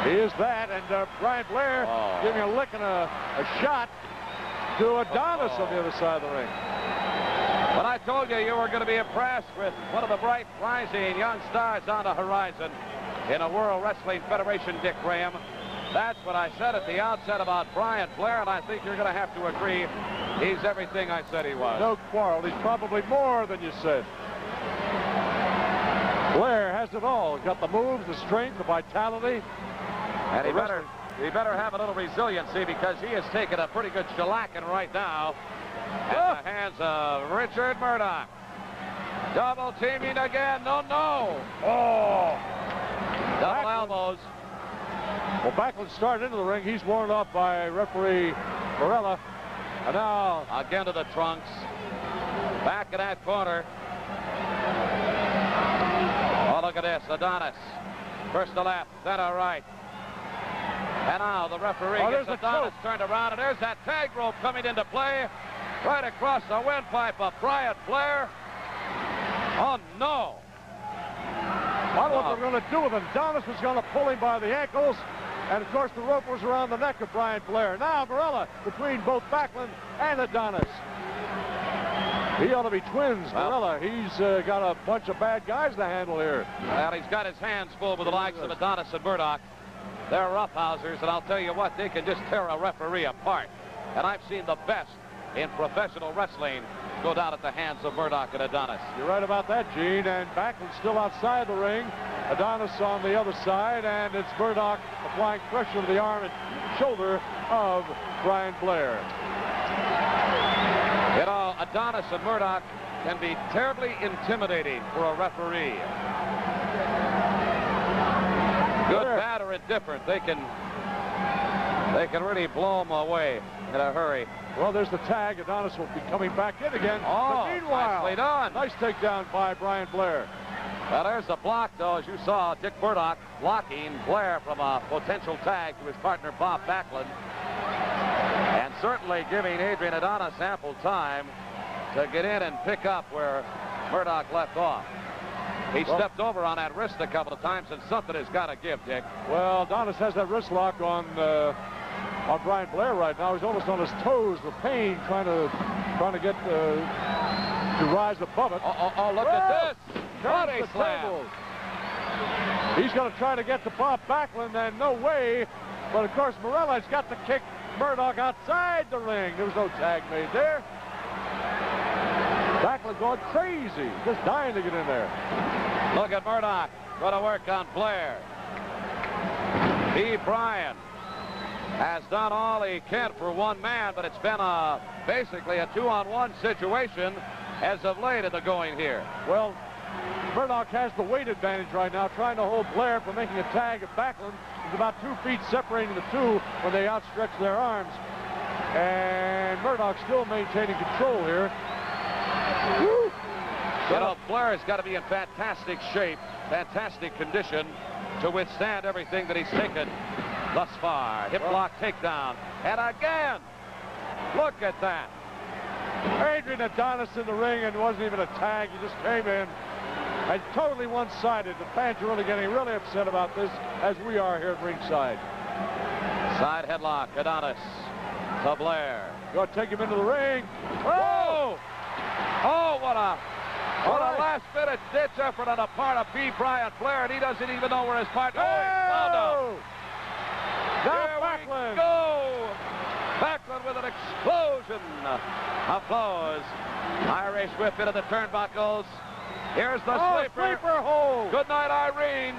He is that, and uh, Brian Blair Oh. giving a lick and a, a shot to Adonis on the other side of the ring. But I told you you were going to be impressed with one of the bright rising young stars on the horizon in a World Wrestling Federation, Dick Graham. That's what I said at the outset about Brian Blair, and I think you're going to have to agree he's everything I said he was. No quarrel. He's probably more than you said. Blair has it all. Got the moves, the strength, the vitality. And he better, he better have a little resiliency because he has taken a pretty good shellacking right now at the ah. hands of Richard Murdoch. Double teaming again. No, no. Oh! Double Backlund. elbows. Well, Backlund started into the ring. He's warned off by referee Marella. And now Again to the trunks. Back in that corner. Oh, look at this. Adonis. First to left, then to right. And now the referee Oh, gets a Adonis choke. turned around, and there's that tag rope coming into play. Right across the windpipe of Brian Blair. Oh, no. I don't know what they're going to do with him. Adonis was going to pull him by the ankles. And, of course, the rope was around the neck of Brian Blair. Now, Marella between both Backlund and Adonis. He ought to be twins, Well- Marella. He's uh, got a bunch of bad guys to handle here. Well, he's got his hands full with the likes of Adonis and Murdoch. They're roughhousers, and I'll tell you what, they can just tear a referee apart. And I've seen the best in professional wrestling go down at the hands of Murdoch and Adonis. You're right about that, Gene. And Backlund still outside the ring. Adonis on the other side, and it's Murdoch applying pressure to the arm and shoulder of Brian Blair. You know, Adonis and Murdoch can be terribly intimidating for a referee. Good, bad, or indifferent, they can they can really blow them away in a hurry. Well, there's the tag. Adonis will be coming back in again. Oh, but meanwhile, nicely done. nice takedown by Brian Blair. Well, there's the block, though, as you saw, Dick Murdoch blocking Blair from a potential tag to his partner, Bob Backlund. And certainly giving Adrian Adonis ample time to get in and pick up where Murdoch left off. He Well- stepped over on that wrist a couple of times, and something has got to give, Dick. Well, Adonis has that wrist lock on uh, on Brian Blair right now. He's almost on his toes with pain, trying to trying to get uh, to rise above it. Oh, oh, oh look Whoa! at this. Body slam. He's going to try to get to Bob Backlund, and no way. But of course, Marella's got to kick Murdoch outside the ring. There was no tag made there. Backlund going crazy, just dying to get in there. Look at Murdoch. Going to work on Blair. B. Brian has done all he can for one man, but it's been a basically a two-on-one situation as of late in the going here. Well, Murdoch has the weight advantage right now, trying to hold Blair from making a tag at Backlund. There's about two feet separating the two when they outstretch their arms. And Murdoch still maintaining control here. Woo! You know, Blair's got to be in fantastic shape, fantastic condition to withstand everything that he's taken thus far. Hip lock takedown. And again, look at that. Adrian Adonis in the ring and wasn't even a tag. He just came in and totally one-sided. The fans are really getting really upset about this, as we are here at ringside. Side headlock, Adonis to Blair. Go take him into the ring. Oh! What a what All a last minute ditch effort on the part of B. Brian Blair, and he doesn't even know where his partner. Oh, he found him. Oh! Now Here we Backlund. go. Backlund with an explosion of blows. Irish whip into the turnbuckles. Here's the Oh, sleeper. sleeper hold. Good night, Irene.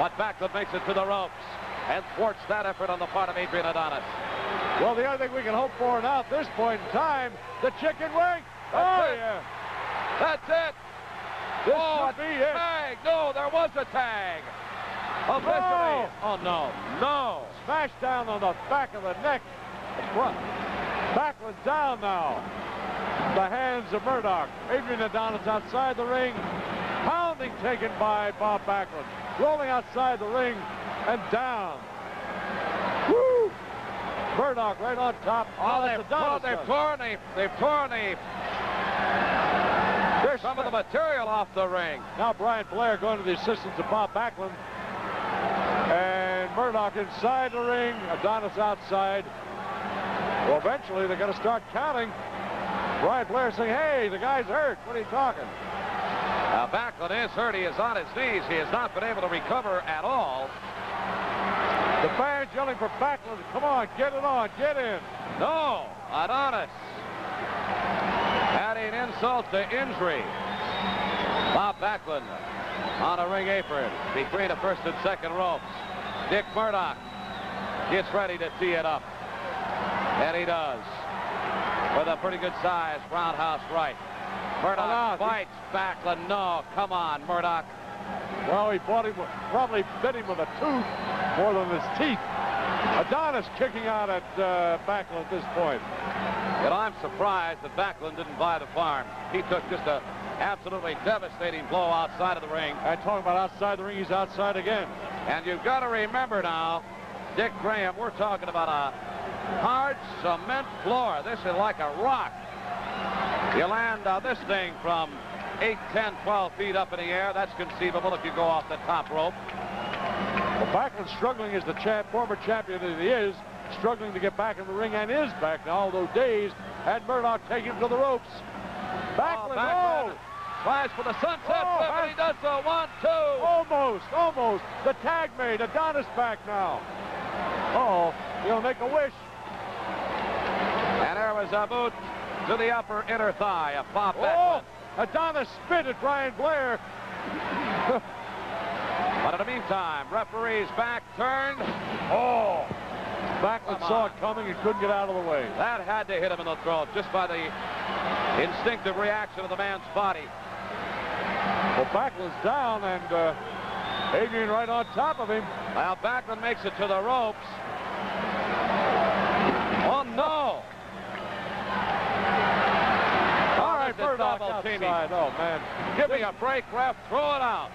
But Backlund makes it to the ropes and thwarts that effort on the part of Adrian Adonis. Well, the only thing we can hope for now at this point in time, the chicken wing. That's oh, it. yeah. That's it. This oh, should a be it. tag. No, there was a tag. Publicity. No. Oh, no. No. Smash down on the back of the neck. Front. Backlund down now. The hands of Murdoch. Adrian Adonis outside the ring. Pounding taken by Bob Backlund. Rolling outside the ring and down. Woo! Murdoch right on top. Oh, they've, oh, Adonis they've torn the, they've torn the, Some of the material off the ring. Now Brian Blair going to the assistance of Bob Backlund. And Murdoch inside the ring, Adonis outside. Well, eventually they're going to start counting. Brian Blair saying, hey, the guy's hurt. What are you talking? Now, Backlund is hurt. He is on his knees. He has not been able to recover at all. The fans yelling for Backlund. Come on, get it on, get in. No, Adonis. Insult to injury. Bob Backlund on a ring apron between the first and second ropes. Dick Murdoch gets ready to tee it up. And he does. With a pretty good size roundhouse right. Murdoch fights Backlund. No, come on, Murdoch. Well, he him, probably bit him with a tooth more than his teeth. Adonis kicking out at uh, Backlund at this point. And I'm surprised that Backlund didn't buy the farm. He took just a absolutely devastating blow outside of the ring. I talk about outside the ring, he's outside again. And you've got to remember now, Dick Graham, we're talking about a hard cement floor. This is like a rock. You land uh, this thing from 8, 10, 12 feet up in the air. That's conceivable if you go off the top rope. Well, Backlund struggling as the champ, former champion that he is, struggling to get back in the ring and is back now, although Days had Murdoch take him to the ropes. Backlund, oh, Backlund. Oh. Tries for the sunset oh, flip, and he does the one, two. Almost, almost. The tag made. Adonis back now. Uh oh, he'll make a wish. And there was a boot to the upper inner thigh, a pop oh, Adonis spit at Brian Blair. but in the meantime, referee's back turned. Oh, Backlund saw it coming and couldn't get out of the way. That had to hit him in the throat just by the instinctive reaction of the man's body. Well, Backlund's down, and uh, Adrian right on top of him. Well, Backlund makes it to the ropes. Oh, no. All right, Murdoch outside. Oh, man. Give me a break, ref. Throw it out.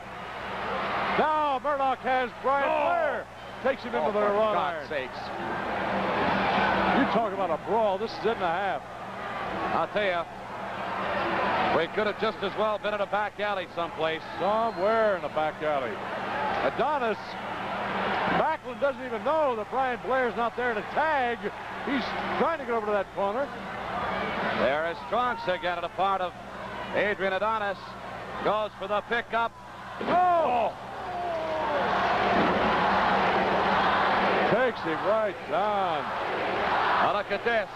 Now Murdoch has Brian oh. Blair. Takes him into oh, the wrought God's iron. sakes. You talk about a brawl. This is it and a half. I'll tell you, we could have just as well been in a back alley someplace. Somewhere in a back alley. Adonis, Backlund doesn't even know that Brian Blair's not there to tag. He's trying to get over to that corner. There is Strong's again at a part of Adrian Adonis. Goes for the pickup. Oh! Takes him right down. Now look at this.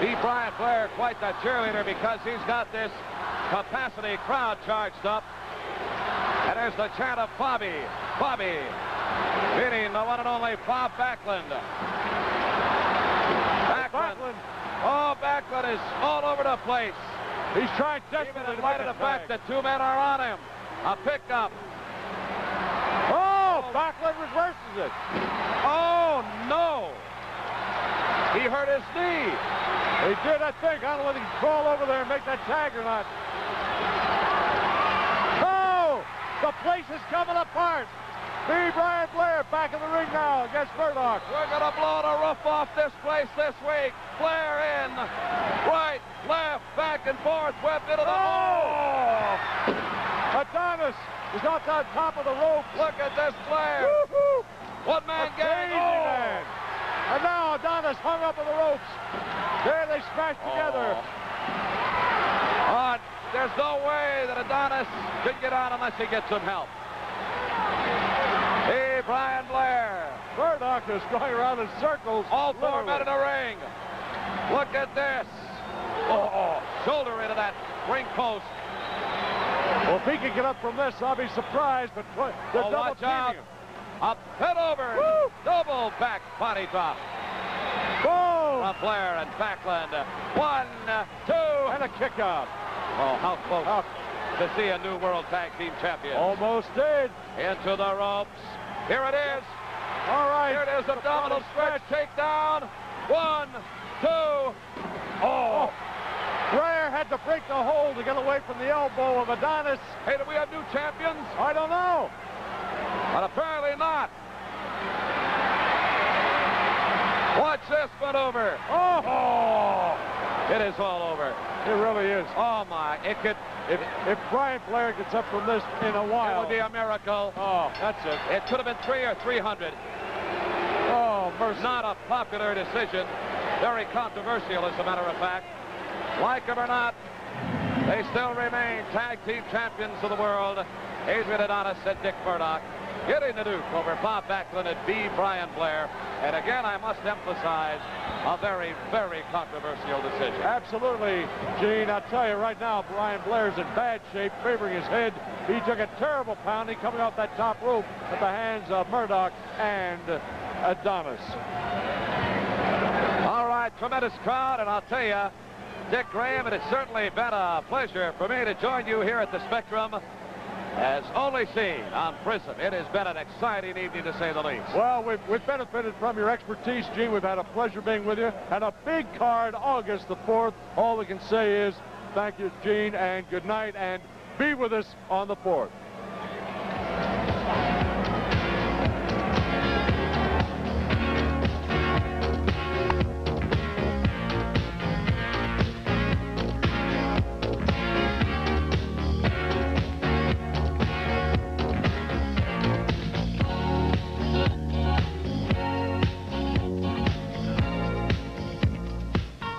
B. Brian Blair quite the cheerleader because he's got this capacity crowd charged up. And there's the chant of Bobby. Bobby beating the one and only Bob Backlund. Backlund. Backlund. Oh, Backlund is all over the place. He's trying desperately Even in light of the fact that two men are on him. A pickup. Oh, Backlund reverses it. Oh, no. He hurt his knee. He did, I think. I don't know whether he can crawl over there and make that tag or not. Oh, the place is coming apart. B. Brian Blair back in the ring now against Murdoch. We're going to blow the roof off this place this week. Blair in. Right, left, back and forth. Whip into the oh! Adonis is on top of the rope. Look at this Blair. One man gang. Oh. Man. And now Adonis hung up on the ropes. There they smash together. Oh. On there's no way that Adonis can get on unless he gets some help. Hey, Brian Blair. Murdoch is going around in circles. All four men in the ring. Look at this. Oh, oh, shoulder into that ring post. Well, if he can get up from this, I'll be surprised. But the oh, double out. Up, head over. Woo! Double back body drop. Boom! From Blair and Backlund. One, two. And a kick out. Oh, how close oh. to see a new World Tag Team Champion. Almost did. Into the ropes. Here it is. All right. Here it is, abdominal stretch, takedown. One, two. Oh. oh. Blair had to break the hold to get away from the elbow of Adonis. Hey, do we have new champions? I don't know. But apparently not. Watch this maneuver. Oh. oh! It is all over. It really is. Oh, my. It could... If, if Brian Blair gets up from this in a while... It would be a miracle. Oh, that's it. It could have been three or 300. Oh, not a popular decision. Very controversial, as a matter of fact. Like him or not, they still remain tag team champions of the world. Adrian Adonis and Dick Murdoch getting the Duke over Bob Backlund and B. Brian Blair. And again, I must emphasize a very, very controversial decision. Absolutely, Gene. I'll tell you right now, Brian Blair's in bad shape, favoring his head. He took a terrible pounding coming off that top rope at the hands of Murdoch and Adonis. All right, tremendous crowd, and I'll tell you, Dick Graham, it has certainly been a pleasure for me to join you here at the Spectrum as only seen on Prism. It has been an exciting evening, to say the least. Well, we've, we've benefited from your expertise, Gene. We've had a pleasure being with you. And a big card, August the 4th. All we can say is thank you, Gene, and good night, and be with us on the 4th.